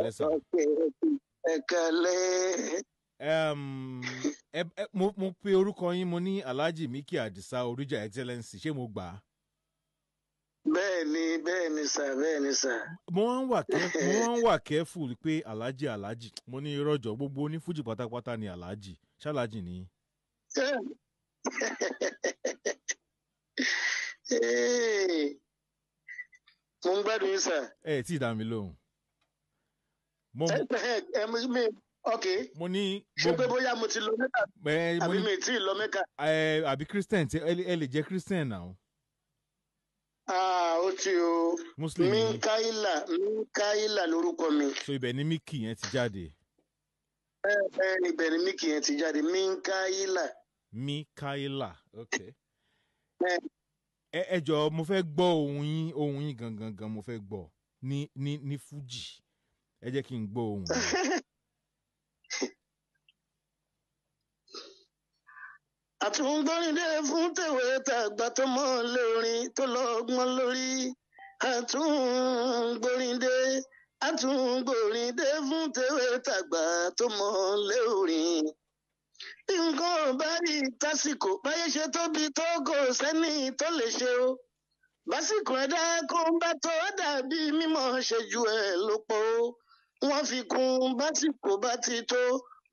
kálẹ́ sà. ẹ kálẹ́. Um, ẹ ẹ mo pe orúkọ yín mo ní alhaji miki adisa oríjà excellence ṣé mo gbà á. bẹ́ẹ̀ ni bẹ́ẹ̀ ni sà bẹ́ẹ̀ ni sà. mo wá ń wà kẹ́ mo wá ń wà careful pé alhaji alhaji mo ní irọ́jọ́ gbogbo onífújì pátápátá ni alhaji ṣáláàjì ni. mo ń gbádùn yín sà. ẹ tí ì dá mi lóhùn. Mo ẹ mi mi ok mo ní. ṣé pé bóyá mo ti lọ mo àbí mi tí ì lọ mẹ́ka. àbí christian tí ẹ lè- jẹ́ christian náà. ah ó ti o minkaila minkaila lórúkọ mi. so ibẹ̀ ni miki yẹn ti jáde. ẹ ẹ ibẹ̀ ni kì í ti jáde minkaila. mikaela ok. ẹ ẹ jọ mo fẹ́ gbọ́ ohun yín ohun yín gangan gan mo fẹ́ gbọ́ ní ní ní fuji ẹ jẹ́ kí n gbọ́ ohun yín. àtúngbọ́rìndé fún tèwé tàgbà tó mọ́ lórin tó lọ́gbọ́n lórí àtúngbọ́rìndé àtúngbọ́rìndé fún tèwé tàgbà tó mọ́ lórin. nǹkan bá rí tásìkò báyé ṣe tóbi tó kò sẹ́ni tó lè ṣe o básìkò ẹ̀dá kó ń bá tó dàbí mímọ̀ ṣe ju ẹ̀ ló pọ̀ o wọ́n fi kún básìkò bá ti tó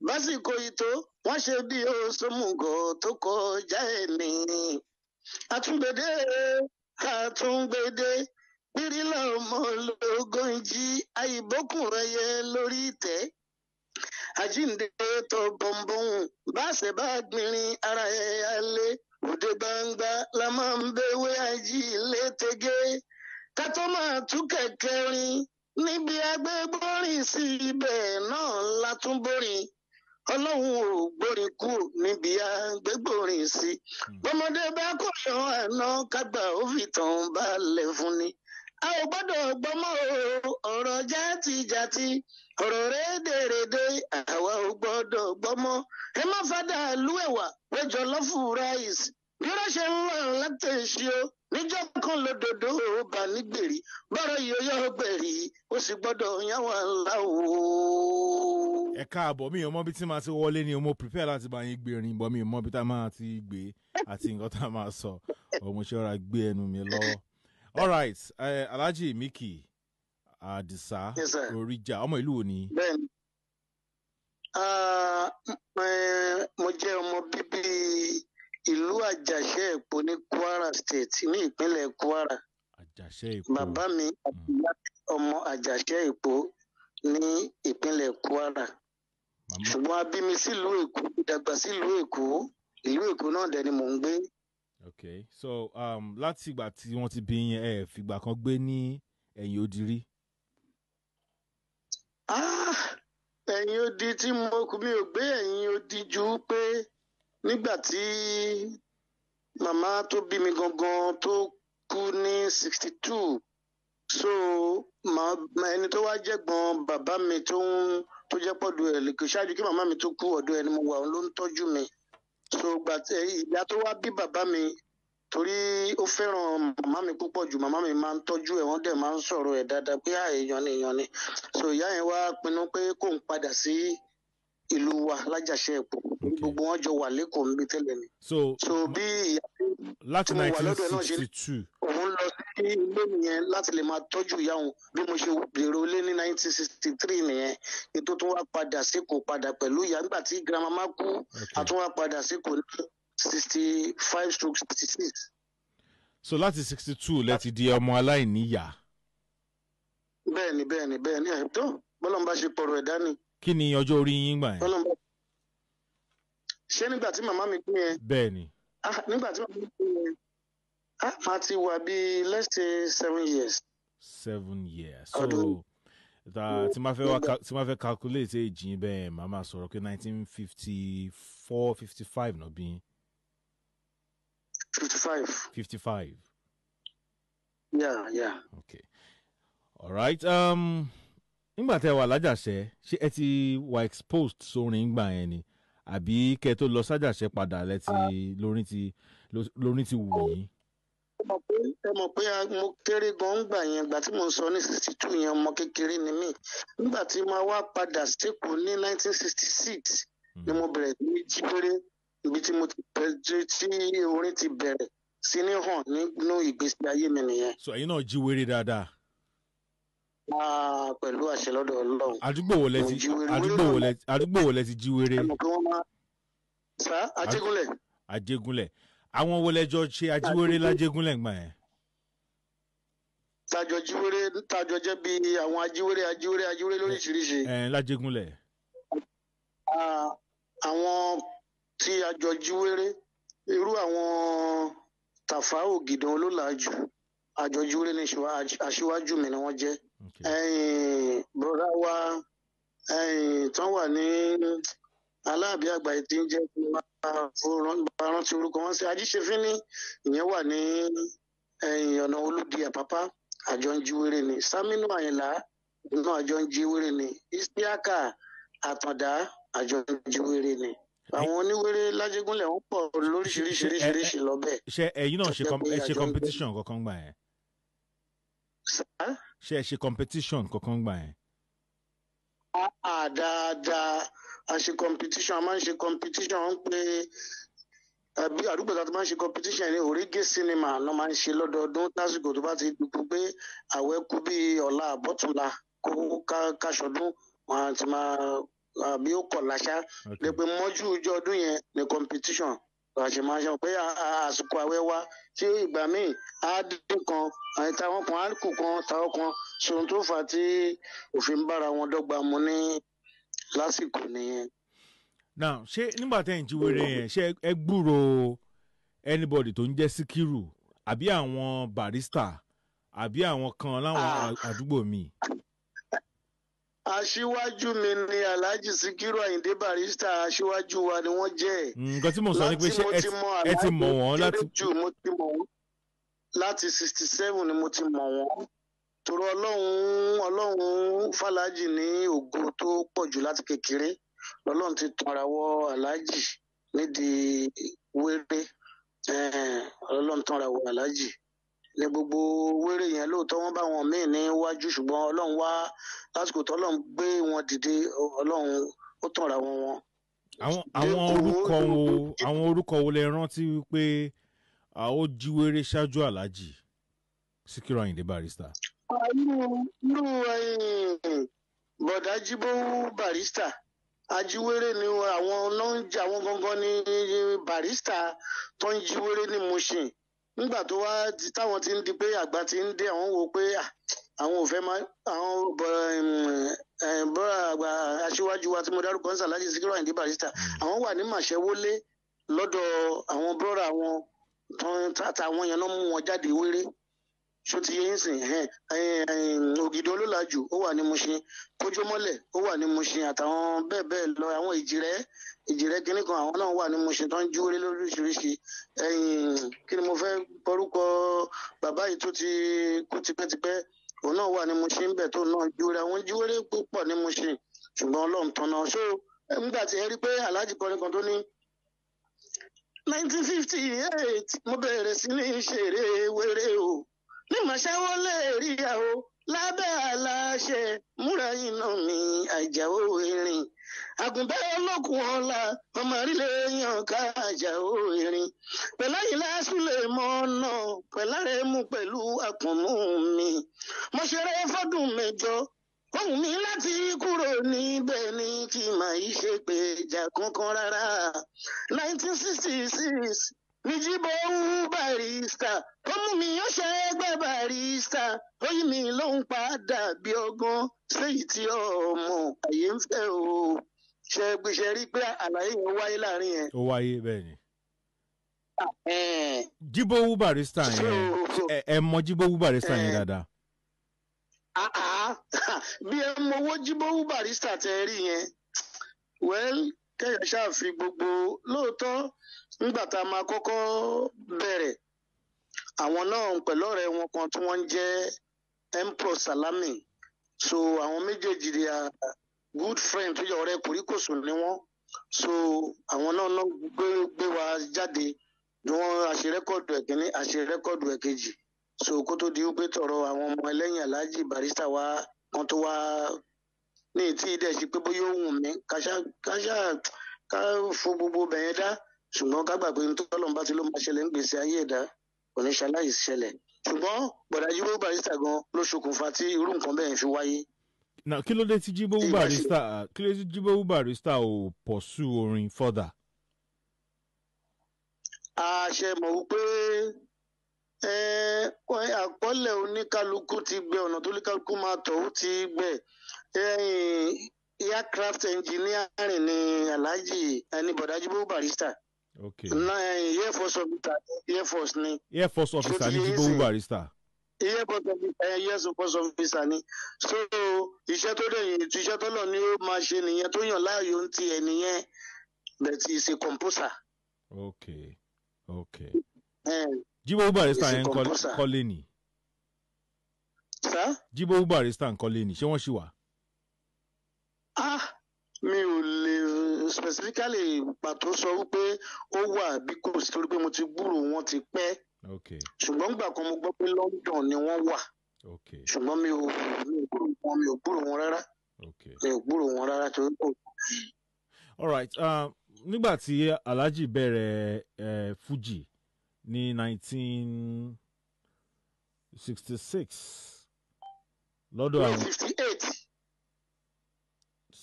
básìkò ìtó wọ́n ṣe bí osomugọ tó kọjá ẹni àtúngbèdè àtúngbèdè pírílà ọmọ ológun jí àìbókùn ẹyẹ lórí ìtẹ́. Àjíǹde tó bọ̀m̀bọ̀n báṣẹ bá gbìnrín ara ẹ̀ alẹ́. Òde gbangba la máa ń bẹ̀wé ají létege ká tó máa tú kẹ̀kẹ́ rin níbi agbégbórin sí ibẹ̀ náà la tún borin ọlọ́run ò gbórin kúrò níbi agbégbórin sí. Bọ́mọdé bá kò yan àná kágbà ó fi tàn balẹ̀ fún ni. A ò gbọ́dọ̀ gbọ́mọ́ o ọ̀rọ̀ játijàti ọ̀rọ̀ rédèrèdè àwa ò gbọ́dọ̀ gbọ́mọ́ ẹ má fàdà lú ẹ̀wà péjọ lọ́fù ráìsì. Bí wọ́n ṣe ń lọ láti ṣe o níjọ́ kan lódodo bá nígbèrè bọ́rọ̀ yóò yọ gbèrè ó sì gbọ́dọ̀ yàn wá ńlá o. ẹ káàbọ̀ mi ò mọ bí tí màá ti wọlé ni mo prepare láti bá yín gbé rin bọ́ mi ò mọ bí tá a máa ti gbé àti nǹkan tá a máa sọ ṣọ́ra gbé ẹnu mi lọ́wọ́. alright uh, alhaji miki adisa oríjà ọmọ ìlú wo ni. bẹ́ẹ̀ni Ah, mo jẹ́ ọmọ bíbí ìlú àjàṣe èpo ní kwara state ní ìpínlẹ̀ kwara. Bàbá mi àti mi ọmọ àjàṣe èpo ní ìpínlẹ̀ kwara. Ṣùgbọ́n a bí mi sílùú èkó dàgbà sílùú èkó. Ìlú èkó náà dẹ̀ ni mò ń gbé. Ok so um, láti ìgbà tí wọ́n ti bí yín ẹ fìgbà kan gbé ní ẹ̀yìn odi rí. Ah, ẹ̀yin odi tí mo kú mi ò gbé ẹ̀yin odi ju pé nígbà tí màmá tó bí mi gangan tó kú ní sixty two so màá ẹni tó wá jẹ̀gbọ́n bàbá mi tó ń tó jẹ́ pọ̀dù ẹ̀ lè ṣáájú kí màmá mi tó kú ọ̀dọ̀ ẹni mo wà òun ló ń tọ́jú mi. So gbà tí ìyá tó wá bí bàbá mi torí ó fẹ́ràn màmá mi púpọ̀ jù màmá mi máa ń tọ́jú ẹ̀ wọ́n dẹ̀ máa ń sọ̀rọ̀ ẹ̀ dáadáa pé "Ah, èèyàn ni èèyàn ni. So ìyá yẹn wá pinnu pé kó ń padà sí ìlú wa lájàṣe ẹ̀pọ̀ gbogbo wọn jọ wà lẹ́kọ̀ọ́ níbi tẹ́lẹ̀ ni. So so bí ìyá láti ẹ̀ náà ṣe- 1962 òun lọ sí ilé nìyẹn láti lè máa tọ́jú ìyá òun. Bí mo ṣe dèrò ilé ní 1963 nìyẹn ètò tó wá padà síkò padà pẹ̀lú ìyá. Nígbà tí girama má kú àtúnwá padà síkò ní 65 stroke 66 so láti 62 lẹ ti di ọmọ aláìníyà. Bẹ́ẹ̀ni bẹ́ẹ̀ni bẹ́ẹ̀ni. Ẹ̀ tó bá ṣe pọ̀rọ̀ ẹ̀dá ni kí ni ọjọ́ orí yín gbà yẹn. ṣé nígbà tí màmá mi kú yẹn? Bẹ́ẹ̀ ni. Ah nígbà tí màmá mi kú yẹn ah máa ti wà bíi let's say seven years. Seven years. So ta tí máa fẹ́ wá tí máa fẹ́ calculate age yín bẹ́ẹ̀ màá máa sọ̀rọ̀ pé nineteen fifty four fifty five náà bí yín. 55 fifty five yeah yeah. okay. Alright um, nígbà tẹ́ wà lájàṣẹ́ ṣé ẹ ti wà exposed sórin gbà yẹn ni? Àbí kẹ́ tó lọ sájàṣẹ́ padà lẹ ti lórin ti ló- lórin ti wù yín. ẹ mọ̀ pé mo kéré gan gbà yẹn. Gbà tí mo sọ ní sixty two yẹn ọmọ kékeré ni mí. Nígbà tí mo wá padà sékòó ní nineteen sixty six ni mo bẹ̀rẹ̀ ní jíwèrè ibi tí mo ti bẹ̀rẹ̀ tí orin ti bẹ̀rẹ̀ sí ní hàn nínú ìgbésí ayé mi nìyẹn. So ẹ̀yin náà jí wéré dáadáa pẹ̀lú àṣẹ lọ́dọ̀ ọlọ́run. Àdúgbò wo lẹ ti àdúgbò wo lẹ àdúgbò wo lẹ ti jí wéré ẹ sá ajégúnlẹ̀ àjẹgúnlẹ̀ àwọn wo lẹjọ ṣe ajíwéré lájẹgúnlẹ̀ gbà yẹn? Tájọ jíwèrè tájọ jẹ́ bí àwọn ajíwèrè ajíwèrè ajíwèrè lóríṣiríṣi. ẹ lájẹgúnlẹ̀. Ah, àwọn tí a jọ jíwèrè irú àwọn tàfà ògìdàn olólàájú àjọ jíwèrè ní aṣíwájú mi ni wọ́n jẹ́ bọ́dá wa tán wà ní aláàbí àgbáyé tí ń jẹ́ kí n máa rántí orúkọ wọn sí. Ajíṣefín ní ìyẹn wà ní ọ̀nà olódi àpápá àjọ ń jíwèrè ni. Saminu àyìnlá náà àjọ ń jíwèrè ni. Isiaka àtàndá àjọ ń jíwèrè ni. Àwọn oníwèrè lájẹgúnlẹ̀ wọn pọ̀ lóríṣiríṣiríṣiríṣi lọ bẹ́ẹ̀. ṣe ẹ̀yin náà ṣe ń competition kankan gbà yẹn? Ṣe ẹ ṣe competition kankan gbà yẹn? Ah, dáadáa. A ṣe competition. A máa ń ṣe competition. Ń pé àbí àdúgbò tá a ti máa ń ṣe competition ní òrégé cinema náà máa ń ṣe lọ́dọọdún. Lásìkò tó bá ti dùkú pé àwẹ̀ kú bí ọ̀la àbọ̀túnla kó ká- káṣọdún wọn á ti máa àbí ó kọ̀ láṣá lè pe mọ́jú ọjọ́ ọdún yẹn ní competition àṣẹ máa ṣe pé àsìkò àwẹ̀ wa tí ìgbà míì á dín kan àti táwọn kan á kù kan táwọn kan ṣòun tó fà á tí òfin bára wọn dọ́gba mu ní lásìkò nìyẹn. now ṣé nígbà tẹ́ ẹ̀ ń jí wéré yẹn ṣé ẹ gbúrò anybody tó ń jẹ́ síkírù àbí àwọn barista àbí àwọn kan láwọn Ah. àdúgbò míì aṣíwájú mi ni alhaji sikiru ayinde barista aṣíwájú wa ni wọ́n jẹ́. Nǹkan tí mo sọ ni pé ṣé ẹ ti mọ wọ́n láti jù mo ti mọ̀ wọ́n. Láti sixty seven ni mo ti mọ̀ wọ́n. Torí ọlọ́run ọlọ́run fàlájì ní ògo tó pọ̀ jù láti kékeré. Lọ́lọ́run ti tan ara wọ alhaji nídìí wéré. Ọlọ́run tan ara wọ alhaji ní gbogbo wéré yẹn lóòótọ́ wọ́n bá wọn míì níwájú ṣùgbọ́n ọlọ́run wá lásìkò tó ọlọ́run gbé wọn dìde ọlọ́run ó tàn ra wọn wọn. àwọn àwọn orúkọ wo àwọn orúkọ wo lẹ rántí pé ó jí wéré ṣáájú aláàjì síkírù àyìndé barista irú bọ̀dá jíbówú barista ajíwèrè ni àwọn ń jà àwọn gangan ní barista tó ń jíwèrè ní Mushin nígbà tó wá táwọn ti ń di pé àgbà ti ń dé àwọn wò pé ah, àwọn ò fẹ́ máa àwọn bọ́ra àgbà aṣíwájú wa tí mo dárúkọ ń sàlájì síkírù àyìndé barista àwọn wà ní màṣẹ́wọlé lọ́dọ̀ àwọn bọ́ra àwọn táwọn yẹn náà mú wọn jáde wéré. Ṣó ti yín sìn? Ògìdì olólàjù ó wà ní Mushin. Kójómọ́lẹ̀ ó wà ní Mushin àtàwọn bẹ́ẹ̀ bẹ́ẹ̀ lọ àwọn ìjìrẹ́ ìjìrẹ́ kínní kan àwọn náà wà ní Mushin tó ń júwèrè lóríṣiríṣi ẹ̀yìn kí ni mo fẹ́ porúkọ bàbá yìí tó ti kú tipẹ́tipẹ́? Òun náà wà ní Mushin bẹ́ẹ̀ tó náà júwèrè àwọn júwèrè púpọ̀ ní Mushin ṣùgbọ́n Ọlọ́run tán náà ṣó nígbà tí ẹ rí pé aláàjì kọrin kan tó ní nineteen fifty eight mo bẹ̀rẹ̀ sí ní ṣeré wéré o. Ní màṣáwọ́ lè rí àwọ lábẹ́ aláṣẹ múra iná mi àjàó erin. Àgùnbẹ́ olókùn ọ̀la ọmọ àrílẹ̀ yàn ká àjàó erin. Pẹ̀láyìn lásùlẹ̀ mọ́ náà pẹ̀láre mú pẹ̀lú àpọ̀mú mi. Mo ṣeré fọ́dún mẹ́jọ ohun mi láti kúrò níbẹ̀ ni màá yí ṣe pé ìjà kankan rárá. Nineteen sixty six níjíbọ̀ ń barista ó mú mi ó ṣe ẹgbẹ́ barista ó yí mi ló ń padà bí ọgbọ́n séyìí tí ọmọ àyè ń fẹ́ o. Ṣe gbèsè rí pé àlàyé yẹn wáyé láàárín yẹn. ó wáyé bẹ́ẹ̀ ni. Ẹ̀ẹ́n, jíbówú barista so yẹn? ẹ mọ jíbówú barista yẹn Eh. dáadáa. Ah, ah, bí ẹ mọ owó jíbówú barista tẹ ẹ rí yẹn well kẹyà ṣáà fi gbogbo lóòótọ́ nígbà tá a máa kọ́kọ́ bẹ̀rẹ̀ àwọn náà pẹ̀lú ọ̀rẹ́ wọn kan tí wọ́n jẹ́ emperor salami. So àwọn méjèèjì they are good friend tó yẹ ọ̀rẹ́ kòríkòsùn ni wọ́n. So àwọn náà náà gbé gbé wa jáde. Ni wọ́n àṣe rẹ́kọ̀dù ẹ̀ kínní àṣe rẹ́kọ̀dù ẹ̀ kejì. So kó tó di wípé tọ̀rọ̀ àwọn ọmọ ẹlẹ́yìn aláàjì barista wá kan tó wá ní tí ìdẹ̀ sí pé bóyá ó wù mí káṣá káṣá ká fo gbogbo bẹ̀yẹn dá ṣùgbọ́n ká gbà pé nítorí ọlọ́run bá ti ló máa ṣẹlẹ̀ ń gbèsè ayé ẹ̀dá kò ní ṣaláì ṣẹlẹ̀. Ṣùgbọ́n bọ̀dá jíbó barista gan ló ṣokùnfà tí irú nǹkan bẹ́ẹ̀ fi wáyé. Now kí ló dé tí tí- Barrister kí ló dé tí Jíbówú Barrister ò pursue orin further. àṣẹ mọ̀ wípé eh, àkọọ́lẹ̀ oníkálukú ti gbẹ ọ̀nà tó oníkálukú máa tọ̀ ó ti gbẹ. Aircraft engineering ni alhaji ẹni bọ̀dájú bó barista okay Na- air force officer air force ni air force officer Jíbówú sìn. Barrister. air force officer eh, air force officer ni so iṣẹ́ tó dẹ̀ yìí iṣẹ́ tó lọ ni ó máa ṣe nìyẹn tó yàn láàyò ń tiẹ̀ nìyẹn he is a composer. okay okay Eh, Jíbówú Barrister yẹn kọ́lé ni sir? Jíbówú Barrister ń kọ́lé ni ṣé wọ́n ṣì wà. ah mi ò lè specifically pàtó sọ wípé ó wà bí kò sí torí pé mo ti gbúrò wọn ti pẹ́. Ṣùgbọ́n gbà kan mo gbọ́ pé London ni wọ́n wà. Ṣùgbọ́n mi ò gbúrò wọn mi ò gbúrò wọn rárá. Mi ò gbúrò wọn rárá torí kò all right uh, nígbà tí Alhaji bẹ̀rẹ̀ uh, Fuji ní nineteen sixty six lọ́dọ̀ àwọn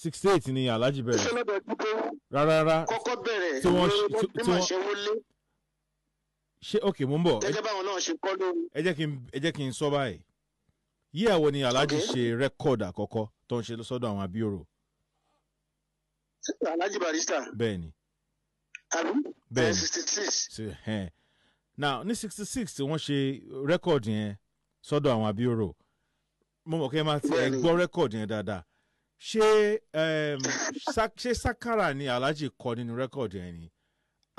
sixty eight ni Alhaji iṣẹ́ bẹ̀rẹ̀ lọ́dọ̀ dúpẹ́ rárá kọ́kọ́ bẹ̀rẹ̀ Tí wọ́n ṣe- tí- wọ́n- màṣẹ wọlé. Ṣé ok mo ń bọ̀. Gẹ́gẹ́ báwọn náà ṣe kọ́ ẹ jẹ́ kí n ẹ jẹ́ kí n sọ báyìí. Yí àwọ̀ ni Alhaji ṣe rẹ́kọ̀d àkọ́kọ́ tó ń ṣe sọ́dọ̀ àwọn abíòrò Alhaji Barrister. Bẹ́ẹ̀ ni àbí? Bẹ́ẹ̀ni. sixty six ṣe now ní sixty six tí wọ́n ṣe rẹ́kọ̀dì yẹn sọ́dọ̀ àwọn abíòrò mo mọ̀ kí ẹ máa ti ẹ Bẹ́ẹ̀ni. gbọ́ rẹ́kọ̀dì yẹn dáadáa ṣé ṣé sakara ni Alhaji kọ nínú rẹ́kọ̀dì yẹn ni?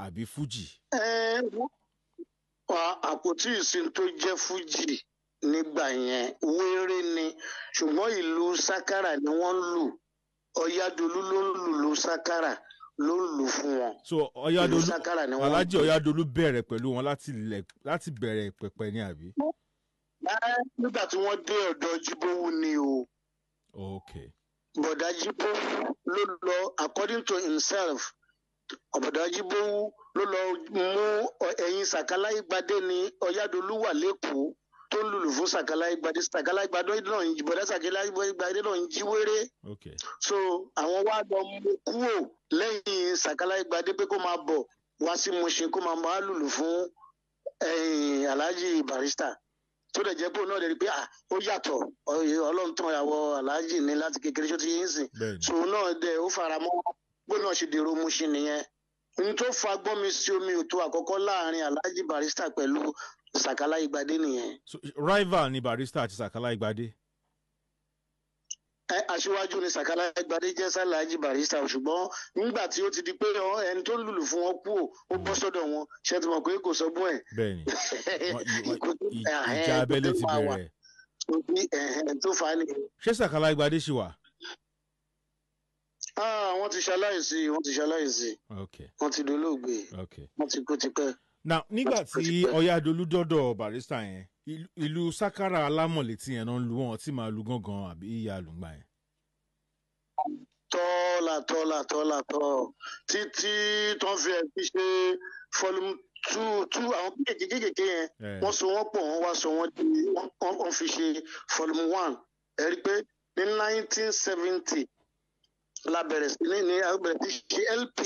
Àbí Fuji? Ẹ, àpótí ìsìn tó jẹ́ fújì nígbà yẹn. Wéré ni. Ṣùgbọ́n ìlú sákàrà ni wọ́n ń lù. Ọ̀yádolú ló ń lùlù sákàrà ló ń lù fún wọn. So wọ́n Alhaji Ọ̀yádolú bẹ̀rẹ̀ pẹ̀lú wọn láti bẹ̀rẹ̀ pẹ̀pẹ̀ ni àbí. Ẹ, nígbà tí wọ́n dé ọ̀dọ̀ jíbówú ni o. Okay bọ̀dá jíbówú ló lọ according to himself ọ̀bọ̀dá jíbówú ló lọ mú ẹ̀yìn sàkálà ìgbàdé ni ọ̀yádolú wà lẹ́kọ̀ọ́ tó ń lùlù fún sàkálà ìgbàdé sàkálà ìgbàdé náà ń jí bọ̀dá sàkálà ìgbàdé náà ń jí wéré. So àwọn wá lọ mú kúrò lẹ́yìn sàkálà ìgbàdé pé kó máa bọ̀ wá sí Mushin kó máa máa lùlù fún ẹ̀yìn Alhaji Barrister tó dẹ̀ jẹ́ pé òun náà lè rí pé ó yàtọ̀. Ọlọ́run tán ìyàwó Alhaji ní láti kékeré tó ti ń sìn? So náà dẹ̀ ó fara mọ́ bó náà ṣe dèrò Mushin nìyẹn. N tó fa gbọ́n mi sí omi òtó àkọ́kọ́ láàárín Alhaji Barrister pẹ̀lú sàkálà ìgbàdé nìyẹn. Rival ni Barrister àti Sakala Ìgbàdé aṣíwájú ni sàkálà ìgbàdé jẹ́ sálàájì Barrister ṣùgbọ́n nígbà tí ó ti di pé ẹni tó lùlù fún wọn kú ó bọ́ sọ́dọ̀ wọn. Ṣe ti mọ̀ pé kò sọgbọ́n ẹ̀? Bẹ́ẹ̀ ni Wọ́n- i- wọ́n- Ìkó- i- ẹ̀hẹ́n, ìjà abẹ́lé ti bẹ̀rẹ̀. Tó á nìyẹn. ṣé Sakala Ìgbàdé ṣì wà. Ah, wọ́n ti ṣaláìsí wọ́n ti ṣaláìsí. Okay. Wọ́n ti dolóògbé. Okay. Wọ́n ti kú tipẹ́. Now nígbà tí pẹ́. Ọ̀yádolú dọ́dọ̀ Barrister yẹn ìlú- Sakara alámọ̀létí yẹn náà ń lu wọn tí máa lu gángan àbí ìyá àlùgbà yẹn. tọ́lá tọ́lá tọ́lá tọ́ títí tó ń fi ẹ̀ fi ṣe fọlùm tú tú àwọn kéékèèké kéékèèké yẹn wọ́n so wọ́n pọ̀ wọ́n wá so wọ́n di wọ́n fi ṣe fọlùm one ẹ rí i pé ní nineteen seventy la bẹ̀rẹ̀ sí ní ní a bẹ̀rẹ̀ sí ṣe LP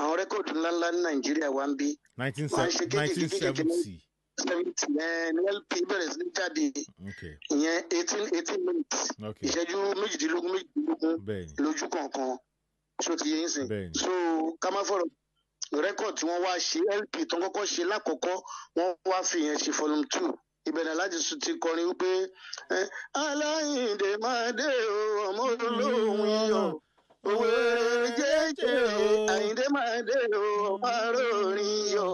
àwọn rẹ́kọ̀dù ńláńlá ní Nàìjíríà wa ń bí. 19 wọ́n ṣe kéékèèké kéékèèké ní- 1970 seventy. ẹ̀ ní LP bẹ̀rẹ̀ sí ní jáde. Okay ìyẹn eighteen eighteen minutes. Okay ìṣẹ́jú méjìdínlógún méjìdínlógún lójú kọ̀ọ̀kan. Tó ti yé ń sìn. so ká má fọ̀rọ̀. Rẹ́kọ̀d tí wọ́n wá ṣe LP tó ń kọ́kọ́ ṣe lákọ̀ọ́kọ́ wọ́n wá fi yẹn ṣe volume two. Ìbẹ̀rẹ̀ láti sùn ti kọrin wípé aláìndè máa dé o ọmọ olóhùn iyọ̀ òwe jẹ́jẹ́ àyìndé máa dé o ọmọ arórin iyọ̀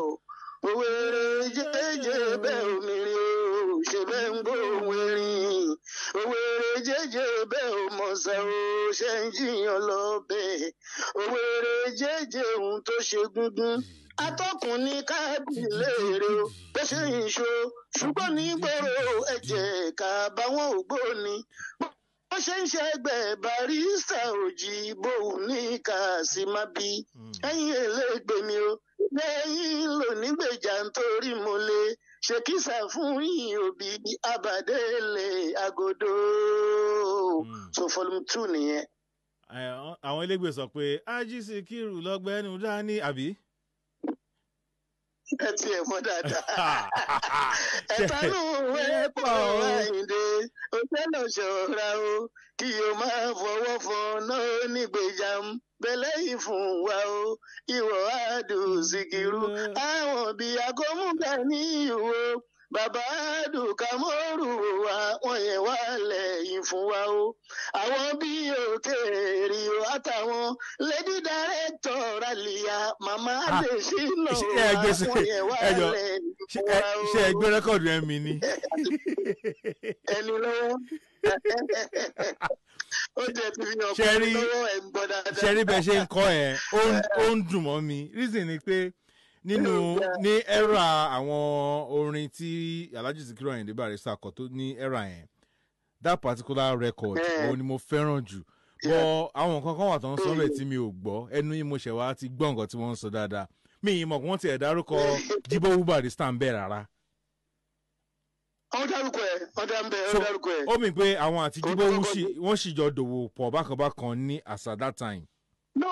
òwe jẹ́jẹ́ bẹ́ẹ̀ omirin o ṣe bẹ́ẹ̀ ń gbóhùn erin òwe jẹ́jẹ́ bẹ́ẹ̀ o mọ̀ọ́sẹ̀ o ṣe ń jiyàn lọ bẹ́ẹ̀ òwe jẹ́jẹ́ ohun tó ṣe gúngún. Atọ́kùn ní káàbì léèrè o bó ṣe ń ṣo ṣùgbọ́n nígboro ẹ̀jẹ̀ ká báwọn ògbóni bó ṣe ń ṣẹgbẹ́ barista òjì bóun ní kàásì má bí Mm. ẹ̀yin elégbè mi o lẹ́yìn lò nígbèjà nítorí mo lè ṣèkísà fún yín òbí abàdélé agodo Mm. so volume two nìyẹn. Àwọn elégbè sọ pé ají Síkírù lọ́gbẹ́nu dání àbí. Ẹ tiẹ̀ mọ̀ dáadáa. Ṣe- ẹ̀tọ́nù ẹ̀ pọ̀ àyìndé òṣèlú ṣọ̀ra o kí o máa fọwọ́ fọnà nígbèjà ń bẹ̀lẹ́ yìí fún wa o. Ìwọ̀ àdùn Síkírù àwọn bíi agómúgbà ní ìwò bàbá àdùn kàmọ́rù wa wọ́n yẹn wá lẹ́yìn fún wa o. Àwọn bíi òkèèrè o àtàwọn lady director raliya màmá Ah, lè ṣínà ṣe- wa wọ́n yẹn jọ, lẹ́yìn fún wa o. ṣe ẹ gbé rẹ́kọ̀dù ẹ̀ mi ni. ẹni lọ́wọ́. Ó jẹ́ ti fi hàn pé lọ́wọ́ ẹ̀ ń gbọ́ dáadáa. ṣe rí bẹ́ẹ̀ ṣe ń kọ́ ẹ̀? Ó ń- dùn mọ́ mi. Reason ni pé nínú ní era àwọn orin tí Alhaji Sikiru Ayinde Barrister kọ tó ní era yẹn that particular record òun ni mo fẹ́ràn jù. Bọ́ àwọn nǹkan kan wà tó ń sọ bẹ́ẹ̀ tí mi ò gbọ́ ẹnu yìí mo ṣẹ̀ wá ti gbọ́ nǹkan tí wọ́n ń sọ dáadáa. Mi ì mọ̀ kí wọ́n tiẹ̀ dárúkọ Jibowu Barrister ń bẹ̀ rárá. Wọ́n dárúkọ ẹ̀ wọ́n dárúkọ ẹ̀. ó mì pé àwọn àti Jibowu wọ́n sì jọ dòwò pọ̀ bákanbákan ní at that time. No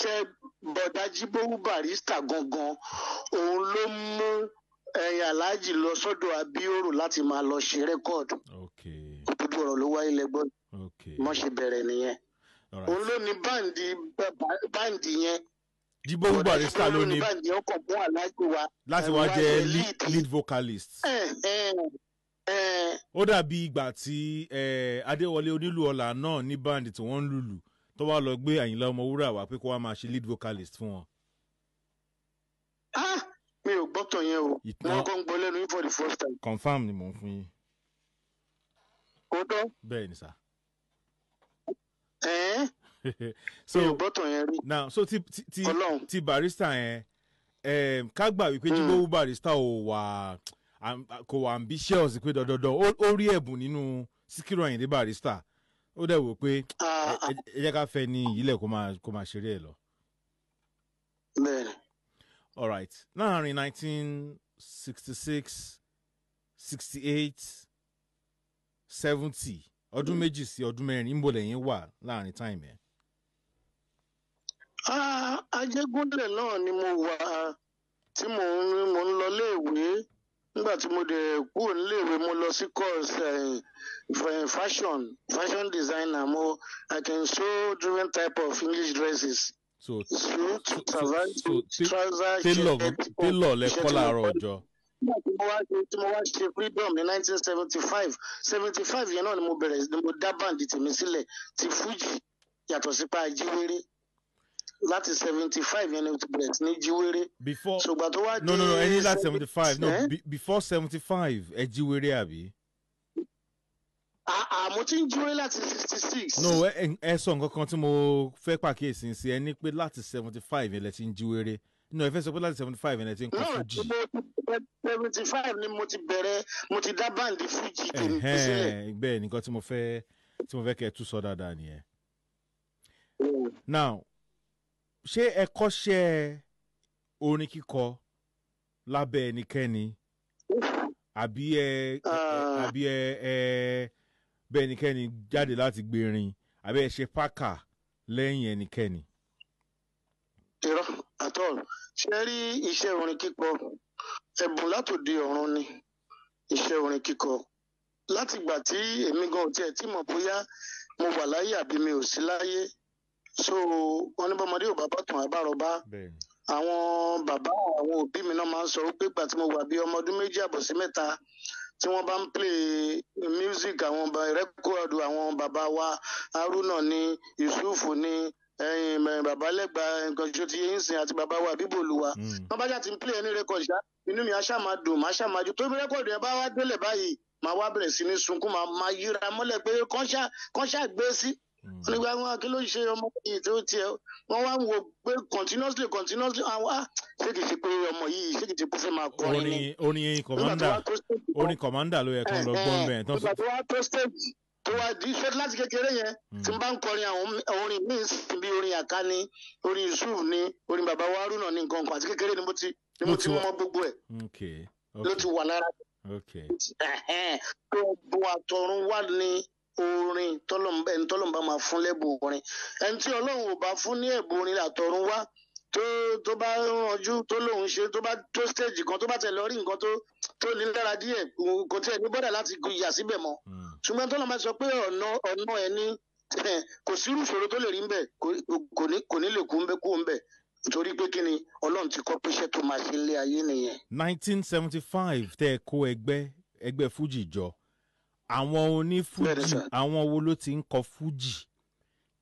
kẹ bọ̀dá Jíbówú Barrister gangan òun ló mú ẹ̀yìn aláàjì lọ sọ́dọ̀ Abíọ́rò láti máa lọ ṣe rẹ́kọ̀dù òdodo ọ̀rọ̀ ló wáyé lẹ́gbọ́n. Mọ́ ṣe bẹ̀rẹ̀ nìyẹn. Òun ló ní báǹdì báǹdì yẹn. Bọ̀dá Barrister ló Jíbówú ní báǹdì kàn fún aláàjì wa. láti wá jẹ́ lead, vocalist. ẹ ẹ ó dàbí ìgbà tí eh, Adéwọlé onílù ọ̀la náà ní báńdì tí wọ́n ń lùlù tó wá lọ gbé Àyìnlá Ọmọwúrà wá pé kó wá máa ṣe lead vocalist fún wọn. ah mi ò gbọ́tọ̀ yẹn o wọ́n kàn ń gbọ́ lẹ́nu yín for the first time. confam ni mò ń fún yín kò tọ́ bẹ́ẹ̀ ni sà. ẹ̀ so mi ò gbọ́tọ̀ yẹn rí now so ti ti ti, Barrister yẹn eh, ká gbà wípé Mm. Jibowu Barrister ò wà kò wà ambitious pé dandandan ó rí ẹ̀bùn nínú Síkírù Àyìndé Barrister ó dẹ̀ wò pé ah ẹ ẹ- ẹ jẹ́ ká fẹ́ ní ìyílẹ̀ kó máa ṣeré ẹ̀ lọ. bẹ́ẹ̀ ni All right. Láàárín 1966, 68, 70, ọdún méjì sí ọdún mẹ́rin níbo lẹ́yìn wà time yẹn. ah Ajégúnlẹ̀ náà ni mo wà tí mo ń lọ léèwé nígbà tí mo dẹ̀ kúrò níléèwé mo lọ sí course eh, fa- fashion fashion designer. Mo I can sew different type of English dresses. So so- so trouser tailor shirt tailor lẹ iṣẹ́ kọ́ tí mo láàárọ̀ ọjọ́. nígbà tí mo wá ṣe tí mo wá ṣe freedom ní nineteen seventy five seventy five yẹn náà ni mo bẹ̀rẹ̀ ni mo dá báǹdì tèmi sílẹ̀ ti fuji yàtọ̀ sípa jíwéré láti seventy five yẹn ni sí ní jíwéré Before ṣùgbọ́n tó wá no no no ẹni láti seventy five no Eh? be, before seventy five ẹ jí wéré àbí. àmọ́ tí ń jíwéré láti sixty six. No ẹ sọ nǹkan kan tí mo fẹ́ pàkíyèsí sí ẹ ní pé láti seventy five yẹn lẹ ti ń jí wéré. No ẹ fẹ́ sọ pé láti seventy five lẹ ti ń kọ́ fújì. seventy five ni mo ti bẹ̀rẹ̀ mo ti dá báǹdì fuji tèmi sílẹ̀. Bẹ́ẹ̀ nǹkan tí mo fẹ́ tí mo fẹ́ kẹ́ ẹ tún sọ dáadáa nìyẹn. now ṣé ẹ kọ́ṣẹ́ orin kíkọ lábẹ́ ẹnikẹ́ni? Àbí ẹ Ah. àbí ẹ ẹ bẹ́ẹ̀ ẹnikẹ́ni jáde láti gbèrin àbí ẹ ṣe pákà lẹ́yìn ẹnikẹ́ni. irọ́ àtọ́ ṣe rí iṣẹ́ orin kíkọ ẹ̀bùn látòde ọ̀run ni iṣẹ́ orin kíkọ láti ìgbà tí èmi gan ò tiẹ̀ tí mọ̀ bóyá mo wà láyé àbí mi ò sí láyé so wọn ní bọ́mọdé ò bá bá tàn àbárọ̀bá àwọn bàbá àwọn òbí mi náà máa ń sọ wípé ìgbà tí mo wà bí ọmọ ọdún méjì àbọ̀ sí mẹ́ta tí wọ́n bá ń play music àwọn rẹ́kọ̀dù àwọn bàbá wa haruna ní yusuf ní ẹ̀yìn bàbá lẹ́gbàá nǹkan tó ti ń sìn àti bàbá wa bíbòlùwà Mm. wọ́n bá jà ti ń play ẹni rẹ́kọ̀dù ṣá inú mi á ṣáà máa dùn máa ṣáà máa jó tóbi rẹ́kọ̀dù yẹn bá wá délẹ̀ báyìí máa wá bẹ̀rẹ̀ sí ní sunkún máa yíra mọ́lẹ̀ pé kọ́ńṣà gbé sí. Wọ́n ní gba wọn kí ló ṣe ọmọ yìí tó tiẹ̀ wọ́n wá ń wo pé continuously continuously àwọn á ṣé kìí ṣe pé ọmọ yìí ṣé kìí ṣe pé fẹ́ máa kọrin ni orin kan- orin kọ̀mọ́ndà ló yẹ kán lọ gbọ́n bẹ́ẹ̀ tán nígbà tó wá tó stage tó wá di ṣé láti kékeré yẹn tí n Mm. bá ń kọrin àwọn orin míì bí orin àká ni orin yusuf ni orin bàbá wa haruna ni nǹkan kan àti kékeré ni mo ti ni mo Ló ti ti wà- mọ gbogbo ẹ̀. Ló ti wà lára. Tó bu àtọ̀run wá ní orin ẹni tọ́lọ́mùbá máa fún lẹ́bùn orin ẹni tí ọlọ́run ò bá fún ní ẹ̀bùn orin àtọ̀run wá tó tó bá rànjú tó lòun ṣe tó bá tó stage kan tó bá tẹ̀ lọ rí nǹkan tó tó ní lára díẹ̀ kò tiẹ̀ ní bọ́dà láti yà síbẹ̀ mọ́ Mm. ṣùgbọ́n tọ́lọ́ máa sọ pé ọ̀nà ọ̀nà ẹ̀ ní kò sírú ìṣòro tó lè rí ńbẹ̀ kò- ní lè kú ńbẹ̀ kú ńbẹ̀ nítorí pé kí ni ọlọ́run ti kọ́ pé iṣẹ́ tó máa ṣe ilé ayé nìyẹn. 1975 tẹ́ ẹ kó ẹgbẹ́ ẹgbẹ́ fújì jọ àwọn onífújì àwọn wo ló ti ń kọ fújì?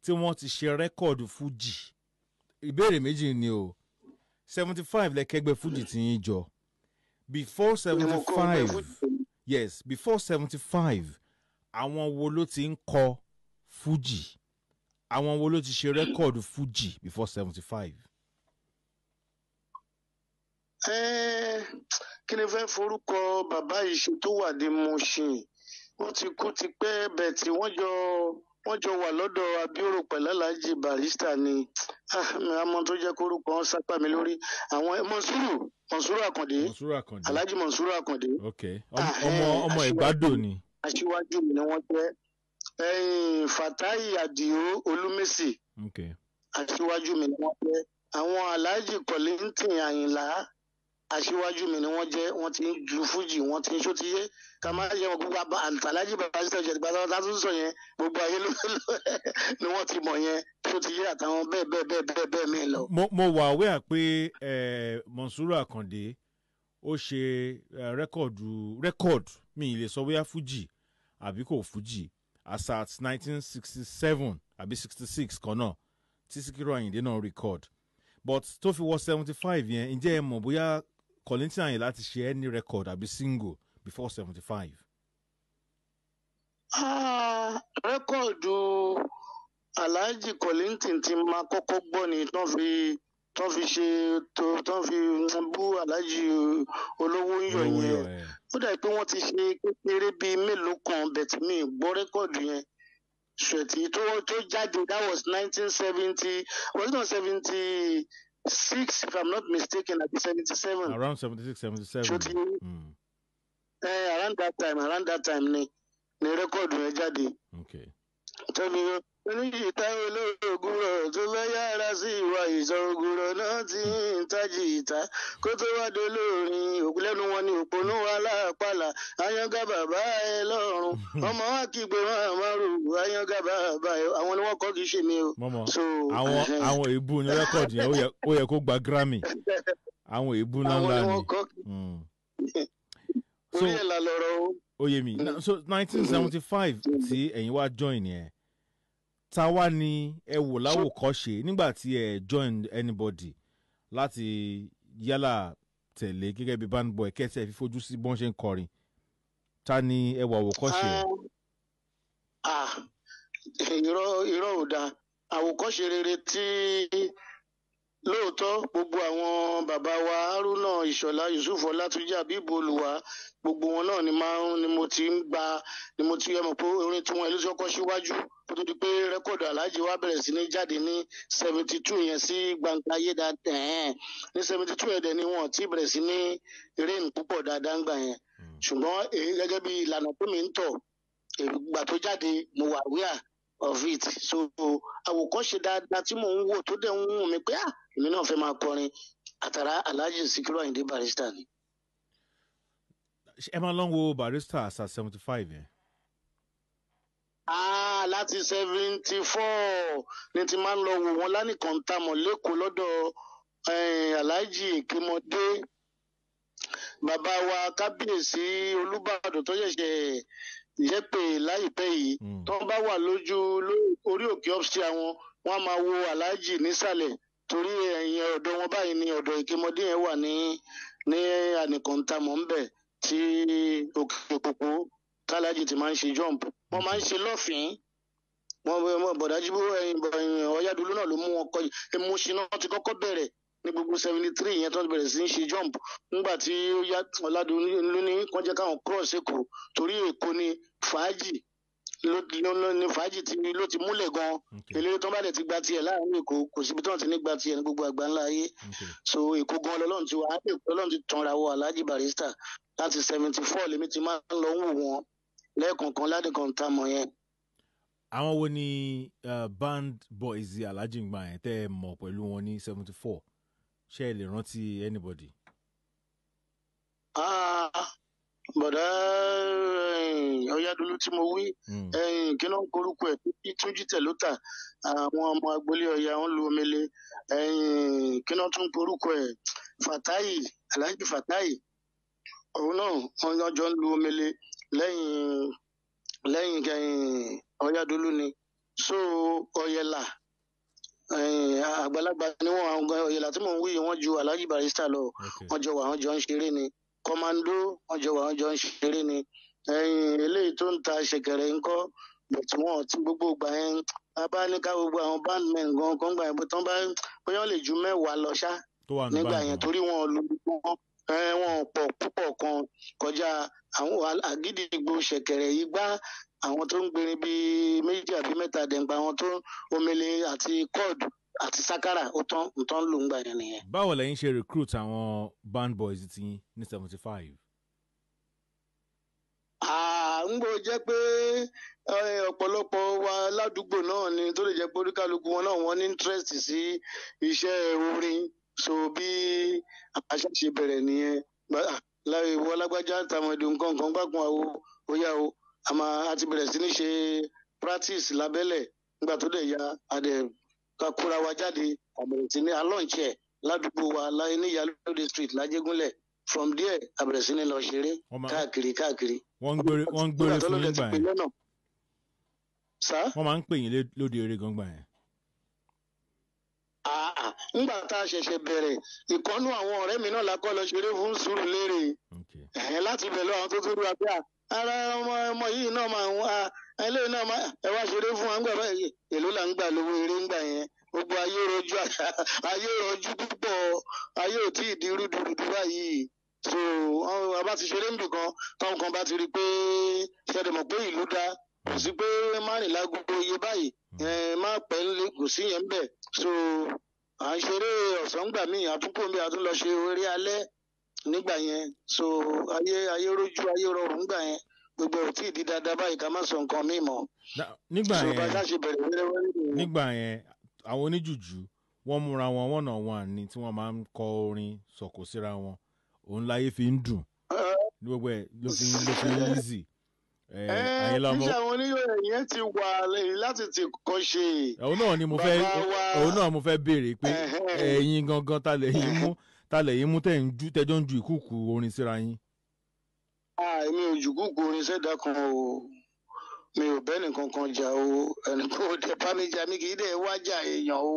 Tí wọ́n ti ṣe rẹ́kọ̀dù fújì. Ìbéèrè méjì ni o. 75 lẹ́kẹ́gbẹ́ fújì ti yín jọ. Before 75 fújì. yes before 75 àwọn wo ló ti ń kọ fújì? Àwọn wo ló ti ṣe rẹ́kọ̀dù fújì before 75 Ẹ́ẹ́, kí ni fẹ́ forúkọ bàbá yìí ṣe tó wà ní Mushin wọ́n ti kú ti pẹ́ bẹ́ẹ̀ tí wọ́n jọ wọ́n jọ wà lọ́dọ̀ abioro pẹ̀lú aláàjì barista ni. Ah, àmọ́ tó jẹ́ kórúkọ wọn sápá mi lórí. Àwọn mọ̀nsúrù mọ̀nsúrù àkàndé. Aláàjì mọ̀nsúrù àkàndé. Ọmọ Ah, ọmọ ọmọ ìgbádò ni. Aṣíwájú mi ni wọ́n jẹ́. Fatai adio olúmẹsì aṣíwájú mi ni wọ́n jẹ́. Àwọn aláàjì kọ̀lẹ́ńtìn àyìnlá aṣíwájú mi ni wọ́n jẹ́ wọ́n ti ń ju fújì wọ́n ti ń ṣótiyé ká má wọn gbogbo àtàlájì bàbá sí ọjà ìgbà tó tún sọ yẹn gbogbo ayé ni wọ́n ti mọ̀ yẹn ṣótiyé àtàwọn bẹ́ẹ̀ bẹ́ẹ̀ bẹ́ẹ̀ bẹ́ẹ̀ bẹ́ẹ̀ mi lọ. mo wà aware pé Mọ̀súrù Àkàndé ó ṣe rẹ́kọ̀dù rẹ́kọ̀dù mi ì lè sọ bóyá fújì àbí kò fújì as at 1967 àbí 66 kan náà tí Síkírù but tó fi wọ 75 yẹn ǹjẹ́ ẹ mọ̀ bóyá Kollington Àyìnlá ti ṣe any record àbí single before 75 Ah, rẹ́kọ̀dù aláàjì kọ̀lẹ́ńtìn ti máa kọ́kọ́ gbọ́ ni tán fi tán fi ṣe tó tán fi bú aláàjì olówó ń yọ̀ yẹn. eh. ó dàbí pé wọ́n ti ṣe kékeré bíi mélòó kan bẹ̀tì mi gbọ́ rẹ́kọ̀dù yẹn. Ṣètì tó tó jáde that was nineteen seventy was it not seventy six if i'm not mistaken àti seventy seven around 76 77 ṣó ti mm. eh, around that time around that time ni ni rẹ́kọ̀dù yẹn jáde. Okay tóbi oníjìta olóògùn rẹ̀ tó fẹ́ yára sí ìwà rẹ̀ náà ti ń tají ìta. Kó tó wá dolórin òkúlẹ́nu wọn ni òpónú wa láàpàlà ayángá bàbá ẹ lọ́rùn ọmọ wa kígbe wọn àmọ́rù ayángá bàbá ẹ àwọn ni wọ́n kọ́ kì í ṣe mi o. so àwọn àwọn èébú ní rẹ́kọ̀dì yẹn ó yẹ- kó gba Grammy. Àwọn èébú ńláńlá ni Mm. so orí ẹ̀ la lọ́rọ̀ o. ó yé mi. Na- so 1975 tí ẹ̀yin wá join yẹn ta wá ní ẹ wò láwòkọ́ṣe nígbà tí ẹ join anybody láti yálà tẹ̀lé gẹ́gẹ́ bí band boy kẹ́tì ẹ̀ fífojú sí bọ́n ṣe ń kọrin. Ta ni ẹ wà àwòkọ́ṣe? Ah, ah, irọ́ irọ́ ò dáa àwòkọ́ṣe rere tí lóòótọ́ gbogbo àwọn bàbá wa haruna ìṣọ̀lá yusuf ọlátúnjì àbíbò olùwà gbogbo wọn náà ni máa ń ni mo ti ń gba ni mo ti yẹ mọ̀ pé orin tí wọ́n ìlú sọ́kọ́ síwájú kó tó di pé rẹ́kọ̀dù aláàjì wa bẹ̀rẹ̀ sí ní jáde ní seventy two yẹn sí gbangba ayé dáadáa ní seventy two yẹn dẹ̀ ni wọ́n ti bẹ̀rẹ̀ sí ní rain púpọ̀ dáadáa ńgbà yẹn Mm. ṣùgbọ́n èyí gẹ́gẹ́ bí ìlànà tó mi ń tọ̀ ìgbà tó jáde mo wà wíà of it so àwòkọ́ṣe dáadáa tí mò ń wò tó dẹ̀ ń wù mí pé ah èmi náà fẹ́ máa kọrin àtàrà alhaji sikiru ayinde barrister ni. Ẹ máa lọ wo barista asa 75 yẹn? Ah láti seventy four ní ti máa ń lọ wò wọ́n lánìkan tamọ̀ lẹ́kọ̀ọ́ lọ́dọ̀ eh, alhaji ekemode bàbá wa kábíyèsí olùbàdàn tó ṣẹ̀ṣẹ̀ jẹ́ pé láìpẹ́ yìí. Mm. tó bá wà lójú ló- orí òkè upstairs wọn wọn á máa wo aláàjì nísàlẹ̀. Torí ẹ̀yìn ọ̀dọ̀ wọn báyìí ni ọ̀dọ̀ ìkémọdé yẹn wà ní ní ànìkàntàmọ̀ ńbẹ̀ tí òkè òpópó kálájì ti máa ń ṣe jump. Wọ́n máa ń ṣe lọ́fìn wọn wọn bọ̀dájú bó ẹyin ẹyin ọ̀yádúlú náà ló mú wọn kọ Mushin náà ti kọ́kọ́ bẹ̀rẹ̀ ní gbogbo seventy three yẹn tó ti bẹ̀rẹ̀ sí í ṣe jump. Nígbà tí ó yá ọ̀làdúlú ní kàn jẹ́ káwọn cross èkó torí èkó ni fàájì ní fàájì tí ló ti múlẹ̀ gan eléré tó bá dẹ̀ ti gba tiẹ̀ láàárín èkó kò síbi tí wọ́n ti ní gba tiẹ̀ ní gbogbo àgbáńlá ayé. So èkó gan lọ́lọ́run ti wà á lè lọ́lọ́run ti tanra wọ Alhaji Barrister láti seventy four lèmi ti máa ń lọ ń wò wọ́n lẹ́ẹ̀kọ̀ọ̀kan ládìkan tá a mọ̀ yẹn. àwọn wo ni band boys alhaji ń gbà yẹn tẹ́ ẹ mọ̀ pẹ̀lú wọn ní seventy four ṣé ẹ lè rántí anybody. Ah, bọ̀dá ọ̀yádúlú tí mo wí Mm. ẹ̀yìn kí ló ń korúkọ ẹ̀? Túnjí tẹ̀ ló tà àwọn ọmọ agboolé ọ̀yà ń lu omele. Kí ló tún korúkọ ẹ̀? Fatayi alhaji fatayi òun náà wọn jọ ń lu omele lẹ́yìn lẹ́yìn ẹ̀yìn ọ̀yádúlú ni. So ọ̀yẹ̀là àgbàlagbà ni wọn ọ̀yẹ̀là tí mò ń wí wọ́n ju alhaji barrister lọ. Wọ́n jọ wà wọ́n jọ ń ṣeré ni kọmando wọ́n jọ wà wọ́n jọ ń ṣeré ni. Ẹ̀yìn eléyìí tó ń ta ṣẹ̀kẹ̀rẹ̀ ńkọ́ bẹ̀tù wọn ti gbogbo gbà yẹn bàbá ní ká gbogbo àwọn bandmen gan kan gbà yẹn bó tán bá bóyá wọ́n lè ju mẹ́wàá lọ ṣá nígbà yẹn torí wọn lu wọn. Wọn pọ̀ púpọ̀ kan kọjá àwọn àgídìgbò ṣẹ̀kẹ̀rẹ̀ yìí gbá. Àwọn tó ń gbérin bíi méjì àbí mẹ́ta dẹ̀ǹgbà àwọn tó omele àti kọ́ọ̀dù àti sákàrà ó tán ó tán lù ń gbà yẹn nìyẹn. báwo lẹ́yìn ṣe recruit àwọn band boys ti yín ní seventy five. Ah, ń gbọ́ jẹ́ pé ọ̀pọ̀lọpọ̀ wa ládùúgbò náà ni tó lè jẹ́ pé oríkàlùkù wọn náà wọ́n ní interest sí iṣẹ́ orin so bí àṣà ṣe bẹ̀rẹ̀ nìyẹn láì wọ lágbájá tàmọ̀dù nǹkan kan gbàgbọ́n àwo óyá o máa a ti bẹ̀rẹ̀ sí ní ṣe practice lábẹ́lẹ̀ nígbà tó dẹ̀ ya a dẹ̀ ká kóra wa jáde. Àbẹ̀rẹ̀ sí ní alọ́ǹchẹ̀ ládùúgbò wa láyé ní Ìyálóde street lájégúnlẹ̀. From there àbẹ̀rẹ̀ sí ní lọ ṣeré káàkiri káàkiri. Wọ́n ń gbére fún yín gbà yẹn. wọ́n máa ń pè yín lóde eré gan gbà yẹn. ńgbà tá a ṣẹ̀ṣẹ̀ bẹ̀rẹ̀ ìkọ́nú àwọn ọ̀rẹ́ mi náà lákọ́ lọ ṣeré fún sùúrù lérè. Láti bẹ̀ lọ àwọn tó tó rú abẹ́ à ara ọmọ yìí náà máa ń wá eléyìí náà máa ẹ wá ṣeré fún wa ńgbà báyìí. Èló là ń gbà lówó eré ńgbà yẹn? Gbogbo ayé rojú ayé rojú púpọ̀. Ayé ò tí ì di rúdurùdu báyìí. So àwọn abá ti ṣeré níbì kan táwọn kan bá ti rí i pé ṣẹ́ni mọ̀ pé ìlú dá? Kò sí pé márùnlágbogbo iye báyìí. Má pẹ́ ńlẹ̀ kò sí yẹn bẹ̀ so à ń ṣeré ọ̀sán gbà míì àtúnkò mi àtúnlọ ṣe eré alẹ́ nígbà yẹn. So ayé ayé rojú ayé rọrùn gbà yẹn gbogbo ò tí ì di dáadáa báyìí ká má sọ nǹkan míì mọ́. Nígbà yẹn nígbà yẹn àwọn oníjùjú wọ́n múra wọn wọ́n náà wọn ní tí wọ́n máa ń kọ orin sọ̀kò síra wọn. Òun láyé fi ń dùn. Ní gbogbo ẹ̀ ló fi ló fi ń easy. tíṣà àwọn oníyọ̀rọ̀ yẹn ti wà láti ti kọ́ ṣe. Òun náà ni mo fẹ́ òun náà mo fẹ́ béèrè pé ẹ̀yin gangan ta lẹ́yìn mú ta lẹ́yìn mú tẹ̀ ń ju tẹ́jọ́ ń ju ìkúùkù orin síra yín èmi ò jùkú gorin sẹ́dá kan o. Mi ò bẹ́ẹ̀ nìkan kan jà o. Ẹni kò dé bámijà mi kì í dẹ̀ wájà èèyàn o.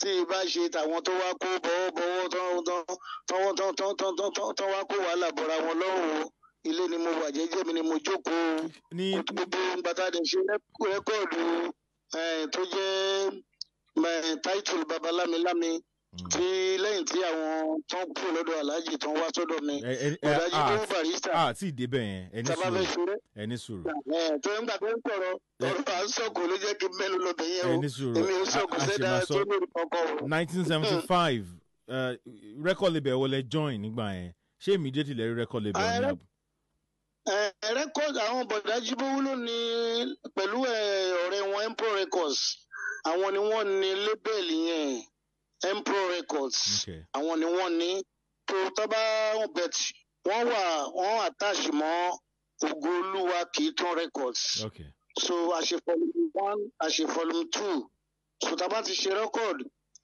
Tí ì bá ṣe tàwọn tó wá kó bọ́wọ́bọ́wọ́ tán wá kó wàhálà bọ̀ra wọn lọ́rùn ilé ni mo wà jẹ́jẹ́ mi ni mo jókòó gbogbo gbàtàdé ṣe rẹ́kọ̀dù tó jẹ́ táìtùlù babalámi lámi tí lẹ́yìn tí àwọn tán kú lọ́dọ̀ aláàjì tán wá sọ́dọ̀ mi ọ̀dájú a tó barista àti ìdébẹ̀ yẹn ẹni sùúrù ẹni sùúrù. Tó ń gbà tó ń sọ̀rọ̀ ọ̀rọ̀ à ń sọ̀kò ló jẹ́ kí mẹ́nu lọ́bẹ̀ yẹn o. èmi ò sọ̀kò sẹ́dá tó lórí kankan o. nineteen seventy five record label wọlé join nígbà yẹn. Ṣé immediately lẹ́rí record label Ah, ní rec- àbọ̀. Ẹ̀, rẹ́kọ̀dù àwọn bọ̀dá jíbówú ló ní pẹ̀lú ẹ̀, ọ̀rẹ́ wọn empro records. Àwọn ni wọ́n ní lébẹ̀lì yẹn empro records àwọn ni wọ́n ní tó tọ́ba bet wọ́n wà wọ́n attach mọ́ ògo olúwa records. Okay. so a ṣe volume one a ṣe volume two so tá a bá ti ṣe record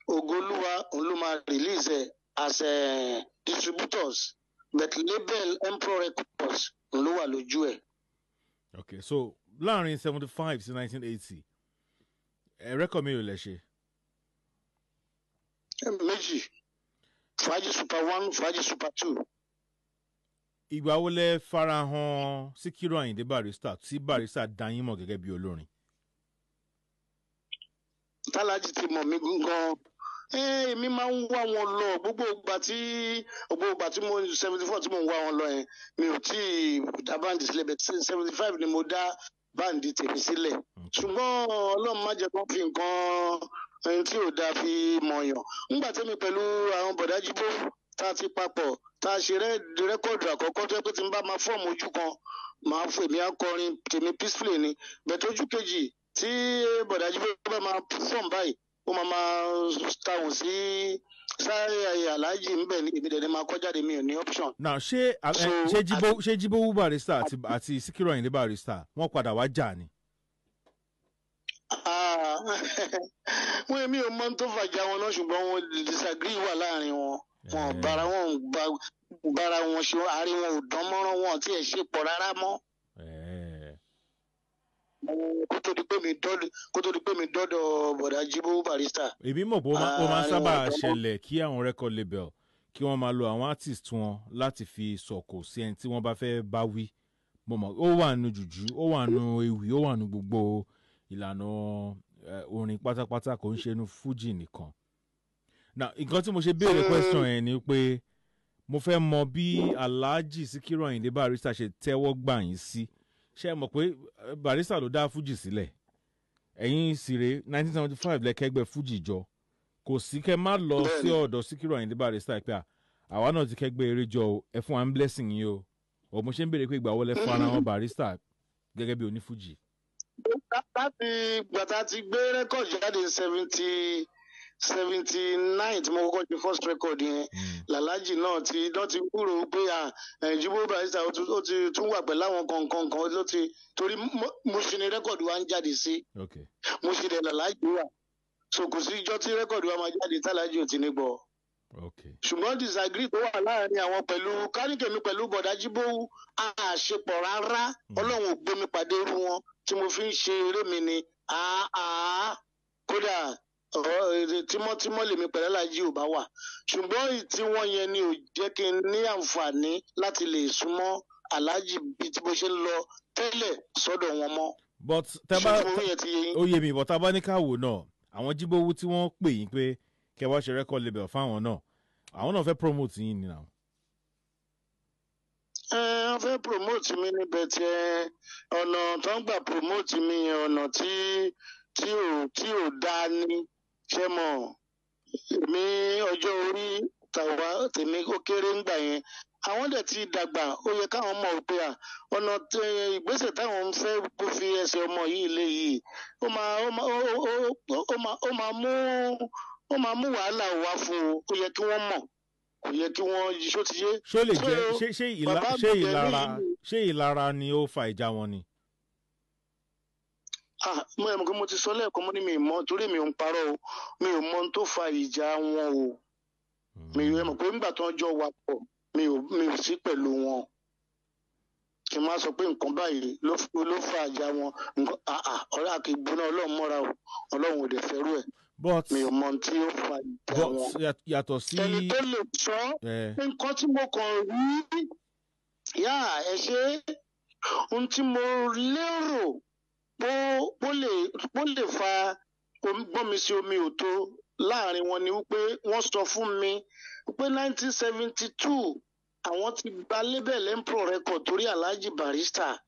ogoluwa òun ló máa release ẹ as uh, distributors but label empro records òun ló wà lójú ẹ. Okay. So láàárín seventy five sí nineteen eighty ẹ record mélòó lẹ ṣe. Méjì. Fàájì super one fàájì super two. Ìgbà wo lẹ farahàn Síkírù Àyìndé Barrister tí Barrister dá yín mọ̀ gẹ́gẹ́ bí olórin. tálájì ti mọ̀ mí gan ẹ èmi máa ń wá wọn lọ. Gbogbo ìgbà tí gbogbo ìgbà tí mo seventy four tí mo ń wá wọn lọ yẹn mi ò tí ì dá báǹdì sílẹ̀ bẹ́ẹ̀ seventy five ni mo dá báǹdì tèmi sílẹ̀. Ṣùgbọ́n ọlọ́run má jẹ́ kó fi nǹkan ẹni tí ò dáa fi mọ̀yàn ńgbà tẹ́mi pẹ̀lú àwọn bọ̀dá jíbó tá a ti papọ̀ tá a ṣe rẹ́- rẹ́kọ̀dù àkọ́kọ́ tó yẹ pé tí n bá máa fọ́ọ̀mù ojú kan màá fò èmi akọrin tèmi peacefully ni bẹ̀tẹ̀ ojú kejì tí bọ̀dá jíbó bá máa fọ́ọ̀mù báyìí ó máa máa tàwọn sí sáré aláàjì ńbẹ ní èmi dẹ̀ ni máa kọ́ jáde mi ò ní option. now ṣé ṣé jíbó ṣé jíbó wú barista àti àti síkírù àyìndé barista wọ́n padà wá jà ni. Ah, wọn èmi ò mọ tó fàjà wọn náà ṣùgbọ́n wọn disagree wà láàárín wọn. Wọn Eh. bára wọn bára wọn ṣe àárín wọn ò dán mọ́rán wọn ò tiẹ̀ ṣe pọ̀ rárá mọ́. Eh, kó tó di pé mi dọ́dọ̀ kó tó di pé mi dọ́dọ̀ bọ̀dá jíbó barista. èmi mọ̀ pé ó máa ń sábà ṣẹlẹ̀ kí àwọn record label kí wọ́n máa lo àwọn artist wọn láti fi sọ̀kò sí ẹni tí wọ́n bá fẹ́ bá wí. Mo mọ̀ ó wà nù jùjú ó wà nù ewì ó wà nù gbogbo ìlànà orin pátápátá kò ń ṣe nu fújì nìkan. now nǹkan tí mo ṣe béèrè question yẹn ni pé mo fẹ́ mọ bí alhaji sikiru ayinde barista ṣe tẹ́wọ́ gbà yín sí. Ẹ mọ̀ pé barista ló dá fújì sílẹ̀? Ẹ̀yin rè 1975 lẹ́kẹ́gbẹ́ fújì jọ. Kò sí kẹ́ má lọ sí ọ̀dọ̀ síkírù àyìndé barista pé àwa náà ti kẹ́gbẹ́ eré jọ o ẹ fún wa ń blessing yín o. Ò mo ṣe ń béèrè pé ìgbà wo lẹ fún ara wọn barista gẹ́gẹ́ bí onífújì. Láti gbàtà ti gbé rẹ́kọ̀dì jáde seventy seventy nine tí mo kọ́kọ́ ṣe first record yẹn Mm, làlájì náà ti náà ti kúrò pé à jíbó barista ó ti- tún wà pẹ̀lú àwọn kankan kan ló ti torí ni rẹ́kọ̀dì wa ń jáde sí. Dẹ̀ làlájì wà. So kò sí ijọ́ tí rẹ́kọ̀dì wa máa jáde tàlájì ò ti ní gbọ́ ṣùgbọ́n disagree tó wà láàárín àwọn pẹ̀lú káríkèmí pẹ̀lú bọ̀dá jíbówú àṣepọ̀ rárá. Mm. ọlọ́run ò gbé mi pàdé irú wọn tí mo fi ń ṣe eré mi ni. Àá kódà tímọ́tímọ́ lèmi pẹ̀lú alájí ò bá wà. Ṣùgbọ́n tí wọ́n yẹn ni ò jẹ́ kí n ní àǹfààní láti lè súnmọ́ alájí bí tí mo ṣe ń lọ tẹ́lẹ̀ sọ́dọ̀ wọn mọ́. But tẹ bá ó yé mi but tá a bá ní ká wò náà àwọn jíbówú tí wọ́n pè yín pé kẹ́ wá ṣe record label fáwọn náà. Àwọn náà fẹ́ promote yín ni now. ẹ wọ́n fẹ́ promote mi níbẹ̀ tí ọ̀nà tó ń gbà promote mi yẹn ọ̀nà tí tí ò tí ò dáa ní ṣe mọ̀? Èmi ọjọ́ orí tàwa tèmi ó kéré ńgbà yẹn. Àwọn dẹ̀ ti dàgbà ó yẹ káwọn mọ̀ pé à ọ̀nà ìgbésẹ̀ táwọn fẹ́ kó fi ẹsẹ̀ ọmọ yìí lé yìí ó máa ó máa ó máa ó máa mú ó máa mú wàhálà wá fún o ó yẹ kí wọ́n mọ̀ kò yẹ kí wọ́n ṣó ti yé. Ṣó lè jẹ́ ṣé ṣé ìlara ṣé ìlara ni. ó fa ìjà wọn ni. ah mo ẹ̀ mọ̀ pé mo ti sọ lẹ́ẹ̀kan mo ní mi mọ̀ torí mi ò ń parọ́ o. Mi ò mọ̀ tó fa ìjà wọn o. Mi ò mọ̀ pé nígbà tó ń jọ wà pọ̀ mi ò mi ò sí pẹ̀lú wọn. Kí n má sọ pé nǹkan báyìí ló f- ló fa ìjà wọn. Ah ah ọ̀rẹ́ àkè gbóná ọlọ́run mọ́ra o. Ọlọ́run ò dẹ̀ fẹ́rú ẹ̀ but mi ò mọ̀ tí ó fa ìjà wọn. yà- yàtọ̀ sí ẹni tó lè sọ nǹkan tí mo kàn rí yá ẹ ṣe. Ohun tí mo lérò bó lè fa gbọ́nmi sí omi òtó láàárín wọn ni wípé wọ́n sọ fún mi pé nineteen seventy two àwọn ti gba label empro record torí alhaji barista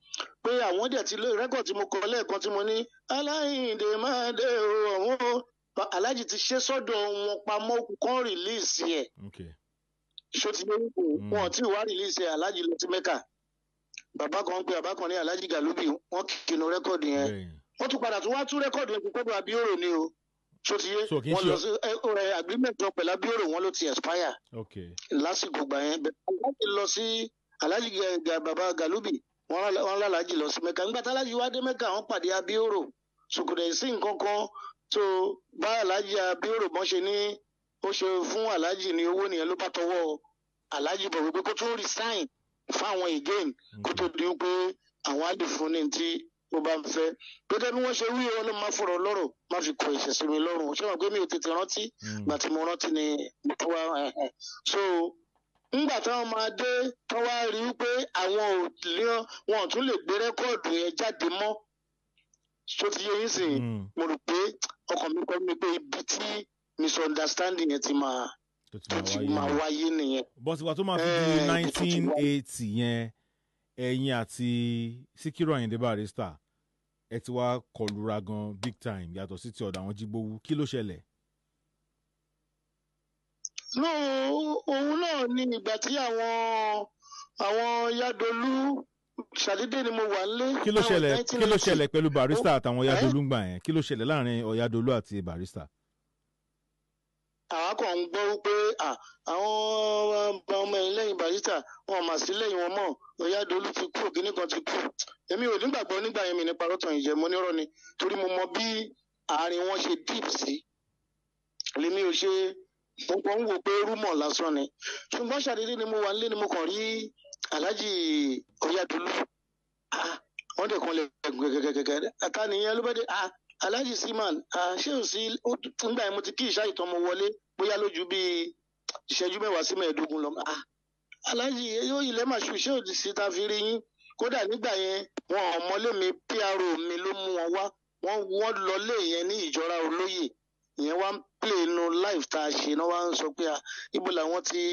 pé àwọn dẹ̀ ti lé record tí mo kọ lẹ́ẹ̀kan tí mo ní aláìndè máa dé o àwọn alhaji ti ṣe sọ́dọ̀ wọn pamọ́ kán rìlíìsì ẹ̀ ok. Ṣó ti yẹ wípé wọn tí wàá rìlíìsì ẹ̀ alhaji lọ sí mẹ́kà bàbá kan pe bàbá kan ní alhaji galubi wọn kìnnú rẹ́kọ̀dì yẹn. Wọ́n tún padà tún wá tún rẹ́kọ̀dì yẹn pẹ̀lú abioro ni o. Ṣó ti yé? Wọ́n lọ sí ẹ ẹ agreement wọn pẹ̀lú abioro wọn ló ti expire. Lásìkò gbà yẹn aláàjì lọ sí aláàjì bàbá galubi wọ́n lálàájì lọ sí mẹ́ka nígbà tálájì wá dé mẹ́ka wọ́n pàdé abioro sí nǹkan kan tó bá aláàjì abioro bọ́n ṣe ní ó ṣe fún aláàjì ní owó nìyẹn ló bá tọwọ́ aláàjì bọ̀ wípé kó tún resign fáwọn again kó tó di wípé àwọn á lè fún ní tí ó bá ń fẹ́. Gẹ́gẹ́ bí wọ́n ṣe wí ọlọ́run má fọ̀rọ̀ lọ́rọ̀ má fi kọ ẹ̀ṣẹ̀ sí mi lọ́rùn. Ṣé wọn pé mi ò tètè rántí? Mm. gbà tí mo rántí ni mo tó wá so ńgbà táwọn máa dé tó wá rí i pé àwọn ò lé wọn ò tún lè gbé rẹ́kọ̀dù yẹn jáde mọ́ tó ti yé yín sìn Mm. mo rò pé ọkàn mi kọ́ mi pé ibi tí misunderstanding yẹn ti máa tó ti máa wáyé nìyẹn. nìyẹn. bọ́sìwá tó máa fi Eh, di nineteen eighty yẹn ẹ̀yin àti Síkírù Àyìndé Barrister ẹ ti wá kọlura gan big time yàtọ̀ sí ti ọ̀dọ̀ àwọn Jígbówú kí ló ṣẹlẹ̀? no òun náà ni ìgbà tí àwọn àwọn Yádolú ṣàdédé ni mo wà nílé. kí ló ṣẹlẹ̀ kí ló 1980. ṣẹlẹ̀ pẹ̀lú Barrister àtàwọn Eh? Ọ̀yádolú ńgbà yẹn kí ló ṣẹlẹ̀ láàárín Ọ̀yádolú àti Barrister? àwa kàn ń gbọ́ wípé àwọn ọmọ ẹ̀yìn Barrister wọn mà sí lẹ́yìn wọn mọ́ Ọ̀yádolú ti kú ògínní kan ti kú èmi ò nígbàgbọ́ nígbà yẹn mi ní parọ́tàn ìjẹ́ mo nírọ́ ni torí mo mọ bí àárín wọn ṣe deep sí lèmi ò ṣe mo kàn ń wò pé rúmọ̀ lásán ni ṣùgbọ́n ṣàdédé ni mo wà nílé ni mo kàn rí Alhaji Ọ̀yádolú Ah, dẹ̀ kan lẹ̀ gẹ́gẹ́gẹ́gẹ́. Àtàníyàn ló bá dé. Ah, Alhaji Seaman ah, ṣé ò sí nígbà yẹn mo ti kí ìṣá ìtàn mo wọlé bóyá lójú bíi ìṣẹ́jú mẹ́wàá sí mẹ́ẹ̀ẹ́dógún lọ. Ah, Alhaji yóò ilẹ̀ máa ṣù ṣé òdì sí ta fi rí yín? Kódà nígbà yẹn wọn ò mọlé mi PRO mi ló mú wọn wá. Wọn wọ́n lọlé yẹn ní ìjọra olóyè. Ìyẹn wá ń play inú live tá a ṣe náà wá ń sọ pé ibo làwọn ti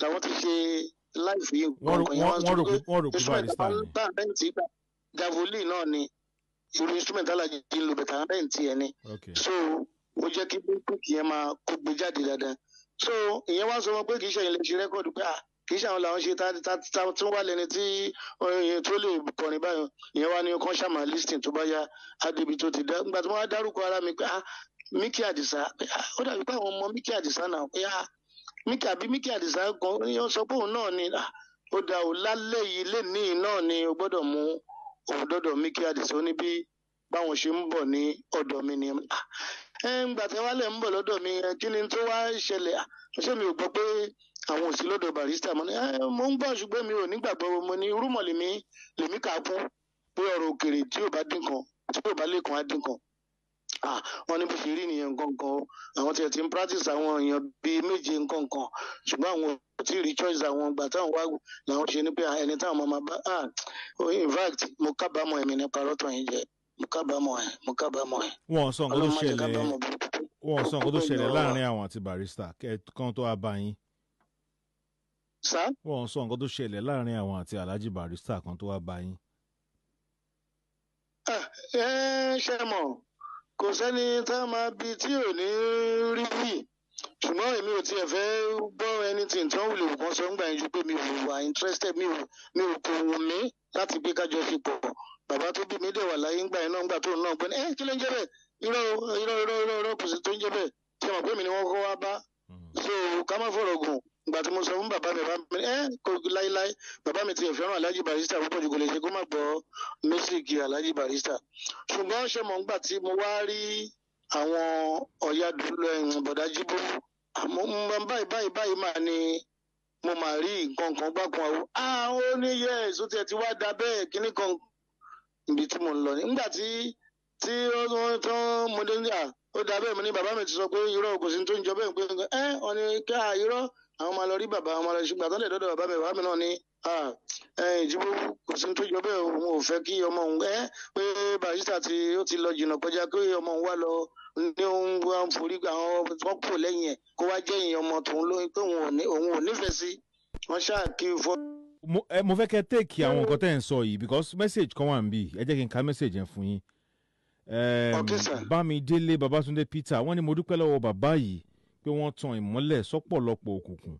làwọn ti ṣe rò nǹkan yẹn wọ́n sọ pé instrument Barrister ni. tá à ń bẹ́ǹtì gbà javoli náà ni irú instrument alájí ń lo bẹ̀tà à ń bẹ́ǹtì ẹ̀ ni so ó jẹ́ kí bíkúkì yẹn máa kó gbé jáde dáadáa. So ìyẹn wá sọ wọn pé kì í ṣe ìlẹ̀ ṣe rẹ́kọ̀dù pé à kì í ṣe àwọn làwọn ṣe tí wọ́n wà lẹ́ni tí ọ̀yìn tó lè kọrin báyọ̀ ìyẹn wá ní kán ṣàmà listing tó bá yá adébi tó ti dá. Nígbà tí wọ́n wá dárúkọ ara mi pé ah Miki Àdìsá pé ah ó dàbí pé àwọn ọmọ Miki Àdìsá náà pé ah Miki àbí Miki Àdìsá kan yóò sọ pé òun náà ni ah ó dà ó lálẹ́ yìí lẹ́nìí náà ni o gbọ́dọ̀ mú òun dọ́dọ̀ Miki Àdìsá ó ní bí báwọn ṣe ń bọ̀ ní ọ̀dọ̀ mi ni. Ah ẹ ń gbà tẹ wálẹ̀ ń bọ̀ lọ́dọ̀ mi kí ni tó wá ṣẹlẹ̀? À ṣé mi ò gbọ́ pé àwọn ò sí lọ́dọ̀ Barrister mo ní mo ń gbọ́ ṣùgbọ́n mi ò nígbàgbọ́ mo ní rúmọ̀ lèmi lèmi kà á kún pé ọ̀rọ̀ òkèèrè tí ò bá dín kan tí ò bá lẹ́kàn á dín kan. ah wọ́n ní bó ṣe rí nìyẹn nǹkan kan àwọn tiẹ̀ ti ń practice àwọn èèyàn bíi méje nǹkan kan. Ṣùgbọ́n àwọn ò tí ì rí choice àwọn ìgbà táwọn wá làwọn ṣe ní pé ẹni táwọn máa bá in fact mo kábàámọ̀ ẹ̀mí nípa rọ́tọ̀ yẹn jẹ. Mo kábàámọ̀ ẹ̀ mo kábàámọ̀ ẹ̀. Wọ́n sọ nǹkan tó ṣẹlẹ̀. wọ́n sọ nǹkan tó ṣẹlẹ̀ láàárín àwọn àti Barrister. Kẹ́ kan tó wá bá yín. Sá? Wọ́n sọ nǹkan tó ṣẹlẹ̀ láàárín àwọn àti Alhaji Barrister kan tó wá bá yín. Ah, ẹ ṣe mọ̀ kò sẹ́ni tá a máa bi tí ò ní rí wí. Ṣùgbọ́n èmi ò tiẹ̀ fẹ́ gbọ́ anything tí wọ́n wulẹ̀ wò kán sọ ńgbà yẹn ju pé mi ò wà interested mi ò mi ò kò wù mí láti gbé kájọ fi pọ̀. Bàbá tó bí mi dẹ̀ wà láyé ńgbà náà ńgbà tó náà pé ẹ kí ló ń jẹ́ bẹ́ẹ̀? Irọ́ irọ́ irọ́ irọ́ irọ́ kò sí tó ń jẹ́ bẹ́ẹ̀. Tí wọ́n pè mí ni wọ́n kọ́ wá bá? Mhm. so ká má fọ̀rọ̀ gùn ìgbà tí mo sọ fún bàbá mi bàbá mi ẹ kò láíláí. Bàbá mi ti fẹ́ràn Alhaji Barrister púpọ̀ jù kò lè ṣe kó má gbọ́ mísíkì Alhaji Barrister. Ṣùgbọ́n ṣe mọ̀ nígbà tí mo wá rí àwọn Ọ̀yádolú ẹ̀yìn bọ̀dá jíbó àmọ́ báyìí báyìí báyìí máa ní mo máa rí nǹkan kan gbàgbọ́n àwọn àwọn oníyẹ èso tiẹ̀ ti wá da bẹ́ẹ̀ kíní kan. Ibi tí mo ń lọ ní nígbà tí tí wọ́n tán mo dé ní à ó da bẹ́ẹ̀. Mo ní bàbá mi ti sọ pé irọ́ kò sí ní tó ń jọ bẹ́ẹ̀. Pé ẹ wọ́n ní ká irọ́ àwọn máa lọ rí bàbá àwọn máa lọ ṣùgbọ́n àtọ́lẹ̀ dọ́dọ̀ bàbá mi bàbá mi náà ní ìjìbò kò sí tó jọ bẹ́ẹ̀ òun ò fẹ́ kí ọmọ òun ẹ pé Barrister ti ó ti lọ jìnnà kọjá kí ọmọ òun wá lọ ní òun wá ń forí àwọn tó kù lẹ́yìn ẹ̀ kó wá jẹ́ ìyẹn ọmọ tòun lóyún pé òun ò nífẹ̀ẹ́ sí wọ́n ṣáà kí fọ́. mo fẹ́ kẹ́ take àwọn nǹkan tẹ́ ẹ̀ ń sọ yìí because message kan wà ń bì ẹ jẹ́ kí n ka message yẹn fún yín. Bámidélé Babátúndé Peter wọ́n ní mo dúpẹ́ lọ́wọ́ bàbá yìí pé wọ́n tan ìmọ́lẹ̀ sọ́pọ̀lọpọ̀ òkùnkùn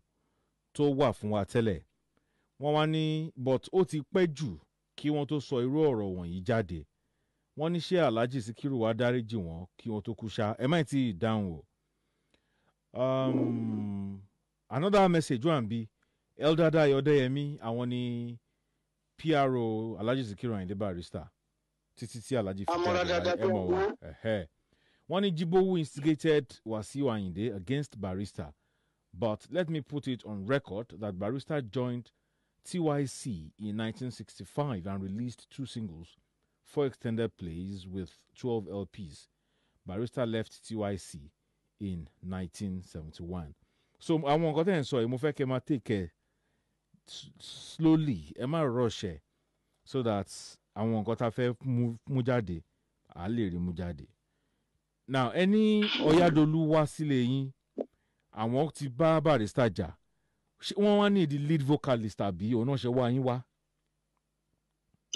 tó wà fún wa tẹ́lẹ̀. Wọ́n wá ní but ó ti pẹ́ jù kí wọ́n tó sọ irú ọ̀rọ̀ wọ̀nyí jáde. Wọ́n ní ṣé Alhaji Sikiru wá dáríjì wọ́n kí wọ́n tó kú ṣá? Ẹ má ì dáhùn o. Um, another message wà ń bí Eldada Ayọ̀dẹ́yẹmí àwọn ní PRO Alhaji Sikiru Ayinde Barrister títí tí Alhaji fi jáde ẹ mọ̀ ń wọ́n wó. ẹ̀hẹ́. wọ́n ní Jibowu instigated Wasiu Ayinde against Barrister but let me put it on record that Barrister joined TYC in 1965 and released two singles, four extended plays with 12 LPs. Barrister left TYC in 1971. So àwọn nǹkan tẹ̀ ń sọ yìí mo fẹ́ kẹ́ take slowly ẹ má so that àwọn nǹkan tá a fẹ́ mú jáde à lè rí. Now ẹni ọ̀yádolú wá sílé yín àwọn ti bá barista jà wọ́n wá ní ìdí lead vocalist àbí òun náà ṣe wá yín wá.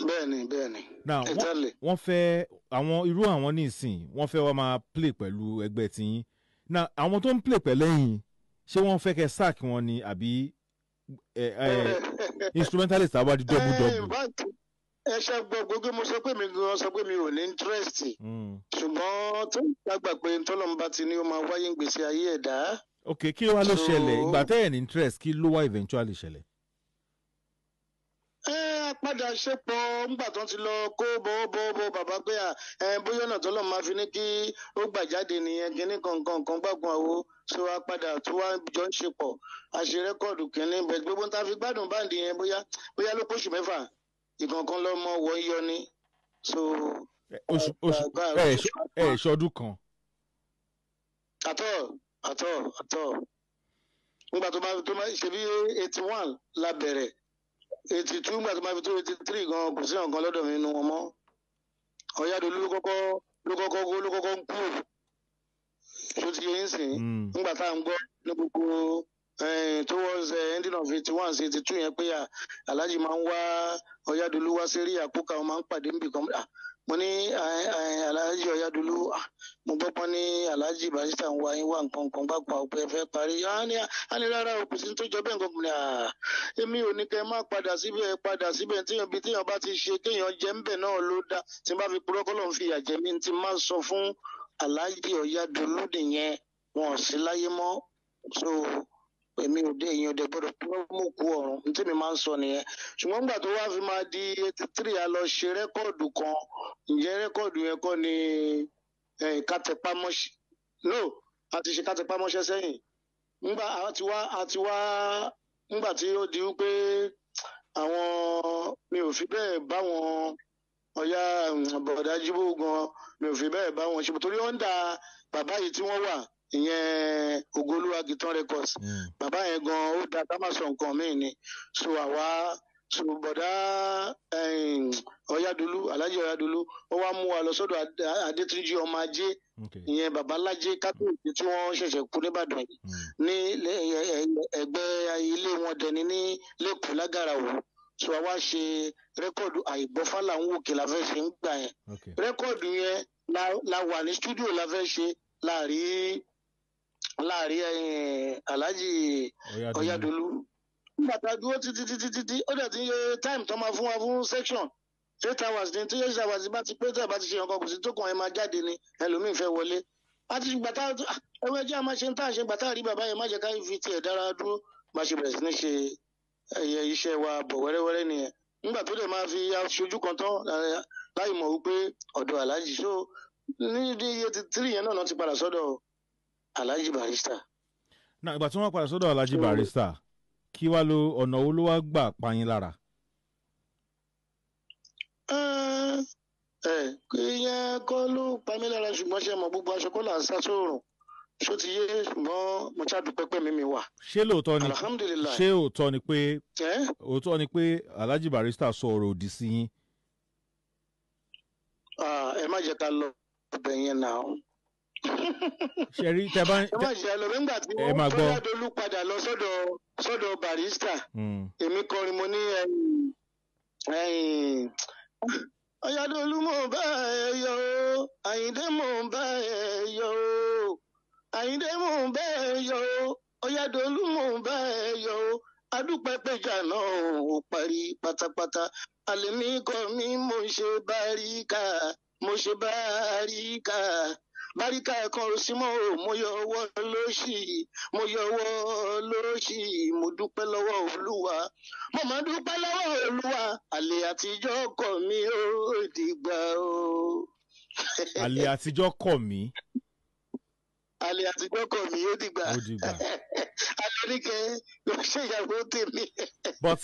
bẹ́ẹ̀ni bẹ́ẹ̀ni now wọ́n exactly fẹ́ àwọn irú àwọn nísìn wọ́n fẹ́ wá máa play pẹ̀lú ẹgbẹ́ tiyín na àwọn tó ń play pẹ̀lẹ́yìn ṣé wọ́n fẹ́ kẹ́ sack wọn ni àbí instrumentalist àwa di double double. Ẹ ṣe gbọ́ gbogbo mo sọ pé mi gan sọ pé mi ò ní interest. Mm. ṣùgbọ́n tó ń gbàgbà pé ntọ́lọ́mùbá ti ní ó máa wáyé gbèsè ayé ẹ̀dá. Ok kí wá ló ṣẹlẹ̀? Ìgbà tẹ́ ẹ̀ ní interest kí ló wá eventually ṣẹlẹ̀. ẹ padà ṣepọ̀ ńgbà tó ti lọ kó bọ́ọ̀bọ́ọ̀bọ́ bàbá pé ẹ bóyá ọ̀nà tó lọ́ọ́ máa fi ní kí ó gbà jáde nìyẹn kínní kankan kan gbàgbọ́n àwo. So a padà tó wá jọ ń ṣepọ̀ ṣe rẹ́kọ̀dù kínní bẹ̀ gbogbo ń ta fi gbádùn báǹdì yẹn bóyá bóyá ló kóṣù mẹ́fà ìkankan lọ́mọ wọ yọ ni. So oṣù ẹ ẹ ṣọdún kan. àtọ̀ àtọ̀ àtọ̀ nígbà tó máa tó máa ṣe bí eighty one la bẹ̀rẹ̀. eighty two nígbà tó máa fi tó eighty three gan kò sí nǹkan lọ́dọ̀ mi nínú wọn mọ́. Ọ̀yádolú ló kọ́kọ́ ló kọ́kọ́ ló kọ́kọ́ ń kú. Tó ti yẹ ń sìn? Mm. nígbà tá à ń gbọ́ ní gbogbo towards eh, ending of eighty one sí eighty two yẹn pé à, alhaji máa ń wá ọ̀yádolú wá sí rí àkókò àwọn máa ń pàdé níbì kan. Ah, mo ní eh, eh, alhaji ọ̀yádolú ah, mo gbọ́ pọ́n ní alhaji barista ń wá yín wá nǹkan kan bá pa òpin ẹ̀fẹ́ parí. Á ní rárá o kò sí tó jọ bẹ́ẹ̀ nǹkan kan ní à èmi ò ní kẹ́ má padà síbẹ̀ padà síbẹ̀. Tíyàn bí tíyàn bá ti ṣe kéèyàn jẹ́ ń bẹ̀ náà ló dá. Tí n bá fi purọ́ kọ́lọ́ fi ìyà jẹ mí tí n má sọ fún alhaji ọ̀yádolú nìyẹn. Wọn ò sí láyé mọ́. So èmi ò dé èèyàn dé gbọ́dọ̀ purọ́ mú kú ọ̀run. Ní tèmi máa ń sọ nìyẹn. Ṣùgbọ́n nígbà tó wá fi máa di eighty three a ṣe rẹ́kọ̀dù kan. Ǹjẹ́ rẹ́kọ̀dù yẹn kọ́ ni kátẹpámọ́ṣẹ́ no a ti ṣe kátẹpámọ́ṣẹ́ sẹ́yìn. Ńgbà àti wá àti wá ńgbà tí ó di wípé àwọn mi ò fi bẹ́ẹ̀ bá wọn ọ̀yá um, bọ̀dá jíbó gan mi ò fi bẹ́ẹ̀ bá wọn ṣe. Torí ó ń da bàbá yìí tí wọ́n wà ìyẹn ògolúwa guitar records. Bàbá yẹn gan ó da ká má sọ nǹkan míì ni. So àwa so bọ̀dá ọ̀yádolú alhaji ọ̀yádolú ó wá mú wa lọ sọ́dọ̀ Adé- adétúnjì ọmọ ajé. Ìyẹn babalájé kátólìkì tí wọ́n ṣẹ̀ṣẹ̀ kú nìbàdàn yìí. Mm. ní ẹgbẹ́ ilé wọn dẹni ní lẹ́kùn lágàrà wò so àwa ṣe rẹ́kọ̀dù àìgbọ́fálà ń wòkè la fẹ́ ṣe ń gbà yẹn. Rẹ́kọ̀dù yẹn la, wà ní stúdíò la fẹ́ ṣe láàrí láàrí eh, alhaji ọ̀yádolú nígbà tá a dúró títí títí títí ó dẹ̀ ti ń yẹ time tó máa fún wa fún section. Eight hours ní tí eight hours bá ti pé tí a bá ti ṣe nǹkan kò sí tó kàn ẹ́ máa jáde ni ẹlòmíì fẹ́ wọlé. A ti gbà tá ẹwẹ́ jẹ́ àmọ́ ṣe ń tà ṣe gbà tá a rí bàbá yẹn má jẹ́ ká fi tiẹ̀ dára dúró. Bá ṣe bẹ̀rẹ̀ sí ní ṣe ẹ̀yẹ iṣẹ́ wa bọ̀ wẹ́rẹ́wẹ́rẹ́ nìyẹn. Nígbà tó dẹ̀ máa fi aṣojú kan tán eh, láì mọ̀ wípé ọ̀dọ̀ aláàjì so ní iye ti tírì yẹn náà ti padà sọ́dọ̀ aláàjì barista. náà ìgbà tí wọ́n padà sọ́dọ̀ Alhaji So- Barrister kí wá lo ọ̀nà wo ló wá gbà pa yín lára. ẹ ẹ ìyẹn kọ́ ló pa mí lára ṣùgbọ́n ṣe mọ̀ gbogbo aṣọ kọ́ là ń sá sóòrùn? Ṣó ti yé? Ṣùgbọ́n mo ṣàdúpẹ́ pé mímí wà. Ṣé lóòótọ́ ni? Alhamdulilayi ṣé òótọ́ ni pé ẹ òótọ́ ni pé Alhaji Barrister sọ ọ̀rọ̀ òdì sí yín. ah, ẹ má jẹ́ ká lọ ọbẹ̀ yẹn náà ṣe rí tẹ bá ń. ẹ má jẹ́ lọ nígbà tí ẹ máa gbọ́. Ọládolú padà lọ sọ́dọ̀ sọ́dọ̀ barista Mm. èmi kọrin mo ní Ọ̀yádolú mò ń bá ẹ yọ̀ o Àyìndé mò ń bá ẹ yọ̀ o Àyìndé mò ń bá ẹ yọ̀ o Ọ̀yádolú mò ń bá ẹ yọ̀ o adúpẹ́ péjà náà ò parí pátápátá àlèmí kọ́ mi mo ṣe báríkà mo ṣe báríkà báríkà kan ò sí mọ́ o mo yọ ọwọ́ lóṣì mo yọ ọwọ́ lóṣì mo dúpẹ́ lọ́wọ́ olúwa mo máa dúpẹ́ lọ́wọ́ olúwa àlè àtijọ́ kọ̀ mí ó dìgbà o. àlè àtijọ́ kọ̀ mí àlè àtijọ́ kọ̀ mí ó dìgbà. ó dìgbà. àlè oníkẹ́ ló ṣe ìyàwó tèmi. but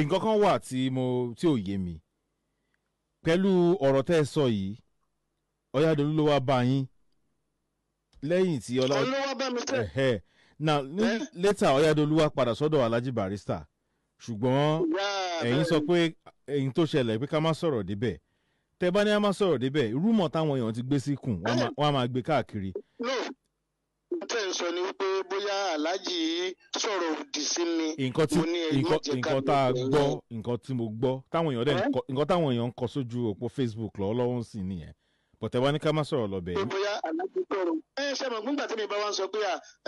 nǹkan kan wà tí mo tí ò yé mi pẹ̀lú ọ̀rọ̀ tẹ́ ẹ sọ yìí Ọ̀yádolú ló wá bá yín. Lẹ́yìn tí ọlá olówó bá mi tẹ̀. now later Ọ̀yádolú wá padà sọ́dọ̀ Alhaji Barrister. Ṣùgbọ́n ẹ̀yin sọ pé ẹ̀yin tó ṣẹlẹ̀ pé ká má sọ̀rọ̀ débẹ̀. Tẹ bá ní a máa sọ̀rọ̀ débẹ̀ rúmọ̀ táwọn èèyàn ti gbé síkùn wọ́n á máa- gbé káàkiri. No. Tẹ́ ń sọ ni wípé bóyá aláàjì sọ̀rọ̀ òdì sí mi nǹkan tí má nǹkan ká tá a gbọ́ nǹkan tí mo gbọ́ táwọn èèyàn ń kọ sójú òpó Facebook lọ́wọ́lọ́wọ́ ń sìn nìyẹn bọ̀tẹ́ bá ní ká má sọ̀rọ̀ lọ pé bẹ̀ẹ́ bóyá aláàjì sọ̀rọ̀ ẹ ṣe mọ̀ nígbà tí mi bá wá ń sọ pé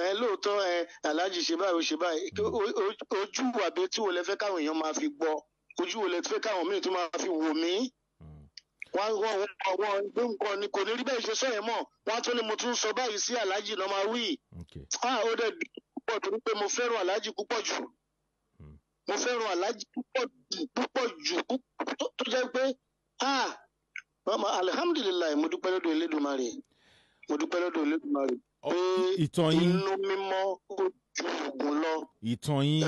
ẹ lóòótọ́ ẹ aláàjì ṣe báyìí ó ṣe báyìí. Ojú àbẹ tí wo lẹ fẹ́ káwọn èèyàn máa fi gbọ́? Ojú wo lẹ fẹ́ káwọn míì tún máa fi wò mí? Wọ́n wọ́n wọ́n gbé nǹkan ni kò ní rí bẹ́ẹ̀ ṣe sọ yẹn mọ̀. Wọ́n tún ní mo tún sọ báyìí sí aláàjì náà máa wí. Ah ó dẹ̀ púpọ̀ torí pé mo fẹ́ràn aláàjì púpọ̀ jù. Mo fẹ́ràn aláàjì púpọ̀ jù púpọ̀ jù púpọ̀ tó- tó jẹ́ pé mama alihamudulilayi mo dúpẹ́ lọ́dọ̀ elédùnmarè mo dúpẹ́ lọ́dọ̀ elédùnmarè pé ìtàn yín. inú mímọ́ ó ju oògùn lọ. ìtàn yín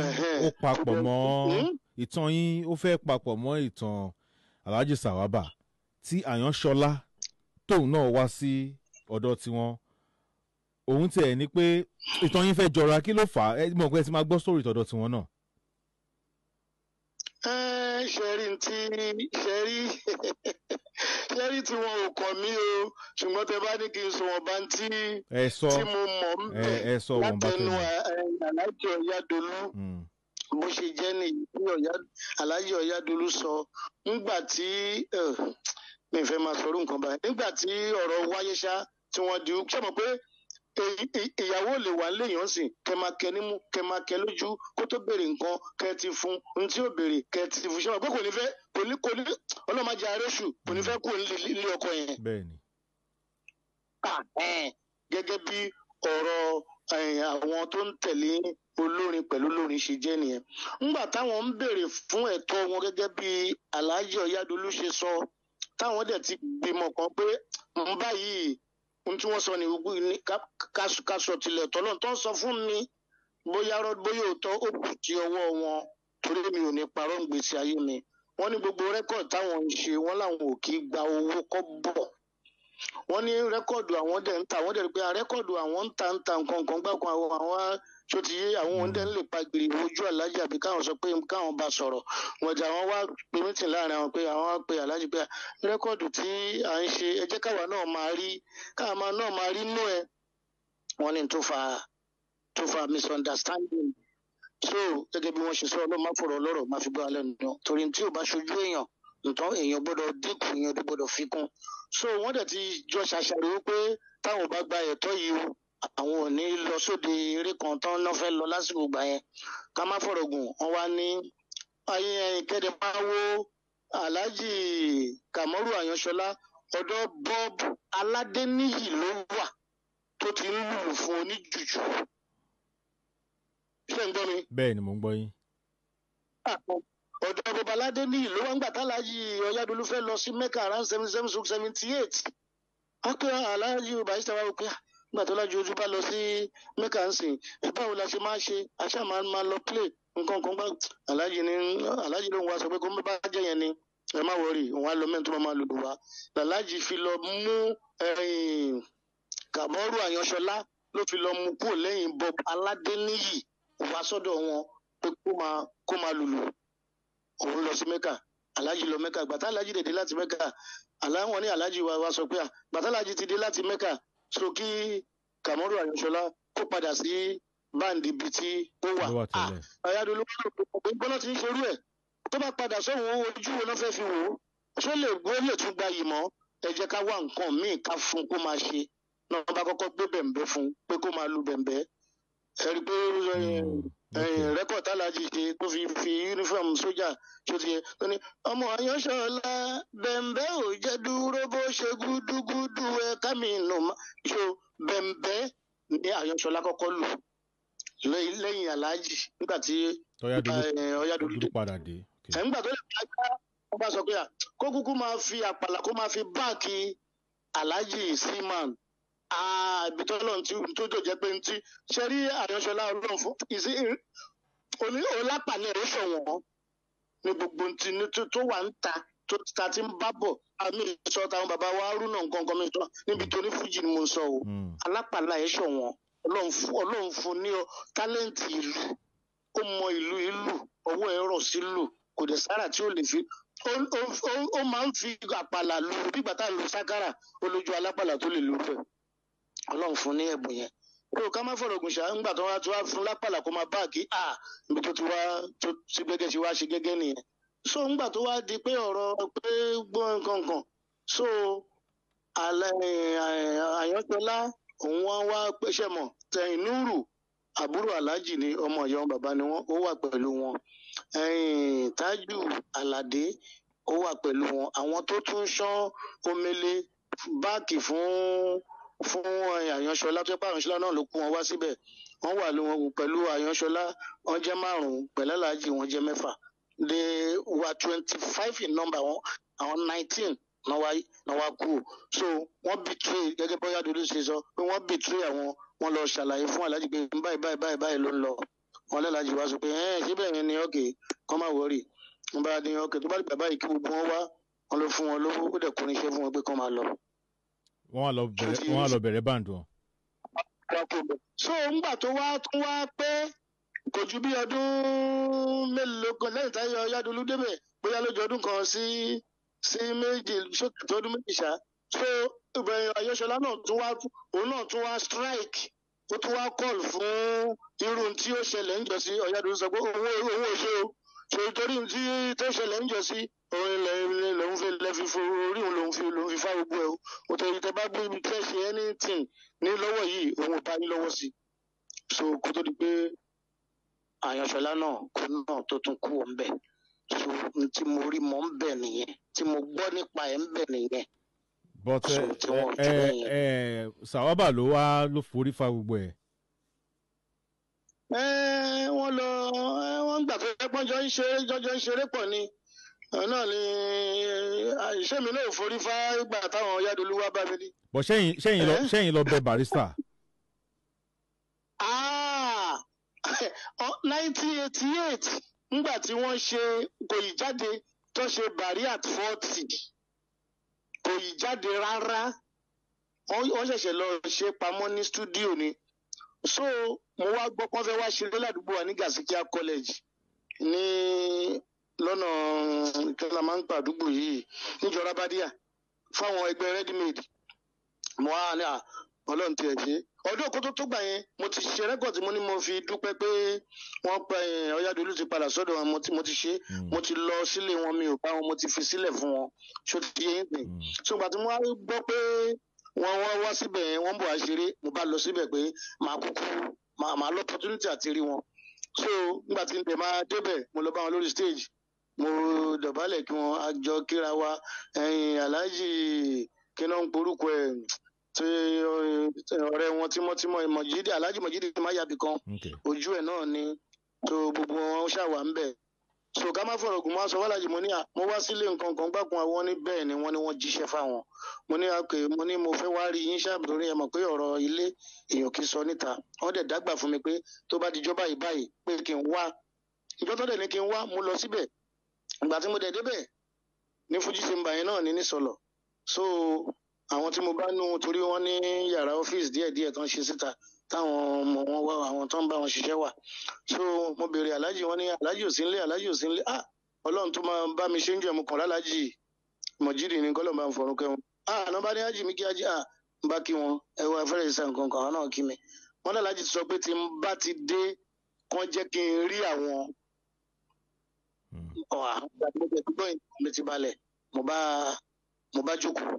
ó papọ̀ mọ́. Hmm? ìtàn yín ó fẹ́ papọ̀ mọ́ ìtàn Alhaji Sawaba tí Àyànṣọlá tóun náà wá sí ọ̀dọ̀ tiwọn. Òun tiẹ̀ ní pé ìtàn yín fẹ́ jọra kí ló fà á? Mọ̀ pé ẹ ti máa gbọ́ sórí ìtọ̀dọ̀ tiwọn náà. Ẹ́, ṣẹ́rí tí ṣẹ́rí ṣẹ́rí tí wọn ò kàn mí o ṣùgbọ́n tẹ bá ní kí n sọ wọn bá ń tí mo mọ̀ ń bẹ̀ látẹnu tẹnu. aláàjì ọ̀yádolú Mm, bó ṣe jẹ́ Ọ̀yá- aláàjì ọ̀yádolú sọ nígbà tí mi fẹ́ máa sọ̀rọ̀ nǹkan báyìí. Nígbà tí ọ̀rọ̀ wáyé ṣá tí wọ́n di ṣé mọ̀ pé ìyàwó lè wà léèyàn sìn. Kẹ máa kẹ nímú kẹ máa kẹ lójú kó tó béèrè nǹkan kẹ ti fún ohun tí yóò béèrè kẹ ti fún mọ̀ pé kò ní fẹ́ kò ní kò ní ọlọ́mọdé arẹ́sù kò ní fẹ́ kó ilé ọkọ yẹn. Bẹ́ẹ̀ ni Ah, gẹ́gẹ́ bí ọ̀rọ̀ àwọn tó ń tẹ̀lé olórin pẹ̀lú olórin ṣe jẹ́ nìyẹn. ńgbà táwọn ń béèrè fún ẹ̀tọ́ wọn gẹ́gẹ́ bí Alhaji Ọ̀yádolú ṣe sọ táwọn dẹ̀ ti gbìmọ̀ kan pé ń báyìí ohun tí wọ́n sọ ní gbogbo ní ká- ká- ká sọ tilẹ̀ tọ́ náà tó ń sọ fún mi bóyá bóyá òótọ́ ó kù sí ọwọ́ wọn torí mi ò ní parọ́ ń gbèsè ayé mi. Wọ́n ní gbogbo rẹ́kọ̀d táwọn ń ṣe wọ́n làwọn ò kí gba owó kọ́ bọ̀. Wọ́n ní rẹ́kọ̀dù àwọn dẹ̀ ń ta àwọn dẹ̀ rí pé rẹ́kọ̀dù àwọn ń ta ń ta nǹkan kan gbàkan àwọn àwọn tó ti yé? Àwọn ohun dẹ̀ ń lè pa gbèrè ojú aláàjì àbí káwọn sọ pé káwọn bá sọ̀rọ̀. Wọ́n jà wọ́n wá pé mítìn láàárín àwọn pé àwọn wá pe aláàjì pé rẹ́kọ̀dù tí à ń ṣe ẹ káwa náà máa rí káwa náà máa rí nú ẹ. Wọ́n ní tó fa tó fa misunderstanding. So gẹ́gẹ́ bí wọ́n ṣe sọ ọlọ́run má fọ̀rọ̀ ọlọ́rọ̀ má fi gbọ́ alẹ́ nù torí tí ò bá ṣojú èèyàn nǹkan èèyàn gbọ́dọ̀ dínkù èèyàn gbọ́dọ̀ fi so wọ́n dẹ̀ ti jọ ṣàṣàrò pé táwọn bá gba ẹ̀tọ́ yìí o àwọn ò ní lọ sóde eré kan tán náà fẹ́ lọ lásìkò gbà yẹn. Ká má fọ̀rọ̀ gùn wọ́n wá ní ayé kẹ́dẹ̀ máa wo Alhaji Kamoru Àyànṣọlá ọ̀dọ̀ Bob Aládéníyì ló wà tó ti ń lùlù fún oníjùjù. Ṣé ń gbọ́ mi? Bẹ́ẹ̀ ni mò ń gbọ́ yín. ọ̀dọ̀ babaládé ní ìlú wọn gbà tálájì ọ̀yádolú fẹ́ lọ sí mecca around seventy seven stroke seventy eight wọ́n pe aláàjì barista wa pé nígbà tó lájú ojú bá lọ sí mecca ń sìn báwo la ṣe máa ṣe? Àṣà máa máa lọ play nǹkan kan gbà aláàjì ní aláàjì ló ń wá sọ pé kó ń bá jẹ́ yẹn ni. Ẹ má wọrí òun á lọ mẹ́rin tó máa máa lòdù wá làlájì fi lọ mú kàmọ́rù àyànṣọlá ló fi lọ mú kúrò lẹ́yìn bob aládéníyì wá sọ́dọ̀ wọn pé kó máa kó máa lùlù. Òun lọ sí mẹ́kà. Aláàjì lọ mẹ́kà. Gbàtà aláàjì dèdè láti mẹ́kà aláwọn ní aláàjì wa wá sọ pé gbàtà aláàjì ti dé láti mẹ́kà so kí kàmọ́rù àyànṣọlá kó padà sí báǹdì ibi tí ó wà. Ah, pé gbọ́dọ̀ ti ń ṣerú ẹ̀. Tó bá padà sóhun ojú wo náà fẹ́ fi wò ó? Ṣó lè gbó lè tún gba yìí mọ́? Ẹ jẹ́ ká wá nǹkan míì ká fún kó máa ṣe. Náà bá kọ́kọ́ gbé bẹ̀m̀bẹ́ fún pé kó máa lu bẹ̀m̀bẹ́ ẹ rí i pé ẹ, Mm, okay. rẹ́kọ̀tì alájí ṣe tó fi fi uniform sójà tó ti yẹ tó ní ọmọ Àyànṣọlá bẹ̀m̀bẹ́ ò jẹ́ dúró bó ṣe gúdúgúdú ẹ kámi nù má ṣó bẹ̀m̀bẹ́ ní Àyànṣọlá kọ́kọ́ lù lẹ́yìn alájí nígbà tí ẹ, dé dúró padà dé. Okay. ẹ̀ńgbà tó lè wọ́n bá sọ pé kó kúkú máa fi àpàlà kó máa fi báàkì aláàjì seaman ibi tó lọ́n tí tó tó jẹ́ pé ń tí ṣe rí àyànṣọlá ọlọ́run fún? Ìsí oní olápàlẹ̀ rẹ̀ ṣọ̀wọ́n ní gbogbo ti ní tó wà ń ta tó ta ti ń bá bọ̀ àmì ìsọ táwọn bàbá wa rúnà nǹkan kan mi sọ níbi tó ní fújì ni mo sọ o. Mm, alápàlà ẹ̀ ṣọ̀wọ́n ọlọ́run fún ní tálẹ́ǹtì ìlú. Ó mọ ìlú ìlú ọwọ́ ẹ̀ rọ̀ sí lù kò dẹ̀ sára tí ó lè fi ó- máa ń fi àpàlà lu bígbà tá a lu sákàrà ó lójú alápàlà tó lè lu rẹ̀ ọlọ́run fún ní ẹ̀bùn yẹn. Kó ká má fọ̀rọ̀ gùn ṣá ńgbà tó wá tó wá fún lápàlà kó máa báàkì à ibi tó ti wá tó ti gbẹ́gẹ́ ṣe wá ṣe gẹ́gẹ́ nìyẹn. So ńgbà tó wá di pé ọ̀rọ̀ pé gbọ́n kankan so àyànṣọlá òun wá wá pẹ́ṣẹ̀ mọ̀ tẹ̀yìn núrù àbúrò aláàjì ni ọmọ ìyá wọn bàbá ni wọn ó wà pẹ̀lú wọn. Tájù aládé ó wà pẹ̀lú wọn. Àwọn tó tún ṣán omele báàkì fún fún àyànṣọlá tó pé àyànṣọlá náà ló kó wọn wá síbẹ̀. Wọ́n wà lóhun pẹ̀lú àyànṣọlá wọ́n jẹ́ márùn-ún pẹ̀lú aláàjì wọ́n jẹ́ mẹ́fà. They were twenty five in number wọn àwọn nineteen náà wá náà wá kú. So wọ́n betray gẹ́gẹ́ bóyá dodo ṣe sọ pé wọ́n betray àwọn wọ́n lọ ṣàlàyé fún aláàjì pé báyìí báyìí báyìí báyìí ló ń lọ. Wọ́n lẹ́láàjì wá sọ pé ẹ̀ síbẹ̀ yẹn ni ọ̀kẹ́ kọ́ máa wọ̀rì wọ́n bá ní ọ̀kẹ́ tó bá dìgbà báyìí kí gbogbo wọn wá wọ́n lọ fún wọn lówó ó dẹ̀ kún iṣẹ́ fún wọn pé kọ́ máa lọ. Wọ́n á lọ bẹ̀rẹ̀ wọ́n á lọ bẹ̀rẹ̀ band wọn. so ńgbà tó wá tún wá pé kò ju bí ọdún mélòó kan lẹ́yìn táyọ̀ ọ̀yádolú débẹ̀ bóyá lójú ọdún kan sí sí méjì sókè tó ọdún méjì ṣá. So ìbẹ̀rẹ̀ ayọ́ṣọlá náà tún wá òun náà tún wá strike ó tún wá call fún irú tí ó ṣẹlẹ̀ ń jọ sí ọ̀yádolú sọ pé owó owó ṣe o torí tí tó ṣẹlẹ̀ ń jọ sí òun ilẹ̀ ilẹ̀ lòun fi lẹ́ fi fo orí òun lòun fi lòun fi fá gbogbo ẹ̀ o tẹ̀yìn tẹ bá gbé ibi tẹ́ ṣe anything ní lọ́wọ́ yìí òun ò bá yín lọ́wọ́ sí so kó tó di pé àyànṣọlá náà kú náà tó tún kú ń bẹ̀ so tí mo rí mọ́ ń bẹ̀ nìyẹn tí mo gbọ́ nípa ẹ̀ ń bẹ̀ nìyẹn. but ẹ ẹ ẹ sàwábà ló wá ló forí fa gbogbo ẹ̀. Ẹ́, wọ́n lọ ẹ́, wọ́n gbà pé pọ́njọ́ ń ṣe jọjọ́ ń ṣeré pọ̀ ni náà ni àìṣe mi náà forí fá ìgbà táwọn yádolú wá bá mi ní. but sẹ́yìn sẹ́yìn lọ Eh? sẹ́yìn lọ bẹ barista. Ah! nineteen eighty eight nígbà tí wọ́n ṣe kò yí jáde tó ṣe bàrí at forty kò yí jáde rárá wọ́n ṣẹ̀ṣẹ̀ lọ ṣe pamọ́ ní stúdíò ni so mo wá gbọ́ pọ́n fẹ́ wá ṣeré ládùúgbò wa ní gasikia college ní lọ́nà pa àdúgbò yìí níjọra bádíà fáwọn ẹgbẹ́ ready made mo wá ní à ọlọ́run tiẹ̀ ṣe ọdún òkú tó tó gbà yẹn mo ti ṣe rẹ́kọ̀tì mo ní mo fi dúpẹ́ pé wọ́n pa ọ̀yádolú ti padà sọ́dọ̀ wọn mo ti- ṣe Mm, mo ti lọ sílé wọn mi ò bá wọn mo ti fi sílẹ̀ fún wọn. Ṣó ti yé yín? Mm. so gbà tí mo wá gbọ́ pé wọ́n wá wá síbẹ̀ yẹn wọ́n bọ̀ wá ṣeré. Mo bá lọ síbẹ̀ pé màá kúkú màá lọ opportunity àti rí wọn. So nígbà tí n tẹ̀ máa débẹ̀ mo lọ bá wọn lórí stage. Mo dọ̀bálẹ̀ kí wọ́n àjọ kíra wa. Ẹ̀yìn aláàjì kí náà ń porúkọ ẹ̀? Tí ọ̀rẹ́ wọn tímọ́tímọ́ mọ̀jídì aláàjì mọ̀jídì má yàbí kan ojú ẹ̀ náà ni. Tó gbogbo wọn ṣàwà ń bẹ̀ so ká má fọ̀rọ̀ gùn mọ́ aṣọ wàlájì mo ní à mo wá sílé nǹkan kan gbàkun àwọn ní bẹ́ẹ̀ ni wọ́n ní wọ́n jíṣẹ́ fáwọn mo ní àpè mo ní mo fẹ́ wá rí yín ṣáàbù torí ẹ mọ̀ pé ọ̀rọ̀ ilé èèyàn kì í sọ níta. Wọ́n dẹ̀ dágbà fún mi pé tó bá dijọ́ báyìí báyìí pé kí n wá. Ìjọ tó dẹ̀ ní kí n wá mo lọ síbẹ̀. Ìgbà tí mo dẹ̀ débẹ̀ ní fújì ṣe ń bà yẹn náà so àwọn tí mo bá nù torí wọ́n ní yàrá táwọn ọmọ wọn wá àwọn tó ń bá wọn ṣiṣẹ́ wà. So mo béèrè aláàjì wọn ní aláàjì ò sí nílé aláàjì ò sí nílé. Ah ọlọ́run tó máa bá mi ṣe ń jẹ́ mo kàn lálájì mọ̀jírì ní kọ́lọ̀ bá ń fọ̀rùn kẹ́ wọn. Ah àná bá ní ájì mi kí ájì ah ń bá kí wọn ẹ wá fẹ́rẹ̀ ìsàn nǹkan kan àwọn náà kí mi. Wọn náà láti sọ pé tí n bá ti dé kán jẹ́ kí n rí àwọn. Mm. ọ̀ àwọn ìgbà tí mo jẹ́ gbọ́ mi ti balẹ̀ mo bá mo bá jókòó.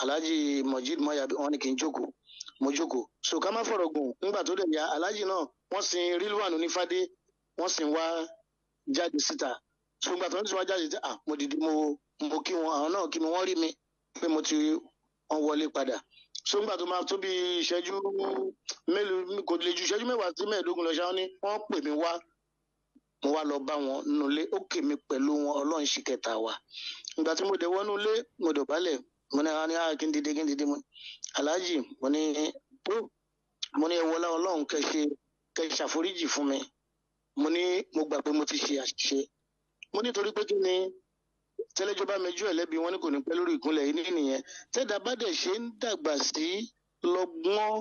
Aláàjì mọ̀jírì mọ́yà wọn ni kí n jókòó mo jókòó. So ká má fọ̀rọ̀ gùn. Nígbà tó dẹ̀ ya aláàjì náà wọ́n sin rílùwànù ní fadé wọ́n sì ń wá jáde síta. So nígbà tó ń sọ wá jáde síta ah mo dìde mo mo kí wọn àwọn náà kí mi wọ́n rí mi pé mo ti wọ́n wọlé padà. So nígbà tó máa tó bí ìṣẹ́jú mélòó kò lè ju ìṣẹ́jú mẹ́wàá sí mẹ́ẹ̀ẹ́dógún lọ ṣáá ní wọ́n pè mí wá. Mo wá lọ bá wọn nulẹ̀ ó kè mí pẹ̀lú wọn ọlọ́run ṣì kẹta wa. Ìgbà tí mo dẹ̀ wọnú ilé mo dọ̀bálẹ̀ mo ní àwọn ní kí n dìde kí n dìde. Mo aláàjì mo ní mo ní ẹ wọlá ọlọ́run kẹ́ ṣe kẹ́ ṣàforíjì fún mi. Mo ní mo gbà pé mo ti ṣe àṣìṣe. Mo nítorí pé kí ni? Tẹ́lẹ́jọba mẹjọ ẹlẹ́bi wọn ní kò ní pẹ́ lórí ìkúnlẹ̀ yìí nìyẹn tẹ́dá bá dẹ̀ ṣe ń dàgbà sí lọ́gbọ́n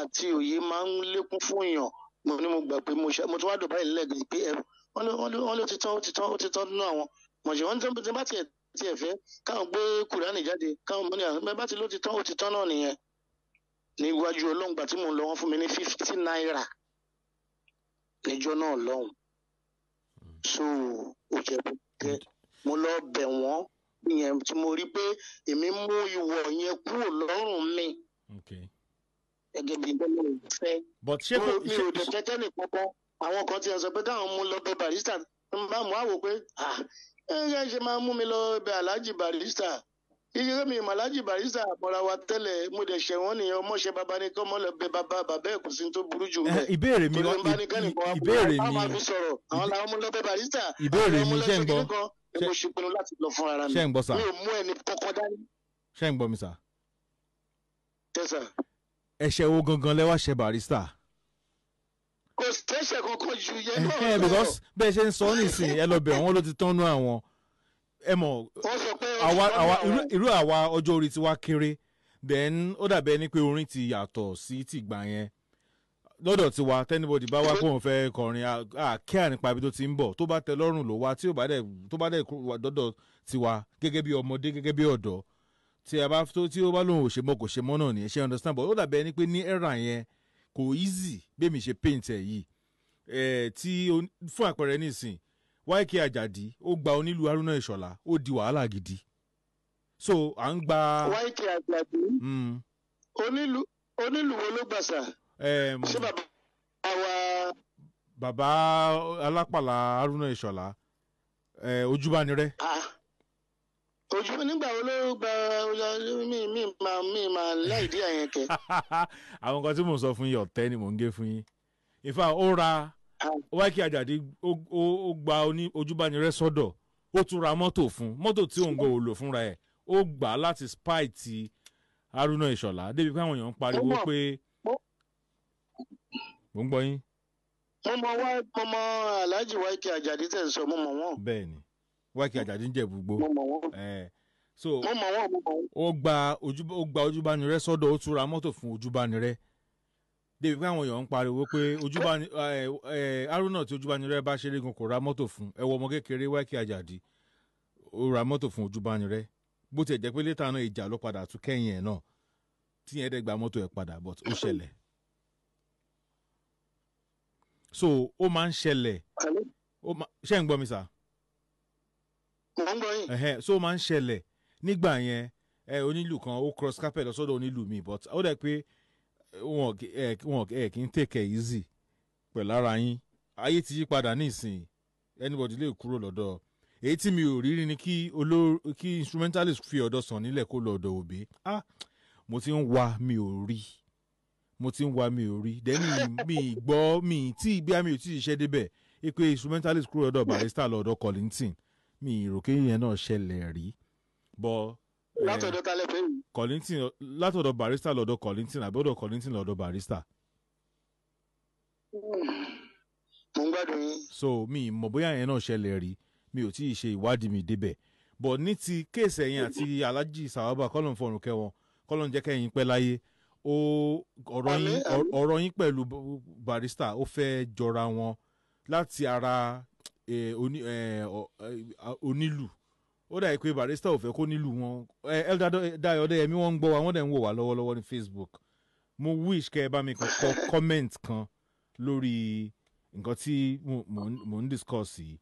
àti òye máa ń lékún fún èèyàn. Mo ní mo gbà pé mo ṣe mo tún wá dọ̀bá ìlẹ́gàn pé ẹ wọ́n ló ti tán ó ti tán ó ti tán nínú àwọn. Mọ̀ṣẹ́ wọn tí bá tiẹ̀ tiẹ̀ fẹ́ káwọn gbé kùránì jáde káwọn mọ́ni àwọn bá ti ló ti tán ó ti tán náà nìyẹn. Níwájú ọlọ́ngbà tí mò ń lọ wọ́n fún mi ní fifty naira níjọ́ náà lọ́hùn. So ó jẹ́ bẹ́ẹ̀ mo lọ bẹ̀ wọ́n ìyẹn tí mo rí pé èmi mú ìwọ̀ yẹn kúrò lọ́rùn mi. Gẹ́gẹ́ bí bẹ́ẹ̀ mo fẹ́. Mi ò dé tẹ́tẹ́ nìkan kan. Àwọn kan ti sọ pé káwọn mú lọ bẹ barista. Ń bá mú àwò pé ah ẹ ṣe máa mú mi lọ bẹ alhaji barista iye mi ìmọ̀ alhaji barista àmọ́ra wa tẹ́lẹ̀ mo dẹ̀ ṣẹ̀ wọ́n nìyẹn ọmọọṣẹ́ bàbá ni kọ́ mọ́ lọ bẹ bàbá bàbá ẹ̀ kò sí tó burú jù Eh, bẹ́ẹ̀ ìbéèrè mi ìbéèrè mi àwọn làwọn mú lọ bẹ barista ìbéèrè àwọn mi ṣé ń gbọ́? kíní kan, ni mo ṣe pinnu láti lọ fún ara mi ń gbọ́ sà? Mi ò mú ẹni kankan dání. Ṣé ń gbọ́ mi sà? Tẹ́sà ẹ̀ṣẹ̀ wo gangan lẹ wá ṣe barista. Kò tẹ́sẹ̀ kankan ju yẹn náà lọ. because bẹ́ẹ̀ ṣe ń sọ nísìn ẹ lọ bẹ̀ wọ́n ló ti tọ́nú àwọn. Ẹ mọ̀ pé irú àwa ọjọ́ orí tiwa kéré. Then ó dàbí ẹni pé orin ti yàtọ̀ sí tìgbà yẹn. Lọ́dọ̀ tiwa tẹ́nibọ̀dì bá wá kó òun fẹ́ kọrin à kí ànípa ibi tó ti ń bọ̀. Tó bá tẹ lọ́rùn ló wá tí ò bá dẹ̀ dọ́dọ̀ tiwa gẹ́gẹ́ bí ọmọdé gẹ́gẹ́ bí ọ̀dọ́. Tí a bá tó tí ó bá lóun ò ṣe mọ́ kò ṣe mọ́ náà nìyẹn ṣe understand. But ó dàbí ẹni pé ní era yẹn kò easy bẹ́ẹ̀ mi ṣe paint ẹ̀ yìí. Ẹ̀ tí fún àpẹẹrẹ nísìn YK Àjàdí ó gba onílù Haruna Ìṣọ̀lá ó di wàhálà gidi. So à ń gba wáìkì àgbàdo mm, onílù onílù wo ló gbàsà em, ṣé bàbá wa bàbá alápàlà Haruna Ìṣọ̀lá ojúbánirẹ́. Ah, ojú nígbà wo ló gba mi mi máa mi máa láìdí àyẹn kẹ. Àwọn nǹkan tí mò ń sọ fún yín ọ̀tẹ́ ni mò ń gé fún yín. Fact ó ra. YK Àjàdí ó gba ojúbánirẹ́ sọ́dọ̀ ó tún ra mọ́tò fún mọ́tò tí òun gan ò lò fúnra ẹ̀ ó gbà á láti spy ti Haruna Ìṣọ̀lá. Débi pé àwọn èèyàn ń pariwo pé Mo- mò ń gbọ́ yín. Mo mọ wá mo mọ alhaji wáìkì àjàdí tẹ̀ ń sọ mo mọ wọn. Bẹ́ẹ̀ ni YK Àjàdí ń jẹ̀ gbogbo. Mo mọ wọn. Eh, so mo mọ wọn mo mọ wọn. ó gba ojú ó gba ojúbánirẹ́ sọ́dọ̀ ó tún ra mọ́tò fún ojúbánirẹ́ débi pé àwọn èèyàn ń pariwo pé ojúbáni Haruna tí ojúbánirẹ́ bá ṣeré gan kò ra mọ́tò fún. Ẹ wọ ọmọ kékeré YK Àjàdí ó ra mọ́tò fún ojúbánirẹ́ bó tiẹ̀ jẹ́ pé létà náà ìjà ló padà tún kẹ́yìn ẹ̀ náà. Tí yẹn dẹ̀ gba mọ́tò ẹ̀ padà but ó ṣẹlẹ̀. So ó máa ń ṣẹlẹ̀. Ṣé ń gbọ́ mi sà mo ń gbọ́ yín. So máa ń ṣẹlẹ̀ nígbà yẹn. Onílù kan ó cross carpet lọ sọ́dọ̀ onílù mi but ó dẹ̀ pé wọn kì- ẹ wọn ẹ kì í take it easy pẹ̀lú ara yín. Ayé ti yí padà nísìnyí. Anybody lè kúrò lọ́dọ̀. Èyí tí mi ò rí rí ni kí olóò kí instrumentalist fi ọ̀dọ̀ sàn nílẹ̀ kó lọ ọ̀dọ̀ òbí. Ah mo ti ń wá mi ò rí. Mo ti ń wá mi ò rí. Then mi gbọ́ mi tí bí a mi ò tí ì ṣiṣẹ́ débẹ̀ ẹ pé instrumentalist kúrò lọ́dọ̀ barrister lọ́dọ̀ Kollington mi rò kéyìn yẹn náà ṣẹlẹ̀ rí bọ́ eh, látọ̀dọ̀ ta lẹ fẹ́ yìí Kollington látọ̀dọ̀ barrister lọ́dọ̀ Kollington àbí ọ̀dọ̀ Kollington lọ́dọ̀ barrister? Mo ń gbádùn yín. So mi mọ̀ bóyá yẹn náà ṣẹlẹ̀ rí. Mi ò tí ì ṣe ìwádìí mi débẹ̀. But ní ti kéèsì ẹ̀yìn àti Alhaji Sawaba kọ́lọ̀ fọrùn kẹwọn kọ́lọ̀ jẹ́ kẹ́yìn pẹ́ láyé. Ó ọ̀rọ̀ yín àmín. ọ̀rọ̀ yín pẹ̀lú b- barrister ó fẹ́ jọra wọn láti ara eh, eh, eh, onílù. Ó dàbí pé barrister ò fẹ́ kó nílù wọn. Elder Dayo Ọdẹ́yẹmí wọ́n ń gbọ́ wa wọ́n dẹ̀ ń wò wá lọ́wọ́lọ́wọ́ ní Facebook. Mo wish kẹ́ ẹ bá mi kọ comment kan lórí nǹkan tí mo- ń- discuss yìí.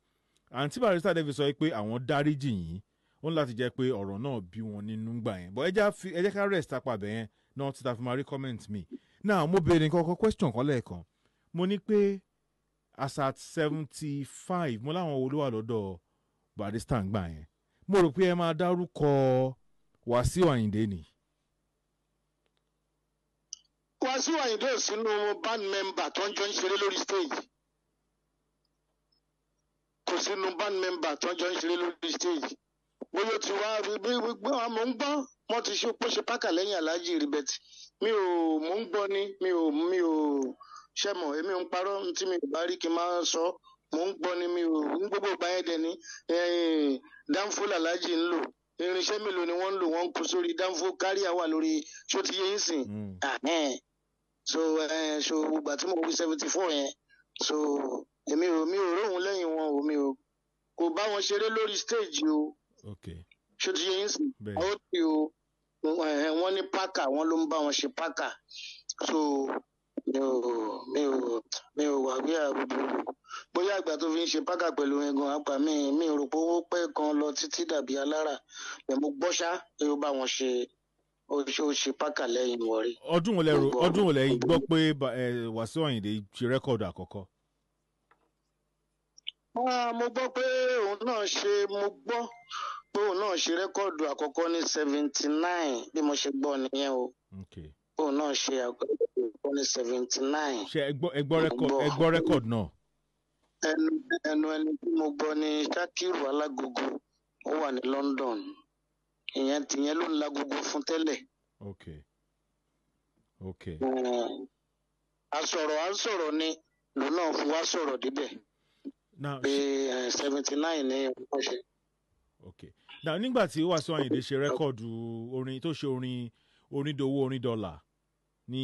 Àǹtí barrister dẹ̀ fi sọ pé àwọn dáríjì yín. Ó ní láti jẹ́ pé ọ̀rọ̀ náà bí wọn nínú gbà yẹn. But ẹ jẹ́ ká rest apá bẹ̀ yẹn. Náà títa fi máa rí comment mi. Now mo béèrè nǹkan kan question kan lẹ́ẹ̀kan. Mo ní pé as at seventy five mo láwọn wo ló wà lọ́dọ̀ barrister ń gbà yẹn. Mo rò pé ẹ máa dárúkọ Wàsíù Àyìndé ni. Wàsíù Àyìndé ò sínú band member tó ń jọ ń ṣeré lórí stage. Kò sínú band member tó ń jọ ń ṣeré lórí stage. Bóyá ti wá bí àmọ́ ń gbọ́ wọ́n ti ṣe ṣe pákà lẹ́yìn aláàjì ribet. Mi ò mò ń gbọ́ ni mi ò mi ò ṣe mọ̀ èmi ò ń parọ́ tí mi ò bá rí kí n máa sọ mò ń gbọ́ ni mi ò ń gbogbo ìgbà yẹn dẹ̀ ni eh, dánfó làlájì ń lò. Irinṣẹ́ mélòó ni wọ́n ń lò? Wọ́n ń kó sórí dánfó káríà wà lórí ṣó ti yé yín sìn? Mm. Amen. so ẹ so ìgbà tí mo wí seventy four yẹn so èmi ò mi ò róhun lẹ́yìn wọn o mi ò kò bá wọn ṣeré lórí stage o. Ṣó ti yẹ yín sìn? Ó ti o wọ́n ní pákà wọ́n ló ń bá wọn ṣe pákà so mi ò mi ò mi ò wà bí àbúrò bóyá àgbà tó fi ń ṣe pákà pẹ̀lú ẹ̀gàn apá mi mi ò rò pé owó pẹ́ kan lọ títí dàbí alára. Mo gbọ́ ṣá pé ó bá wọn ṣe ó ṣe pákà lẹ́yìn wọ̀rí. ọdún Gbogbo- ọdún. gbogbo- gbọ́ pé Wàsíù Àyìndé ṣe rẹ́kọ̀dù àkọ́kọ́? Ah, mo gbọ́ pé òun náà ṣe mo gbọ́ pé òun náà ṣe rẹ́kọ̀dù àkọ́kọ́ ní seventy nine bí mo ṣe gbọ́ nìyẹn o. Ok òun náà ṣe àkọ́kọ́ ní seventy nine ṣe ẹ gbọ́ ẹ gbọ́ rẹ́kọ̀dù Gbọ́. ẹ gbọ́ rẹ́kọ̀dù náà ẹnu ẹnu ẹni tí mo gbọ́ ní Shakiru Alágogo ó wà ní London ìyẹn tìyẹn ló ń lagogo fún tẹ́lẹ̀ ok ok Mm. a sọ̀rọ̀ a sọ̀rọ̀ ni lòun náà fún wa sọ̀rọ̀ débẹ̀ pé ṣe- seventy nine ní wọ́n ṣe. ok now nígbà tí Wàsíù Àyìndé ṣe rẹ́kọ̀dù orin tó ṣe orin orin dowó orin dọ́là ní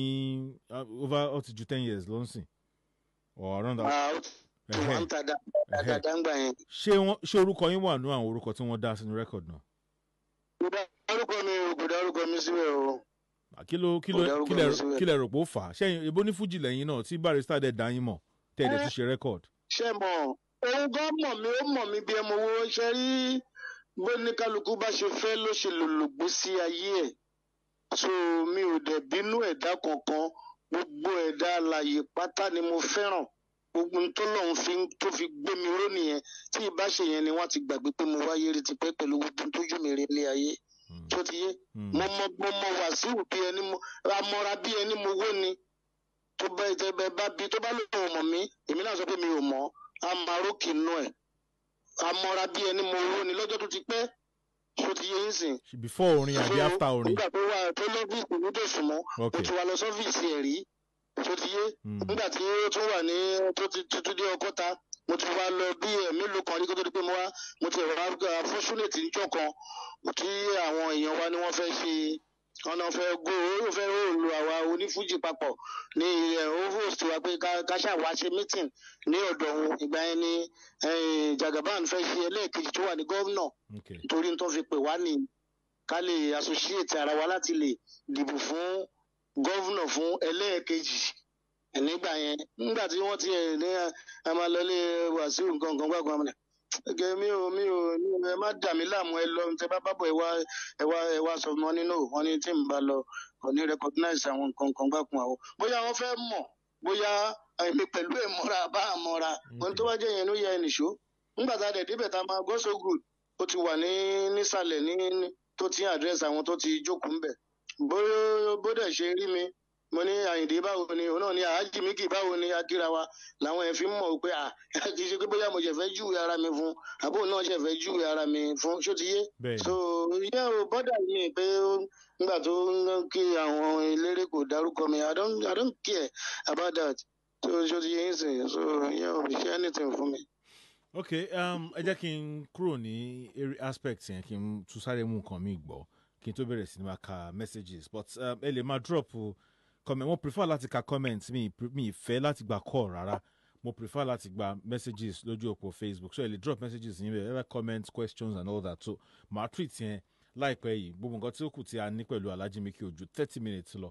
uh, over up to ju ten years ló ń sìn. Or around that. Ah, ó ti ń ta dáadáa ń gbà yẹn. ṣé wọ́n orúkọ yín wà nú àwọn orúkọ tí wọ́n dá sínú rẹ́kọ̀dù náà? Kò dárúkọ mi o kò dárúkọ mi síbẹ̀ o. Ah, kí ló kí ló kí lẹ mi rò pé ó fà á? Ṣẹ́yìn ní fújì lẹ́yìn náà tí barista dẹ̀ dá yín mọ̀ tẹ́ ẹ̀ dẹ̀ tún ṣe rẹ́kọ̀dù ṣé mọ̀? Òun gan mọ̀ mí ó mọ̀ mí bí ẹ mọ̀ owó ṣe rí bó ní kálukú bá ṣe fẹ́ ló ṣe lòlògbé sí ayé ẹ̀ so mi ò dẹ̀ bínú ẹ̀dá kankan. Gbogbo ẹ̀dá alààyè pátá ni mo fẹ́ràn. Gbogbo tó lọ́hún fi tó fi gbé mi ró nìyẹn. Tí ìbá ṣe yẹn ni wọ́n ti gbàgbé pé mo wáyé rí tipẹ́ pẹ̀lú gbogbo tójú mi rí ilé ayé. Tó ti yé? Mm, mo mọ mo mọ wàsíù bí ẹni mo amọra bí ẹni mo wó ni. Tó bá ẹ bẹ bá bí tó bá lóun mọ mí èmi náà sọ pé mi ò mọ. Amarókì nù ẹ. Amọra bí ẹni mo wó ni. Lọ́jọ́ tó ti pẹ́ tó ti yé yín sìn. before orin àbí after orin? nígbà tó wà tó lọ́fíìsì ní tòsùn mọ́. Mo ti wà lọ sọ́fíìsì ẹ̀ rí. Tó ti yé? Mm, nígbà tí ó tún wà ní tó ti tuntun dé ọkọta mo ti wá lọ bí ló kan rí kó tó di pé mo wá mo ti wá fọ́ṣúnẹ̀tì níjọ́ kan tí àwọn èèyàn wa ni wọ́n fẹ́ ṣe ọ̀nà fẹ́ gbó ó fẹ́ ròlù àwa onífújì papọ̀ ní ẹ̀ ó host wa pé ká ṣàwá ṣe meeting ní ọ̀dọ̀ òun ìgbà yẹn ni Jagaban fẹ́ ṣe ẹlẹ́ẹ̀kejì tó wà ní ok. Torí tó fi pè wá ní ká lè associate ara wa láti lè dìbò fún gọ́vnọ̀ fún ẹlẹ́ẹ̀kejì. Nígbà yẹn nígbà tí wọ́n ti ẹ̀ ní a máa Wàsíù nǹkan nǹkan gbàgbọ́n àmì ẹgẹ mi ò mi ò mi ò ẹ má dà mí láàmú ẹ lọ tẹ bá bá bọ̀ ẹ wá ẹ wá ẹ wá sọ wọn nínú wọn ní tí n bá lọ kò ní recognize àwọn nǹkan nǹkan gbàgbọ́n àwọn bóyá wọ́n fẹ́ mọ̀ bóyá èmi pẹ̀lú ẹ̀ mọ́ra bá a mọ́ra. Ohun tó bá jẹ́ yẹn ló yẹ nìṣó nígbà tá a dẹ̀ débẹ̀ tá a máa go so good ó ti wà ní nísàlẹ̀ ní tó ti ń àdírẹ́sì àwọn tó ti jókòó ńbẹ̀ bóyá bó dẹ̀ ṣe rí mi mo ní àyìndé báwo ni? Òun náà ní àájì míkì báwo ni? Akíra wa. Làwọn ẹ̀ fi ń mọ̀ pé à kì í ṣe pé bóyá mo ṣẹ̀ fẹ́ júwe ara mi fún àbó náà ṣẹ̀ fẹ́ júwe ara mi fún ṣó ti yé? So ìyẹn ò bọ́dà mi pé nígbà tó ń kí àwọn eléré kò dárúkọ mi i don't i don't care about that. So ṣó ti yé yín sìn? So ìyẹn ò ṣe anything fún mi. ok um, ẹ jẹ́ kí n kúrò ní aspect yẹn kí n tún sáré mú nǹkan mi gbọ́ kí n tó bẹ̀rẹ̀ sí ní máa ka messages but um, ẹ lè máa drop comment. Mo prefer láti ka comment mi mi fẹ́ láti gba call rárá. Mo prefer láti gba messages lójú òpó facebook. So ẹ lè drop messages yín bẹ́ẹ̀ ẹ comment questions and all that. So màá treat yẹn láìpẹ́ yìí. Gbogbo nǹkan tí ó kù tí a ní pẹ̀lú Alhaji Miki ojú thirty minutes lọ.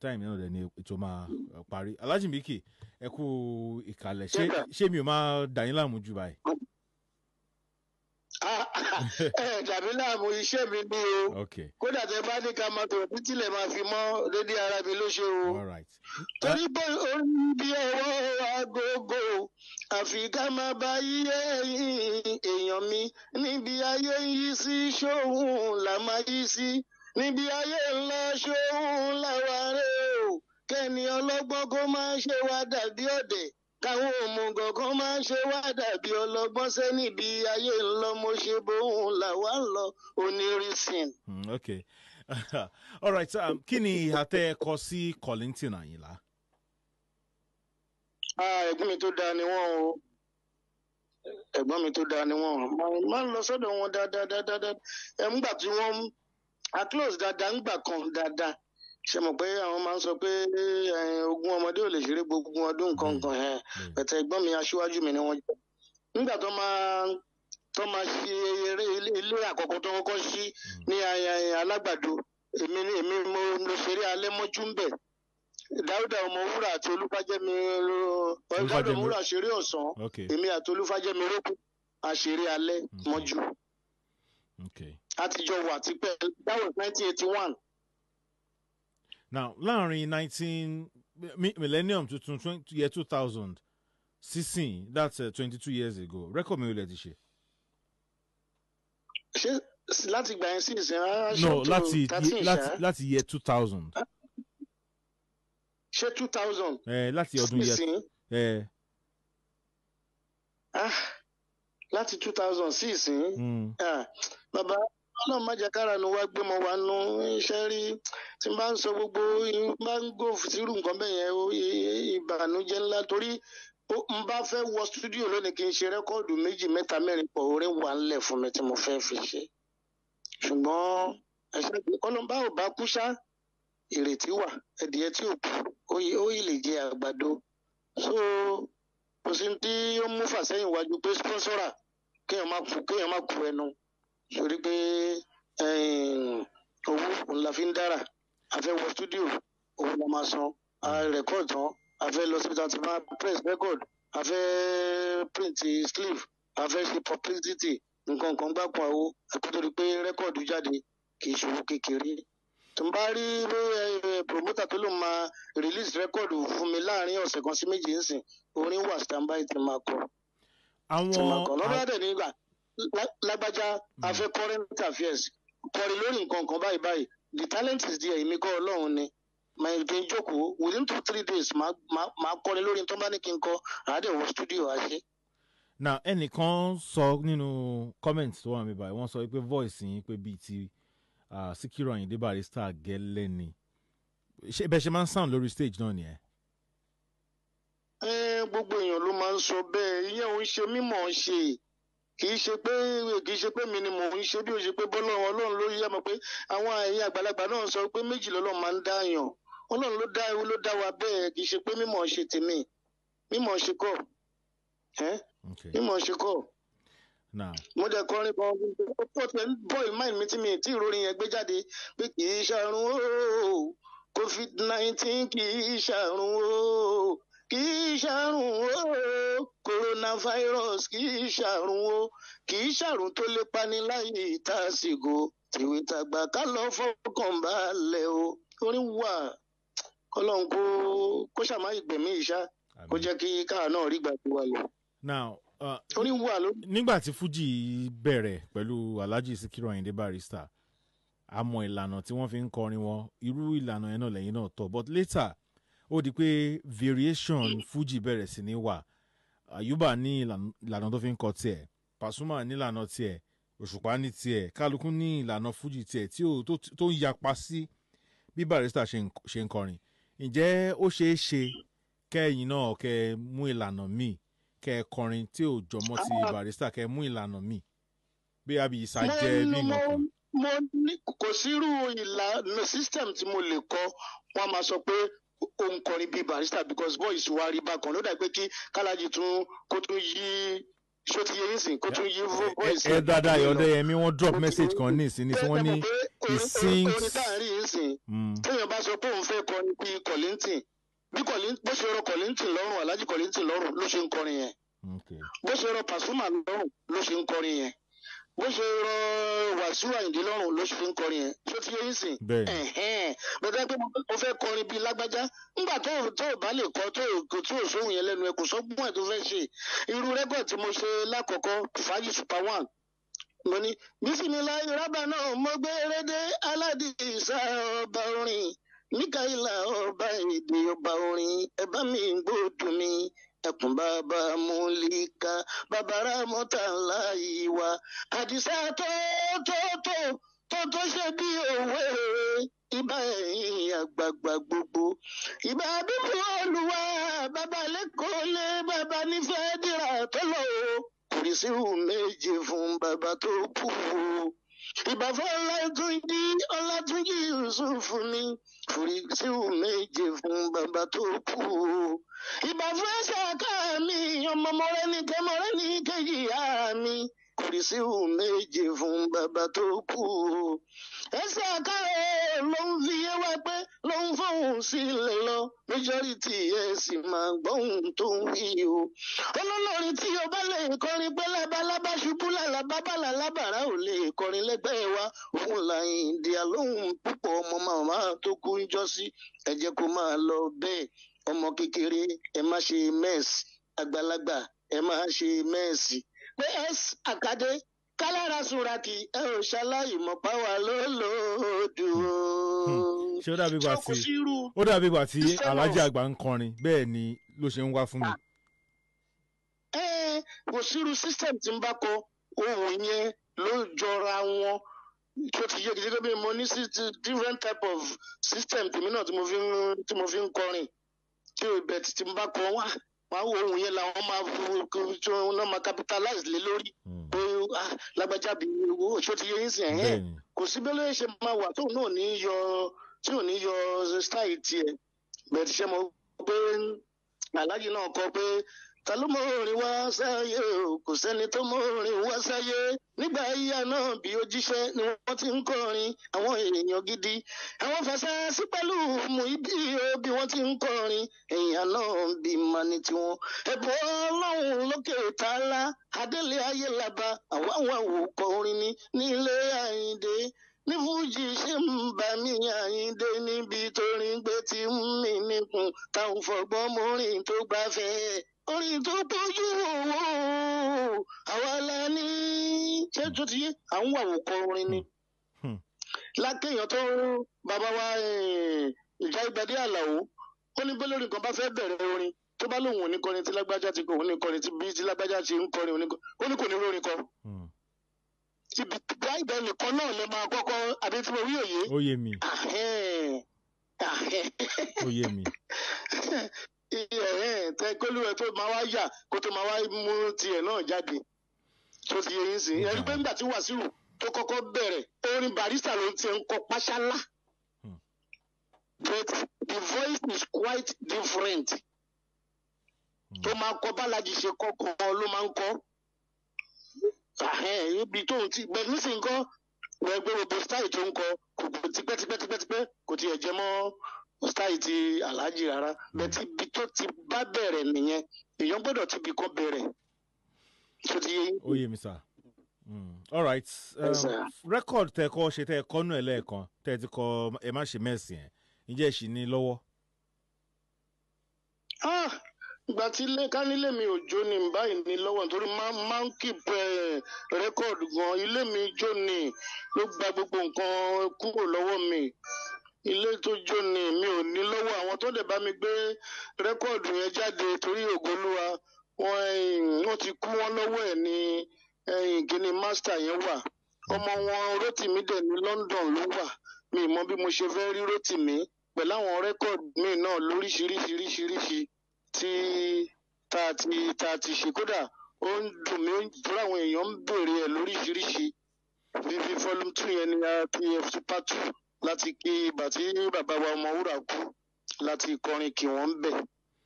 Time náà dẹ̀ ni ètò máa parí. Alhaji Miki ẹ kú ìkàlẹ̀. Ṣé mi ò máa dà yín láàmú jù báyìí. Ẹ dàbí láàmú iṣẹ́ mi ní o. Kódà tẹ bá ní ká máa tọ̀ títí lẹ̀ máa fi mọ́ dédé ara mi ló ṣe o. torí pé ń bí ọwọ́ agogo àfi ká máa bá yíyẹ èèyàn mi. Níbi ayé ń yí sí ṣóhun là máa yí sí. Níbi ayé ń lọ ṣóhun làwa rè o. Kẹ́ni ọlọ́gbọ́n kó máa ṣe wá dàbí ọ̀dẹ̀ káwọn òmùgọ̀ kan máa ṣe wá dàbí ọlọ́gbọ́n sẹ́ níbi ayé ń lọ mo ṣe bóun làwa ń lọ onírísìn. mm, okay all right um, kí ni ìhà tẹ́ ẹ kọ sí Kollington Àyìnlá. Ẹ̀gbọ́n mi tó dáa ni wọ́n o. Ẹ̀gbọ́n mi tó dáa ni wọ́n Máa- ń lọ sọ́dọ̀ wọn dáadáa dáadáa ẹ̀ ńgbà tí wọ́n a close dáadáa ńgbà kan dáadáa ṣe mọ̀ pé àwọn máa ń sọ pé eh, ogún ọmọdé ò lè ṣeré gbogbo ọdún nǹkan kan ẹ̀ Bẹ́ẹ̀. pẹ̀tẹ́ ẹ̀gbọ́n mi aṣíwájú mi ni wọ́n jẹ́. Nígbà tó máa tó máa ṣe eré ilé àkọ́kọ́ tó kọ́kọ́ ṣí ní ayẹyẹ alágbàdo èmi èmi mo mo ṣeré alẹ́ mọ́jú ń bẹ̀. Dáúdà ọmọ wúrà àti olúfàjẹmí dáúdà Olúfàjẹmí- ọmọ wúrà ṣeré ọ̀sán èmi àti olúfàjẹmí rókù àṣeré alẹ́ Okay. mọ́jú. Àtijọ́ wà tipẹ́ was nineteen eighty one now láàárín nineteen mi- millennium tuntun year two thousand sísìn that's twenty two years ago. Record mi ò lè ti ṣe. ṣé láti gbà yẹn sí ìsìn rárá no tó thirteen ṣá? láti year two thousand. Ṣé two thousand? Eh, láti ọdún year ìsìn? Eh, ah láti two thousand sí ìsìn. mm, Ah, bàbá ọlọ́run má jẹ́ kára nu wá gbé mọ́ wa nú. Iṣẹ́ rí tí n bá ń sọ gbogbo bá ń gò sírù nǹkan bẹ́ẹ̀ yẹn ìbànújẹ́ ńlá torí n bá fẹ́ wọ stúdíò lónìí kí n ṣe rẹ́kọ́ọ̀dù méjì mẹ́ta mẹ́rin pọ̀ orin wà ńlẹ̀ fún mi tí mo fẹ́ fi ṣe. Ṣùgbọ́n ẹ̀ṣẹ́ pé kọ́lọ́mbà ò bá kú ṣá ìrètí wà ẹ̀dìyẹ tí ò kú ó yí lè jẹ àgbàdo. So kò sí tí ó mú fàsẹ́yìn wájú pé sponsora kéèyàn má kú kéèyàn má kú ẹnu sórí pé ẹ̀yìn, owó òun la fi ń dára. A fẹ́ wọ stúdíò owó la máa san. A rẹ̀kọ́d tán a fẹ́ lọ síbi a ti máa press record. A fẹ́ print sleeve a fẹ́ ṣe publicity nǹkan kan gbà pọ̀ àwo àkótó di pé rẹ́kọ̀dù jáde kì í ṣòwò kékeré. Tó ń bá rí ẹ, promoter tó ló máa release rẹ́kọ̀dù fún mi láàárín ọ̀sẹ̀ kan sí méjì ń sìn orin wà standby ti máa kọ. Tí máa kọ. Àwọn lọ́dọ̀ dẹ̀ nígbà lágbájá a fẹ́ current affairs kọrin lórí nǹkan kan báyìí báyìí. The talent is there èmi kọ́ ọlọ́run ni. Máa ń gbé jókòó. Within two three days máa kọrin lórí tó bá ní kí n kọ. Àádẹ́wò studio àṣẹ. na ẹnìkan sọ nínú comment tó wà mí báyìí. Wọ́n sọ pé voice yín pé bíi ti Síkírù Àyìndé Barrister gẹ́lẹ́ ni. Ṣé bẹ́ẹ̀ ṣe máa ń sound lórí stage náà nìyẹn. Gbogbo èèyàn ló máa ń sọ bẹ́ẹ̀. Ìyẹn ò ń ṣe mímọ̀ ṣe kì í ṣe pé kì í ṣe pé mi ni mò ń ṣe bí o ṣe pé bọ́lọ́run ọlọ́run ló yẹ mọ̀ pé àwọn ẹ̀yin àgbàlagbà náà sọ pé méjì lọ́lọ́run máa ń dá yàn. Ọlọ́run ló dá ewu ló dá wa bẹ́ẹ̀. Kì í ṣe pé mímọ̀ ṣe tèmi. Mímọ̀ ṣe kọ́. Mímọ̀ ṣe kọ́. Mo dẹ̀ kọrin kan ó tẹ̀ ń bọ́ ìmáìn mi tí mi tí ìròyìn yẹn gbé jáde pé kì í ṣàrùn o. Covid nineteen kì í ṣàrùn o kì í ṣàrùn o. Coronavirus kì í ṣàrùn o. Kì í ṣàrùn tó lè pani láyé ìtàsígò. Tìwé tàgbà ká lọ fọkàn balẹ̀ o. Orin wà. Kọlọ́n kó kó ṣàmáyé gbẹ̀mí ìṣá kó jẹ́ kí káà náà rí gbà tó wà lọ. Now uh, orin wà ló nígbà tí fuji bẹ̀rẹ̀ pẹ̀lú alhaji sikiru ayinde barrister àmọ́ ìlànà tí wọ́n fi ń kọrin wọn. Irú ìlànà yẹn náà lẹ́yìn náà tọ̀. But later ó di pé variation fuji bẹ̀rẹ̀ sí ní wà ayuba ní ìlànà- tó fi ń kọ tiẹ̀ pasuma ní ìlànà tiẹ̀ òṣùpá ní tiẹ̀ kálukú ní ìlànà fuji tiẹ̀ tí ó tó ń yapa sí bí barrister ṣe ń- kọrin ǹjẹ́ ó ṣeé ṣe kẹ́yìn náà kẹ́ mú ìlànà míì kẹ́ kọrin tí ò jọmọ́ ti Ah. barrister kẹ́ mú ìlànà míì bí àbí ìsàjẹ́ bí mo nǹkan kan. mo ní kò sírú ìlànà system tí mo lè kọ wọn máa sọ pé ó ń kọrin bíi barista because voice wa rí bákan. Ló dà pé kí kálájì tún kó tún yí ṣó ti yé yín sìn? Kó tún yí vo- voice. ẹ dáadáa yọ̀dẹ́ yẹmi wọ́n drop message kan ní ìsinmi tí wọ́n ní he sings- orin tá à ń rí yín sìn. Mm, téèyàn bá sọ pé òun fẹ́ kọrin bíi Kollington bí bó ṣe rọ Kollington lọ́rùn Alhaji Kollington lọ́rùn ló ṣe ń kọrin yẹn. Bó ṣe rọ Pasuma lọ́rùn ló ṣe ń kọrin yẹn bó ṣe rọ Wàsíù Àyìndé lọ́rùn ló ṣe ń kọrin yẹn ṣó ti yín sìn? Bẹ́ẹ̀. Pé mo fẹ́ kọrin bíi lágbájá. Nígbà tó tó bá lè kọ tó ò sóhun yẹn lẹ́nu ẹ kò sọ́gbọ́n ẹ̀ tó fẹ́ ṣe. Irú rẹ́kọ̀d tí mo ṣe lákọ̀ọ́kọ́ fàájì super one. Mo ní bísímiláì rábà náà mo gbé rédé aládìsá ọba orin. Míkàílà ọba èdè ọba orin. Ẹ bá mi gbódùn mi ẹkùn bàbá múlíkà bàbára mọ́tà láyé wa àdìsá tó tó tó tó tó ṣe bí òwe. Ibà ẹ̀yìn àgbààgbà gbogbo. Ìbà bíbí olùwà bàbá lẹ́kọ̀ọ́ lé bàbá nífẹ̀ẹ́ dìrà tó o kùrìsìrù méje fún bàbá tó kú o ìbà fún ọlátúnjí ọlátúnjí yusuf mi kùrìsìrù méje fún bàbá tó kú. O ìbà fún ẹsẹ̀ ká mi ọmọ mọ́rẹ́ ní kẹ́mọ́rẹ́ ní kejì á mi mùfìlísíù méje fún bàbá tó kú. O ẹsẹ̀ àkàrẹ̀ ló ń fi yé wa pé ló ń fóun sílẹ̀ lọ. Majority ẹ̀ sì máa gbọ́hùn tó ń wí o. Olólórin tí o bá lè kọrin pé lábalábá ṣubú làlábábàlà lábàrá ò lè kọrin lẹ́gbẹ́ wa. Òun làyìndí àlóhùn púpọ̀ ọmọ màmá tó kú ń jọ sí. Ẹ jẹ́ kó máa lọ bẹ́ẹ̀. Ọmọ kékeré ẹ má ṣe mẹ́ẹ̀sì àgbàlagbà ẹ má ṣe mẹ́ẹ̀sì pé ẹ́s àkàdé kálára súnrakì ẹ ò ṣaláì mọ̀ páwa lólòdù o. ṣé ó dàbí ìgbà Ṣé kò tí sí irú ó dàbí ìgbà tí alájà àgbà ń kọrin bẹ́ẹ̀ ni ló ṣe ń wá fún mi. ẹ kò sírú system tí ń bá kọ ohun yẹn ló jọra wọn. Tó ti yé gidigidi bí mo ní different type of system tèmi náà tí mo fi ń tí ń kọrin. Tí o bẹ tí n bá kọ wá wá wo ohun yẹn làwọn máa tí wọn máa capitalize lé lórí. Mm. pé ah, lágbájá bí owó tó ti yé yín sìn ni kò sí bí olóyè ṣe máa wà tóun náà ní yọ tí ò ní yọ style tiẹ̀. Ti ṣe mọ̀ pé aláàjì náà kọ pé ta ló mọ orin wá sáyé o? Kò sẹ́ni tó mọ orin wá sáyé. Nígbà yíyá náà bí ó jíṣẹ́ ni wọ́n ti ń kọrin àwọn èèyàn gidi. Àwọn fàṣà sí pẹ̀lú mú ibi o bí wọ́n ti ń kọrin. Èèyàn náà bí mani tiwọn. Ẹ̀bùn ọlọ́run lókè tààlà adélé ayé laba àwọn àwọn àwòkọ ní nílé àyíndé ní fújì ṣe ń bá mi àyíndé níbi torí gbé tí ń mì táwọn fọgbọ́n mórin tó gbáfẹ́ orin tó pójú owó àwa la ní. Ṣé tó ti yé? Àwọn àwòkọ orin ni. Hmm. lákéèyàn tó bàbá wa ìjà ìgbàdí àlàó ó ní bẹ́ẹ̀ lórí nǹkan bá fẹ́ bẹ̀rẹ̀ orin tó bá lóun ò ní kọrin tí lágbájá ti kọ òun ní kọrin tí bí tí lágbájá ti ń kọrin ó ní kò ní rórin kọ. Mm. ibi láìpẹ́ nìkan náà lè máa kọ́kọ́ àbí tí mo rí òye. ó yé mi. Ó yé mi tẹ kólúwẹ̀ tó máa wá yà kó tó máa wá mú tiẹ̀ náà jáde. Tó ti yẹ yín i ẹni pé nígbà tí Wàsíù tó kọ́kọ́ bẹ̀rẹ̀ orin barista ló ti ń kọ pàṣálà Hmm. but the voice is quite different. Mm. tó máa kọ bálájì ṣe kọ́ kan ló máa ń kọ́. Ibi tó ti bẹ́ẹ̀ nísìnyí kọ́ wọ́n gbé gbogbo style tó ń kọ kò tipẹ́tipẹ́tipẹ́ kò tiẹ̀ jẹ mọ́ style ti aláàjì rárá. Bẹ́ẹ̀ ibi tó ti bá bẹ̀rẹ̀ nìyẹn èèyàn gbọ́dọ̀ ti bi kan bẹ̀rẹ̀. Tó ti yé ó yé mi sà. Mm. all right. Um, record tẹ kọ ṣe tẹ kọ nù ẹ lẹ́ẹ̀kan tẹ ti kọ ẹ má ṣe mẹ́sì yẹn. Ǹjẹ́ ẹ ṣì ní lọ́wọ́. Ah, ìgbà tí ilé kánílé mi ò jó ni báyìí ní lọ́wọ́ nítorí máa ń keep eh, record gan. Ilé mi jó ni ló gba gbogbo nǹkan kúrò lọ́wọ́ mi ilé tó jó ni mi ò ní lọ́wọ́. Àwọn tó dẹ̀ bá mi gbé rẹ́kọ̀dù yẹn jáde torí ògbólúwa wọn eh, ti kú wọn lọ́wọ́ ẹ̀ ní ẹ̀yìn kíní master yẹn wà. Ọmọ wọn Rótìmí dẹ̀ ní London ló wà. Mi mọ bí mo ṣe fẹ́ rí Rótìmí pẹ̀lú àwọn rẹ́kọ̀dù míì náà lóríṣiríṣiríṣiríṣi tí tá a ti tá a ti ṣe. Kódà ó ń dùn mí dùn àwọn èèyàn ń béèrè ẹ̀ lóríṣiríṣi. Fífi volume two yẹn ni a pf super two láti kí ìgbà tí bàbá wa Ọmọwúrà kú láti kọrin kí wọ́n ń bẹ̀.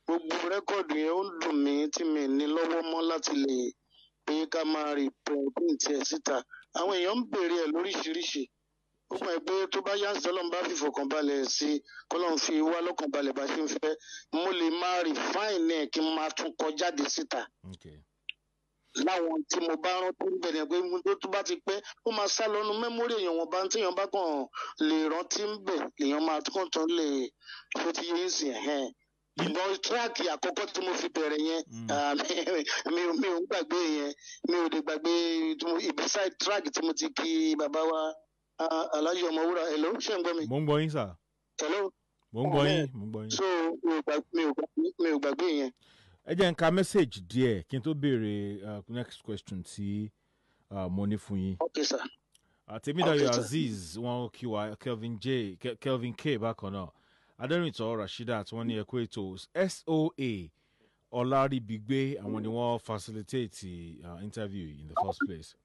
Gbogbo rẹ́kọ̀dù yẹn ó ń dùn mí tí mi ní lọ́wọ́ mọ́ láti lè pé ká máa rí pẹ̀lú ẹ̀ síta. Àwọn èèyàn ń béèrè ẹ̀ lóríṣiríṣi. Ó mọ̀ pé tó bá yá sọ́lọ́n bá fi fọkànbalẹ̀ sí i fi wá lọ́kànbalẹ̀ bá ṣe ń fẹ́. Mo lè máa refine ẹ̀ kí n máa tún kọ jáde síta. Okay. Láwọn tí mo bá rántí bẹ̀rẹ̀ pé mo tó bá ti pẹ́ ó máa sá lọ́nu mẹ́mórì èèyàn wọn bá ń téèyàn bá kàn lè rántí ń bẹ̀ lèèyàn máa kàn tán lè tó ti yé sí ẹ̀hẹ́n. ìbọn tíráàkì àkọ́kọ́ tí mo fi bẹ̀rẹ̀ yẹn Mm. mi ò mi ò ń gbàgbé yẹn mi ò lè gbàgbé ìbísà tíráàkì tí mo ti kí bàbá wa Alhaji Ọmọwúrà hello ṣé ń gbọ́ mi mo ń gbọ́ yín sà hello mo ń gbọ́ yín mo ń gbọ́ yín. so mi ò gbàgbé yẹn. Ẹ jẹ́ n ka message díẹ̀ kí n tó béèrè uh, next question tí uh, mo ní fún yín. ok sir. àtẹ̀mídàyọ̀ Okay, sir. azeez wọn kí wa kelvin j Ke- kelvin k bákan náà adẹ́rìntàn rasheedat wọ́n ní ẹ̀kọ́ ètò soa ọlárìbígbé àwọn ni wọ́n facilitate uh, interview in the first place.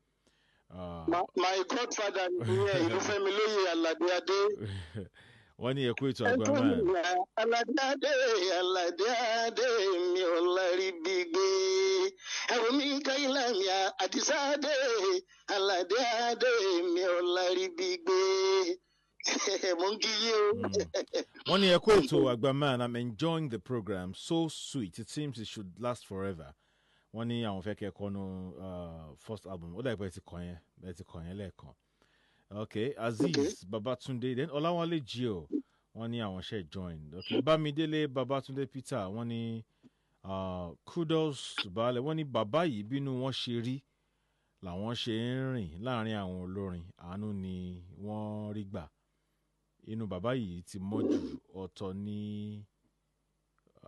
Uh, my, my godfather nìyẹn ìlúfẹ́mi lóye aládé adé wọ́n ní ẹ̀kú ètò àgbà máa aládé adé mi ò lárí bí gbé ẹ̀rọ mi káyìlá mi àdìsá adé aládé adé mi ò lárí bí gbé mo ń kí yín o. wọ́n ní ẹ̀kú ètò àgbà máa i'm enjoying the program. So sweet. It seems it should last forever. Wọ́n ní àwọn fẹ́ kẹ́kọ̀ọ́ nu first album. Ó dàgbà ẹ ti kàn yẹn ẹ ti kàn yẹn lẹ́ẹ̀kan okay azeez babatunde then ọláwálé gio wọ́n ní àwọn ṣe join. Okay bámidélé babatunde peter wọ́n ní uh, kudos baálẹ̀. Wọ́n ní bàbá yìí bínú wọn ṣe rí làwọn ṣe ń rìn láàárín àwọn olórin. Àánú ni wọ́n rí gbà. Inú bàbá yìí ti mọ́ jù ọ̀tọ̀ ni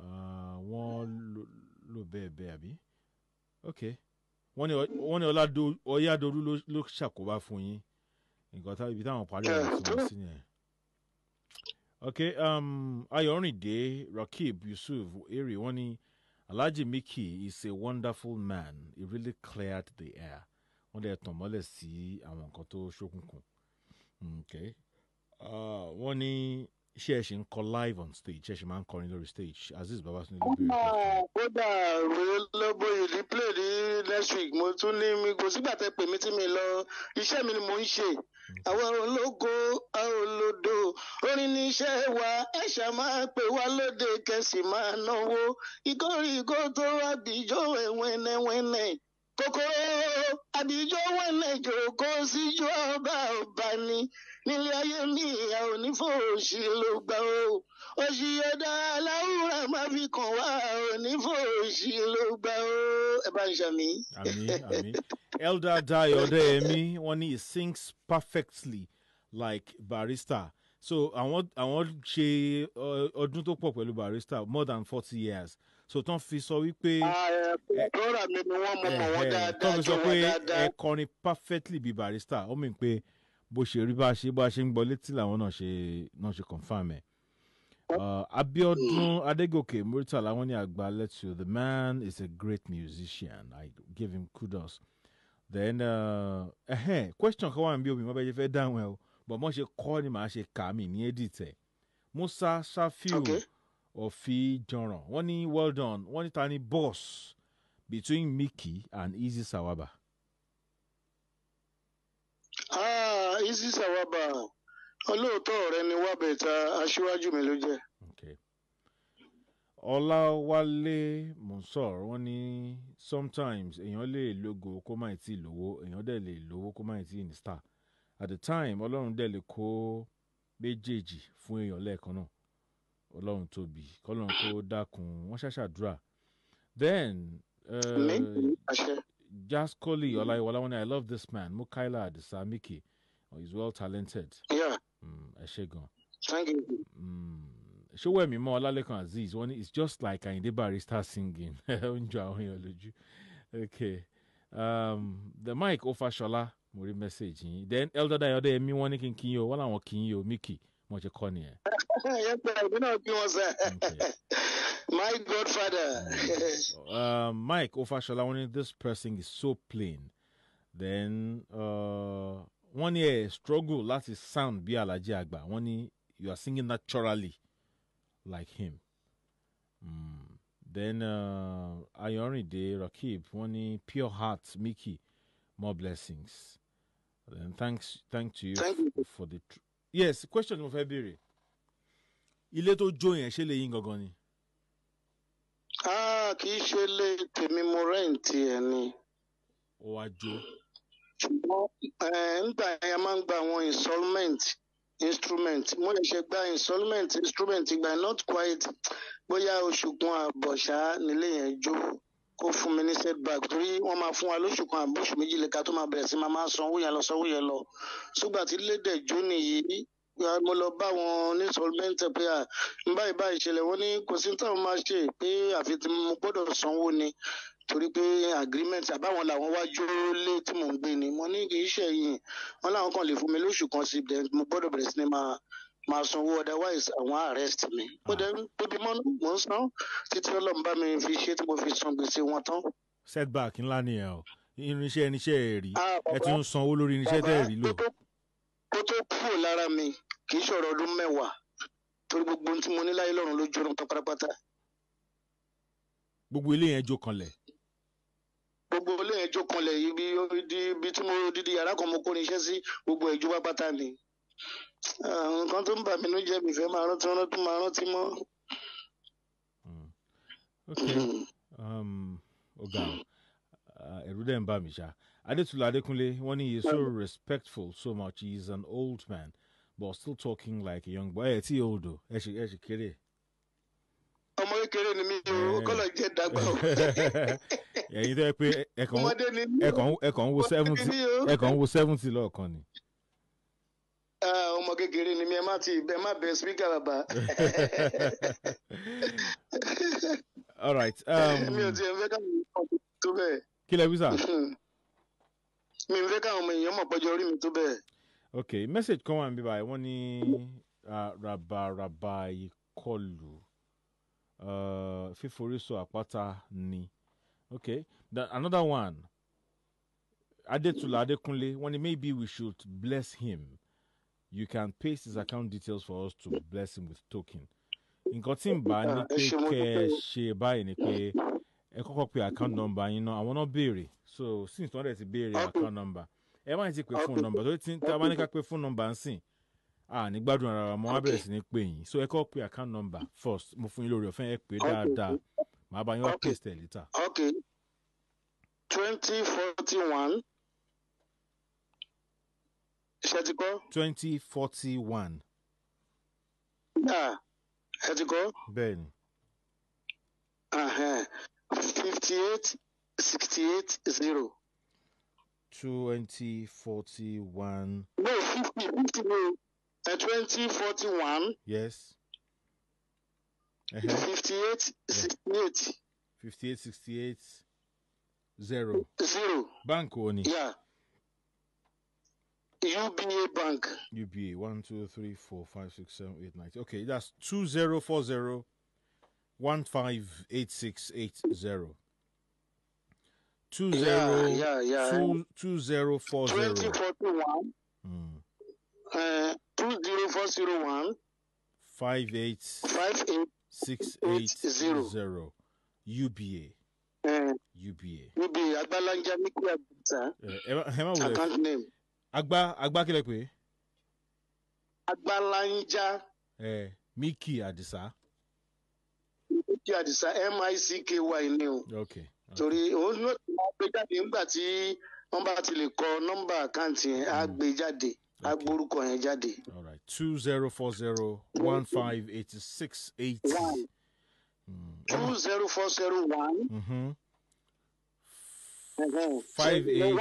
ah, wọ́n lò bẹ́ẹ̀ bẹ́ẹ̀ àbí? Ok. Wọ́n ní ọyádorú ló ṣàkóbá fún yín nǹkan ibi táwọn parí ọ̀rọ̀ tí wọ́n sí nìyẹn. ok um, ayọ̀rìndé rakib yusuf eri wọ́n ní alhaji miki is a wonderful man. He really cleared the air. Wọ́n dẹ̀ tàn mọ́lẹ̀ sí àwọn nǹkan tó ṣókùnkùn. ok uh, wọ́n ní ṣé ẹ ṣe ń kọ live on stage? Ṣé ẹ ṣe máa ń kọrin lórí stage? Azeez babatunde ló béèrè question. kódà rèé lọ́bọ̀ ìdí play ní next week. Mo tún ní mi kò sígbà tẹ pè mí tí mi lọ. Iṣẹ́ mi ni mo ń ṣe àwọn ológo àwọn olódo orin ní iṣẹ́ wa ẹ ṣá máa pè wá lóde kẹsì máa náwó. Ìkórìkó tó àbíjó wẹ́nẹ́wẹ́nẹ́ kòkòrò àbíjó wẹ́nẹ́ jòkó síjú ọba ọba ni nílé ayé mi ìyá onífòòṣì ló gbà ó òṣì ọ̀dà aláwùrà má fi kàn wá onífòòṣì ló gbà ó ẹ bá ń ṣàmì. Ami, Ami. Elder Dayo Odeyemi, one he sings perfectly like Barista. So àwọn àwọn ṣe uh, ọdún tó pọ̀ pẹ̀lú Barista more than forty years. So tán fi sọ wípé ààrẹ mi ni wọ́n mọ̀ mọ̀ wọ́n ẹ̀hẹ̀, dáadáa tán fi sọ wọ́n pé dáadáa. ẹ kọrin perfectly bí Barista. Ó mìíràn pé bó ṣe rí bá a ṣe bá a ṣe ń gbọ́ létí làwọn náà ṣe náà ṣe confam ẹ̀. Uh, Abiodun Adegoke Muritala wọ́n ní àgbà let you the man is a great musician I give him kudos. Then uh, uh, question kan wà níbi omi mo bẹ jẹ fẹ́ dáhùn ẹ o but mo ṣe kọ́ ni màá ṣe kà mí ní edit ẹ̀. Musa Shafiu Okay. Ofi Joran wọ́n ní well done wọ́n ní ta ni boss between Mickey and Easy Sawaba. Ah, Easy Sawaba olóòótọ́ ọ̀rẹ́ ni wábẹ̀ta aṣíwájú mi ló jẹ́. Okay. Ọláwálé Monsor wọ́n ní sometimes èèyàn lè lógo kó má tí ì lówó èèyàn dẹ̀ lè lówó kó má tí ì ní star at the time ọlọ́run dẹ̀ lè kó méjèèjì fún èèyàn lẹ́ẹ̀kan náà ọlọ́run tóbi kọ́lọ́run kó dákun wọ́n ṣàṣàdúrà. Then uh. Jaskoli Ọláyíwọlá wọ́n ní I love this man Mukaila Adisa Miki oh, he's well talented. Mm, ẹ ṣé gan. you. ṣówẹ́mí mọ́ ọlálẹ́kan azeez wọ́n ní it's just like Ayinde Barrister singing. Ó ń jọ àwọn èèyàn lójú. Okay um, the mic Ofashola mo rí message yín. Then elder dayode emi wọ́n ní kí n kí yín o wọ́n làwọn kí yín o Mickey mo ṣe kọ́ nìyẹn Okay. my godfather. um, Mike ní this person is so plain then uh, ní ẹ struggle láti sound bí Alhaji Àgbà wọ́n ní you are singing naturally like him mm. then uh, Ayorinde Rakib wọ́n ní pure heart Mickey more blessings then thanks thank to you Thank you. for the tr- yes question fẹ́ béèrè ilé tó jó yẹn ṣe lè yín gangan ni. ah kì í ṣe lé tèmi mo rẹ́ǹtì ẹ̀ ni. Ó wá jó. ṣùgbọ́n nígbà yẹn a máa ń gba àwọn installment instrument. Mo lè ṣe gba installment instrument. Ìgbà not quite. Bóyá oṣù kan àbọ̀ ṣá nílé yẹn jó. Kó fún mi ní setback torí wọ́n máa fún wa lóṣù kan àbọ̀ oṣù méjì lẹ́ka tó máa bẹ̀rẹ̀ sí máa máa sanwó yẹn lọ sanwó yẹn lọ. Ṣùgbọ́n àti lédè jó nìyí mo lọ bá wọn ní solvent pé à ń báyìí báyìí ṣẹlẹ̀. Wọ́n ní kò sí táwọn máa ṣe pé àfi tí mo gbọ́dọ̀ sanwó ni torí pé agreement àbáwọn làwọn wá jó lé tí mò ń gbé ni. Mo ní kì í ṣe yìí wọn làwọn kan lè fún mi lóṣù kan sí then mo gbọ́dọ̀ bẹ̀rẹ̀ sí ni máa máa sanwó otherwise àwọn arrest mi. Mo dẹ̀ ń tóbi mọ́nú mò ń san títí ọlọ́run bá mi fi ṣe tí mo fi san gbèsè wọn tán. setback ńlá nìyẹn o. Irinṣẹ́ irinṣẹ́ ẹ̀ rí. Ah, ẹ ń sanwó lórí irinṣẹ́ tẹ́ ẹ̀ rí lò. kó tó kúrò lára mi kì í ṣọ̀rọ̀ ọdún mẹ́wàá torí gbogbo ohun tí mo ní láyé lọ́run ló jóná pátápátá. Gbogbo ilé yẹn jó kanlẹ̀. Gbogbo ilé yẹn jó kanlẹ̀ ibi ibi tí mo dídí yàrá kan mo kó ní iṣẹ́ sí gbogbo ẹ̀ jó pátápátá ni. Ah, nǹkan tó ń bà mí ló jẹ́ mi fẹ́ máa rántí rántí máa rántí mọ́. Mm. ok. Um, ọ̀gá uh, ẹ̀rù dẹ̀ ń bà mí ṣá. Adétúlá adékúnlé wọ́n ní he is so respectful so much he is an old man but still talking like a young boy ẹ̀ tí old o ẹ̀ ṣì ẹ̀ ṣì kéré. ọmọ kékeré ni mi o Eh. kọ́lọ̀ jẹ́ dàgbà o ẹ̀yin tẹ́ pé ẹ̀kàn ń wo seventy ẹ̀kàn ń wo seventy lọ́ọ̀kan ni. Ah, ọmọ kékeré ni mi ẹ má ti ẹ má bẹ spíkà bàbá all right mi ò um, tiẹ̀ fẹ́ èèyàn mọ̀ tó bẹ́ẹ̀ kí lẹ wí sà. mi ò fẹ́ káwọn ọmọ èèyàn mọ̀ pẹ́jọ orí mi tó bẹ́ẹ̀. Ok message kan wà níbí báyìí wọ́n ní rabaraba ìkọlù. Uh, fíforísọ àpáta ni. Ok then another one. Adétúlá adékúnlé wọ́n ní maybe we should bless him. You can paste his account details for us to bless him with token. Nǹkan tí n bá ní Ah, pé kẹ́ ẹ ṣe báyìí ni pé ẹ kọ́kọ́ pe account number yín náà. Àwọn náà béèrè. So since wọ́n dẹ̀ ti béèrè Okay. account number ẹ má ti phone Okay. number tó ti tá a bá ní ká pe phone number ń sìn à ní gbádùn ara wa mo wá bẹ̀rẹ̀ sí ní pè yín. So ẹ kọ́kọ́ pe account number first mo fún yín lórí ọ̀fẹ́ ẹ pè dáadáa. Màá bá yín wá Okay. paste ẹ̀ later. Ok twenty forty one. Ṣe ti kọ́ twenty forty one. Yà ẹ ti kọ́ bẹ́ẹ̀ ni fifty eight sixty eight zero twenty forty one no fifty fifty no twenty forty one yes. Fifty eight sixty eight fifty eight sixty eight zero. Zero. Bank wo ni? Yà uba bank. UBA one two three four five six seven eight nine. Okay, that's two zero four zero one five eight six eight zero. Two zero yeah, yeah. two two zero four zero. twenty forty one Mm. two zero four zero one Five eight five eight six eight eight zero. zero. UBA uh, UBA. uba agbalanja abisa Eh, ẹ má- ẹ má wulẹ̀ account name agba agba kílẹ̀ pé agbalanja ẹ Miki Adisa. mikri abisa micky ni o Okay. Torí òun náà ti máa gbé jáde nígbà tí wọn bá ti lè kọ nọ́mbà àkáǹtì yẹn á gbé jáde á gbórúkọ yẹn jáde. All right. Two zero four zero one five eighty six eighty. Mm. two zero four zero one. Five eight.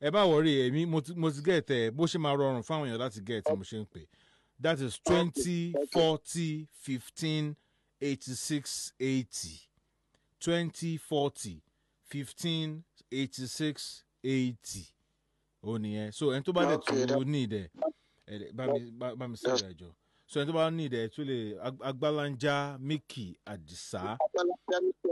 ẹ bá wọrí èmi mo ti mo ti get ẹ bó ṣe máa rọrùn fáwọn èèyàn láti get mo ṣe ń pè that is twenty forty fifteen eighty six eighty twenty forty fifteen eighty six eighty. Ó nìyẹn so ẹni tó bá dẹ̀ tún ní ìdẹ bá mi sọ̀rọ̀ ẹ̀jọ̀ so ẹni tó bá ní ìdẹ tó lè Ag- Agbálanjá Mickey Àdìsá. Agbalanja mikri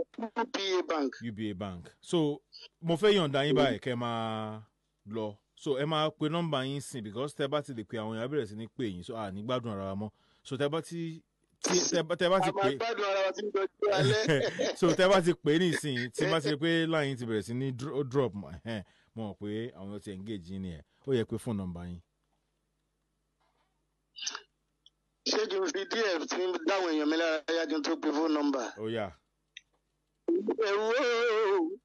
uba bank. uba bank. So mo fẹ́ yọ̀ǹda yín báyìí kẹ́ ẹ máa lọ. So ẹ máa pe nọ́mbà yín sìn because tẹ́ bá ti lè pe àwọn èèyàn á bẹ̀rẹ̀ sí ní pè yín. So à ní gbádùn ara wa mọ́. So tẹ́ bá ti tẹ́ bá- ti pè tí ń so tẹ́ bá ti pè é nísìnyí tí bá ti rí pé láyìn ti bẹ̀rẹ̀ sí ní drop mọ̀ mo mọ̀ pé àwọn ti engage yín nìyẹn ó yẹ pé fóònù nọ́mbà yín. Ṣé kí n fi díẹ̀ fi dáwọn èèyàn mi lára yá kí n tó pe fóònù nọ́mbà. ó yá. Ẹ̀wù o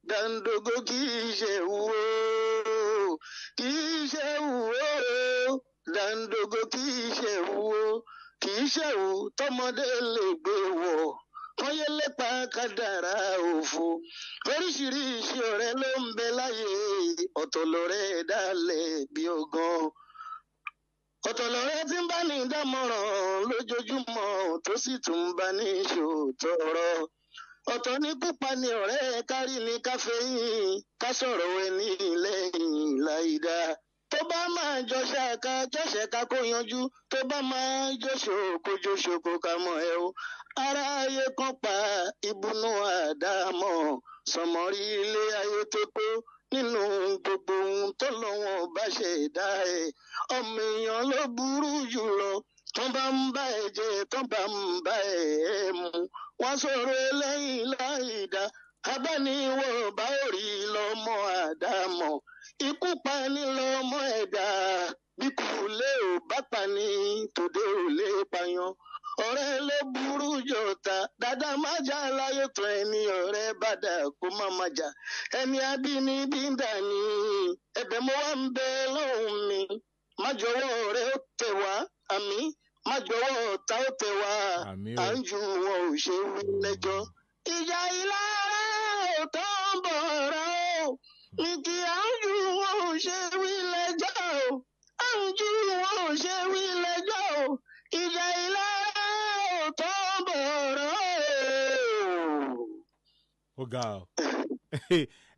dandogo kì í ṣe ẹ̀wù o kì í ṣe ẹ̀wù o. Dandogo kì í ṣe ẹ̀wù o kì í ṣe ẹ̀wù tọmọdé lè gbé wọ̀ kọ́yé lépa kádàrá òfo. Oríṣiríṣi ọ̀rẹ́ ló ń bẹ láyé. Ọ̀tọ̀ lọ̀rẹ́ bí ọgán ọ̀tọ̀ lọ̀rẹ́ ń bá ní dámọ̀ràn lójoojúmọ́ tó sì tún ń bá ní ṣòótọ́ ọ̀rọ̀ ní pípa ni ọ̀rẹ́ kárí ni káfíń ká sọ̀rọ̀ ẹni lẹ́yìn láìda tó bá máa jọ ṣáàká jọ́ṣẹ̀ ká kó yanjú. Tó bá máa jọ́ṣò kó jọ́ṣò kó ká mọ̀ ẹ́ o. Ara ayé kan pa ìbùnú àdámọ̀. Sọmọrí ilé ayé tó tó. Nínú gbogbo ohun tó lọ́wọ́n bá ṣe dá ẹ̀. Ọmọ èèyàn ló burú jùlọ tán bá ń bá ẹ jẹ tán bá ń bá ẹ mu. Wọn sọ̀rọ̀ eléyìí láì dá. Abániwọ bá rí lọmọ àdámọ̀ ikú pani lọmọ ẹ̀dá bí kò lè ò bá pani tòde ò lè payan ọ̀rẹ́ ló burú jọta dáadáa má já láyé tó ẹni ọ̀rẹ́ bá dà kó má má jà. Ẹni abínibí ń dà ní ẹ̀bẹ̀ mo wá ń bẹ lóhùn mi. Má jọ̀wọ́ ọ̀rẹ́ ó tẹ̀ wá àmì. Má jọ̀wọ́ ọ̀tá ó tẹ̀ wá à o. ń ju wọn ò ṣe wí lẹ́jọ́. ìjà ìlara ò tó ń bọ̀ ọ̀rọ̀ o ń ju wọn ò ṣe wí lẹ́jọ́ o. Ju wọn ò ṣe wí lẹ́jọ́ o. Ìjà ìlara ò tó ń bọ̀ ọ̀rọ̀ o. ó ga ọ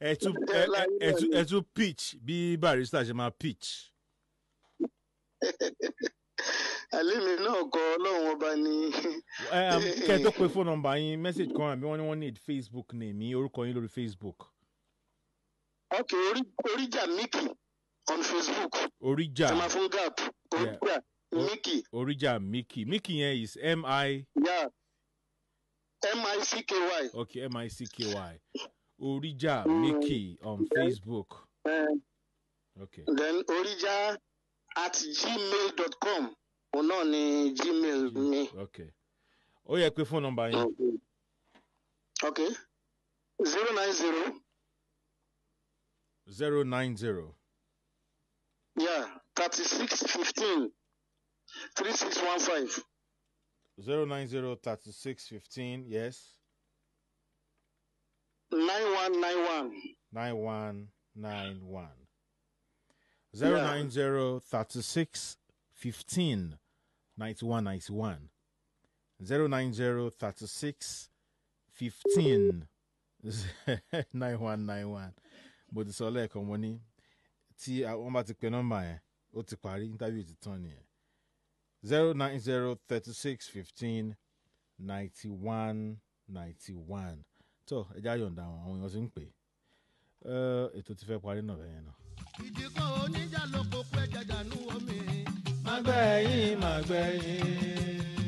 ẹ tún pitch bí barista ṣe máa pitch. àlémi náà kọ ọlọ́run ọba ni. Um, kẹ́ ẹ tó pe fóònù nọ́mbà yín message kan àbí wọ́n ní wọ́n need facebook name yín orúkọ yín lórí facebook ok orí oríjà Mickey on Facebook. Oríjà ẹ máa fún gap. Oríjà. Mickey. oríjà mickey. Mickey yẹn is m-i yeah M-I-C-K-Y. okay m-i-c-k-y oríjà mickey on facebook. Uh, okay then orija at gmail dot com. Òun náà ni gmail mi. okay ó yẹ pé fóònù nọ́mbà yín ok. Zero nine zero zero nine zero. Yeah thirty six fifteen. three six one five. zero nine zero thirty six fifteen yes. nine one nine one. nine one nine one. zero nine zero thirty six fifteen ninety one ninety one zero nine zero thirty six fifteen nine one nine one mo ti sọ lẹ́ẹ̀kan mo ní tí wọ́n bá ti pe nọ́mbà yẹn ó ti parí interview ti tán nìyẹn zero nine zero thirty six fifteen ninety one ninety one tó ẹja yọ̀ǹda àwọn àwọn èèyàn ti ń pè ètò ti fẹ́ parí náà bẹ́ẹ̀ náà. ìdíkọ̀ oníjà ló kó pẹ́ jàjà nú omi. Màgbẹ́yìn màgbẹ́yìn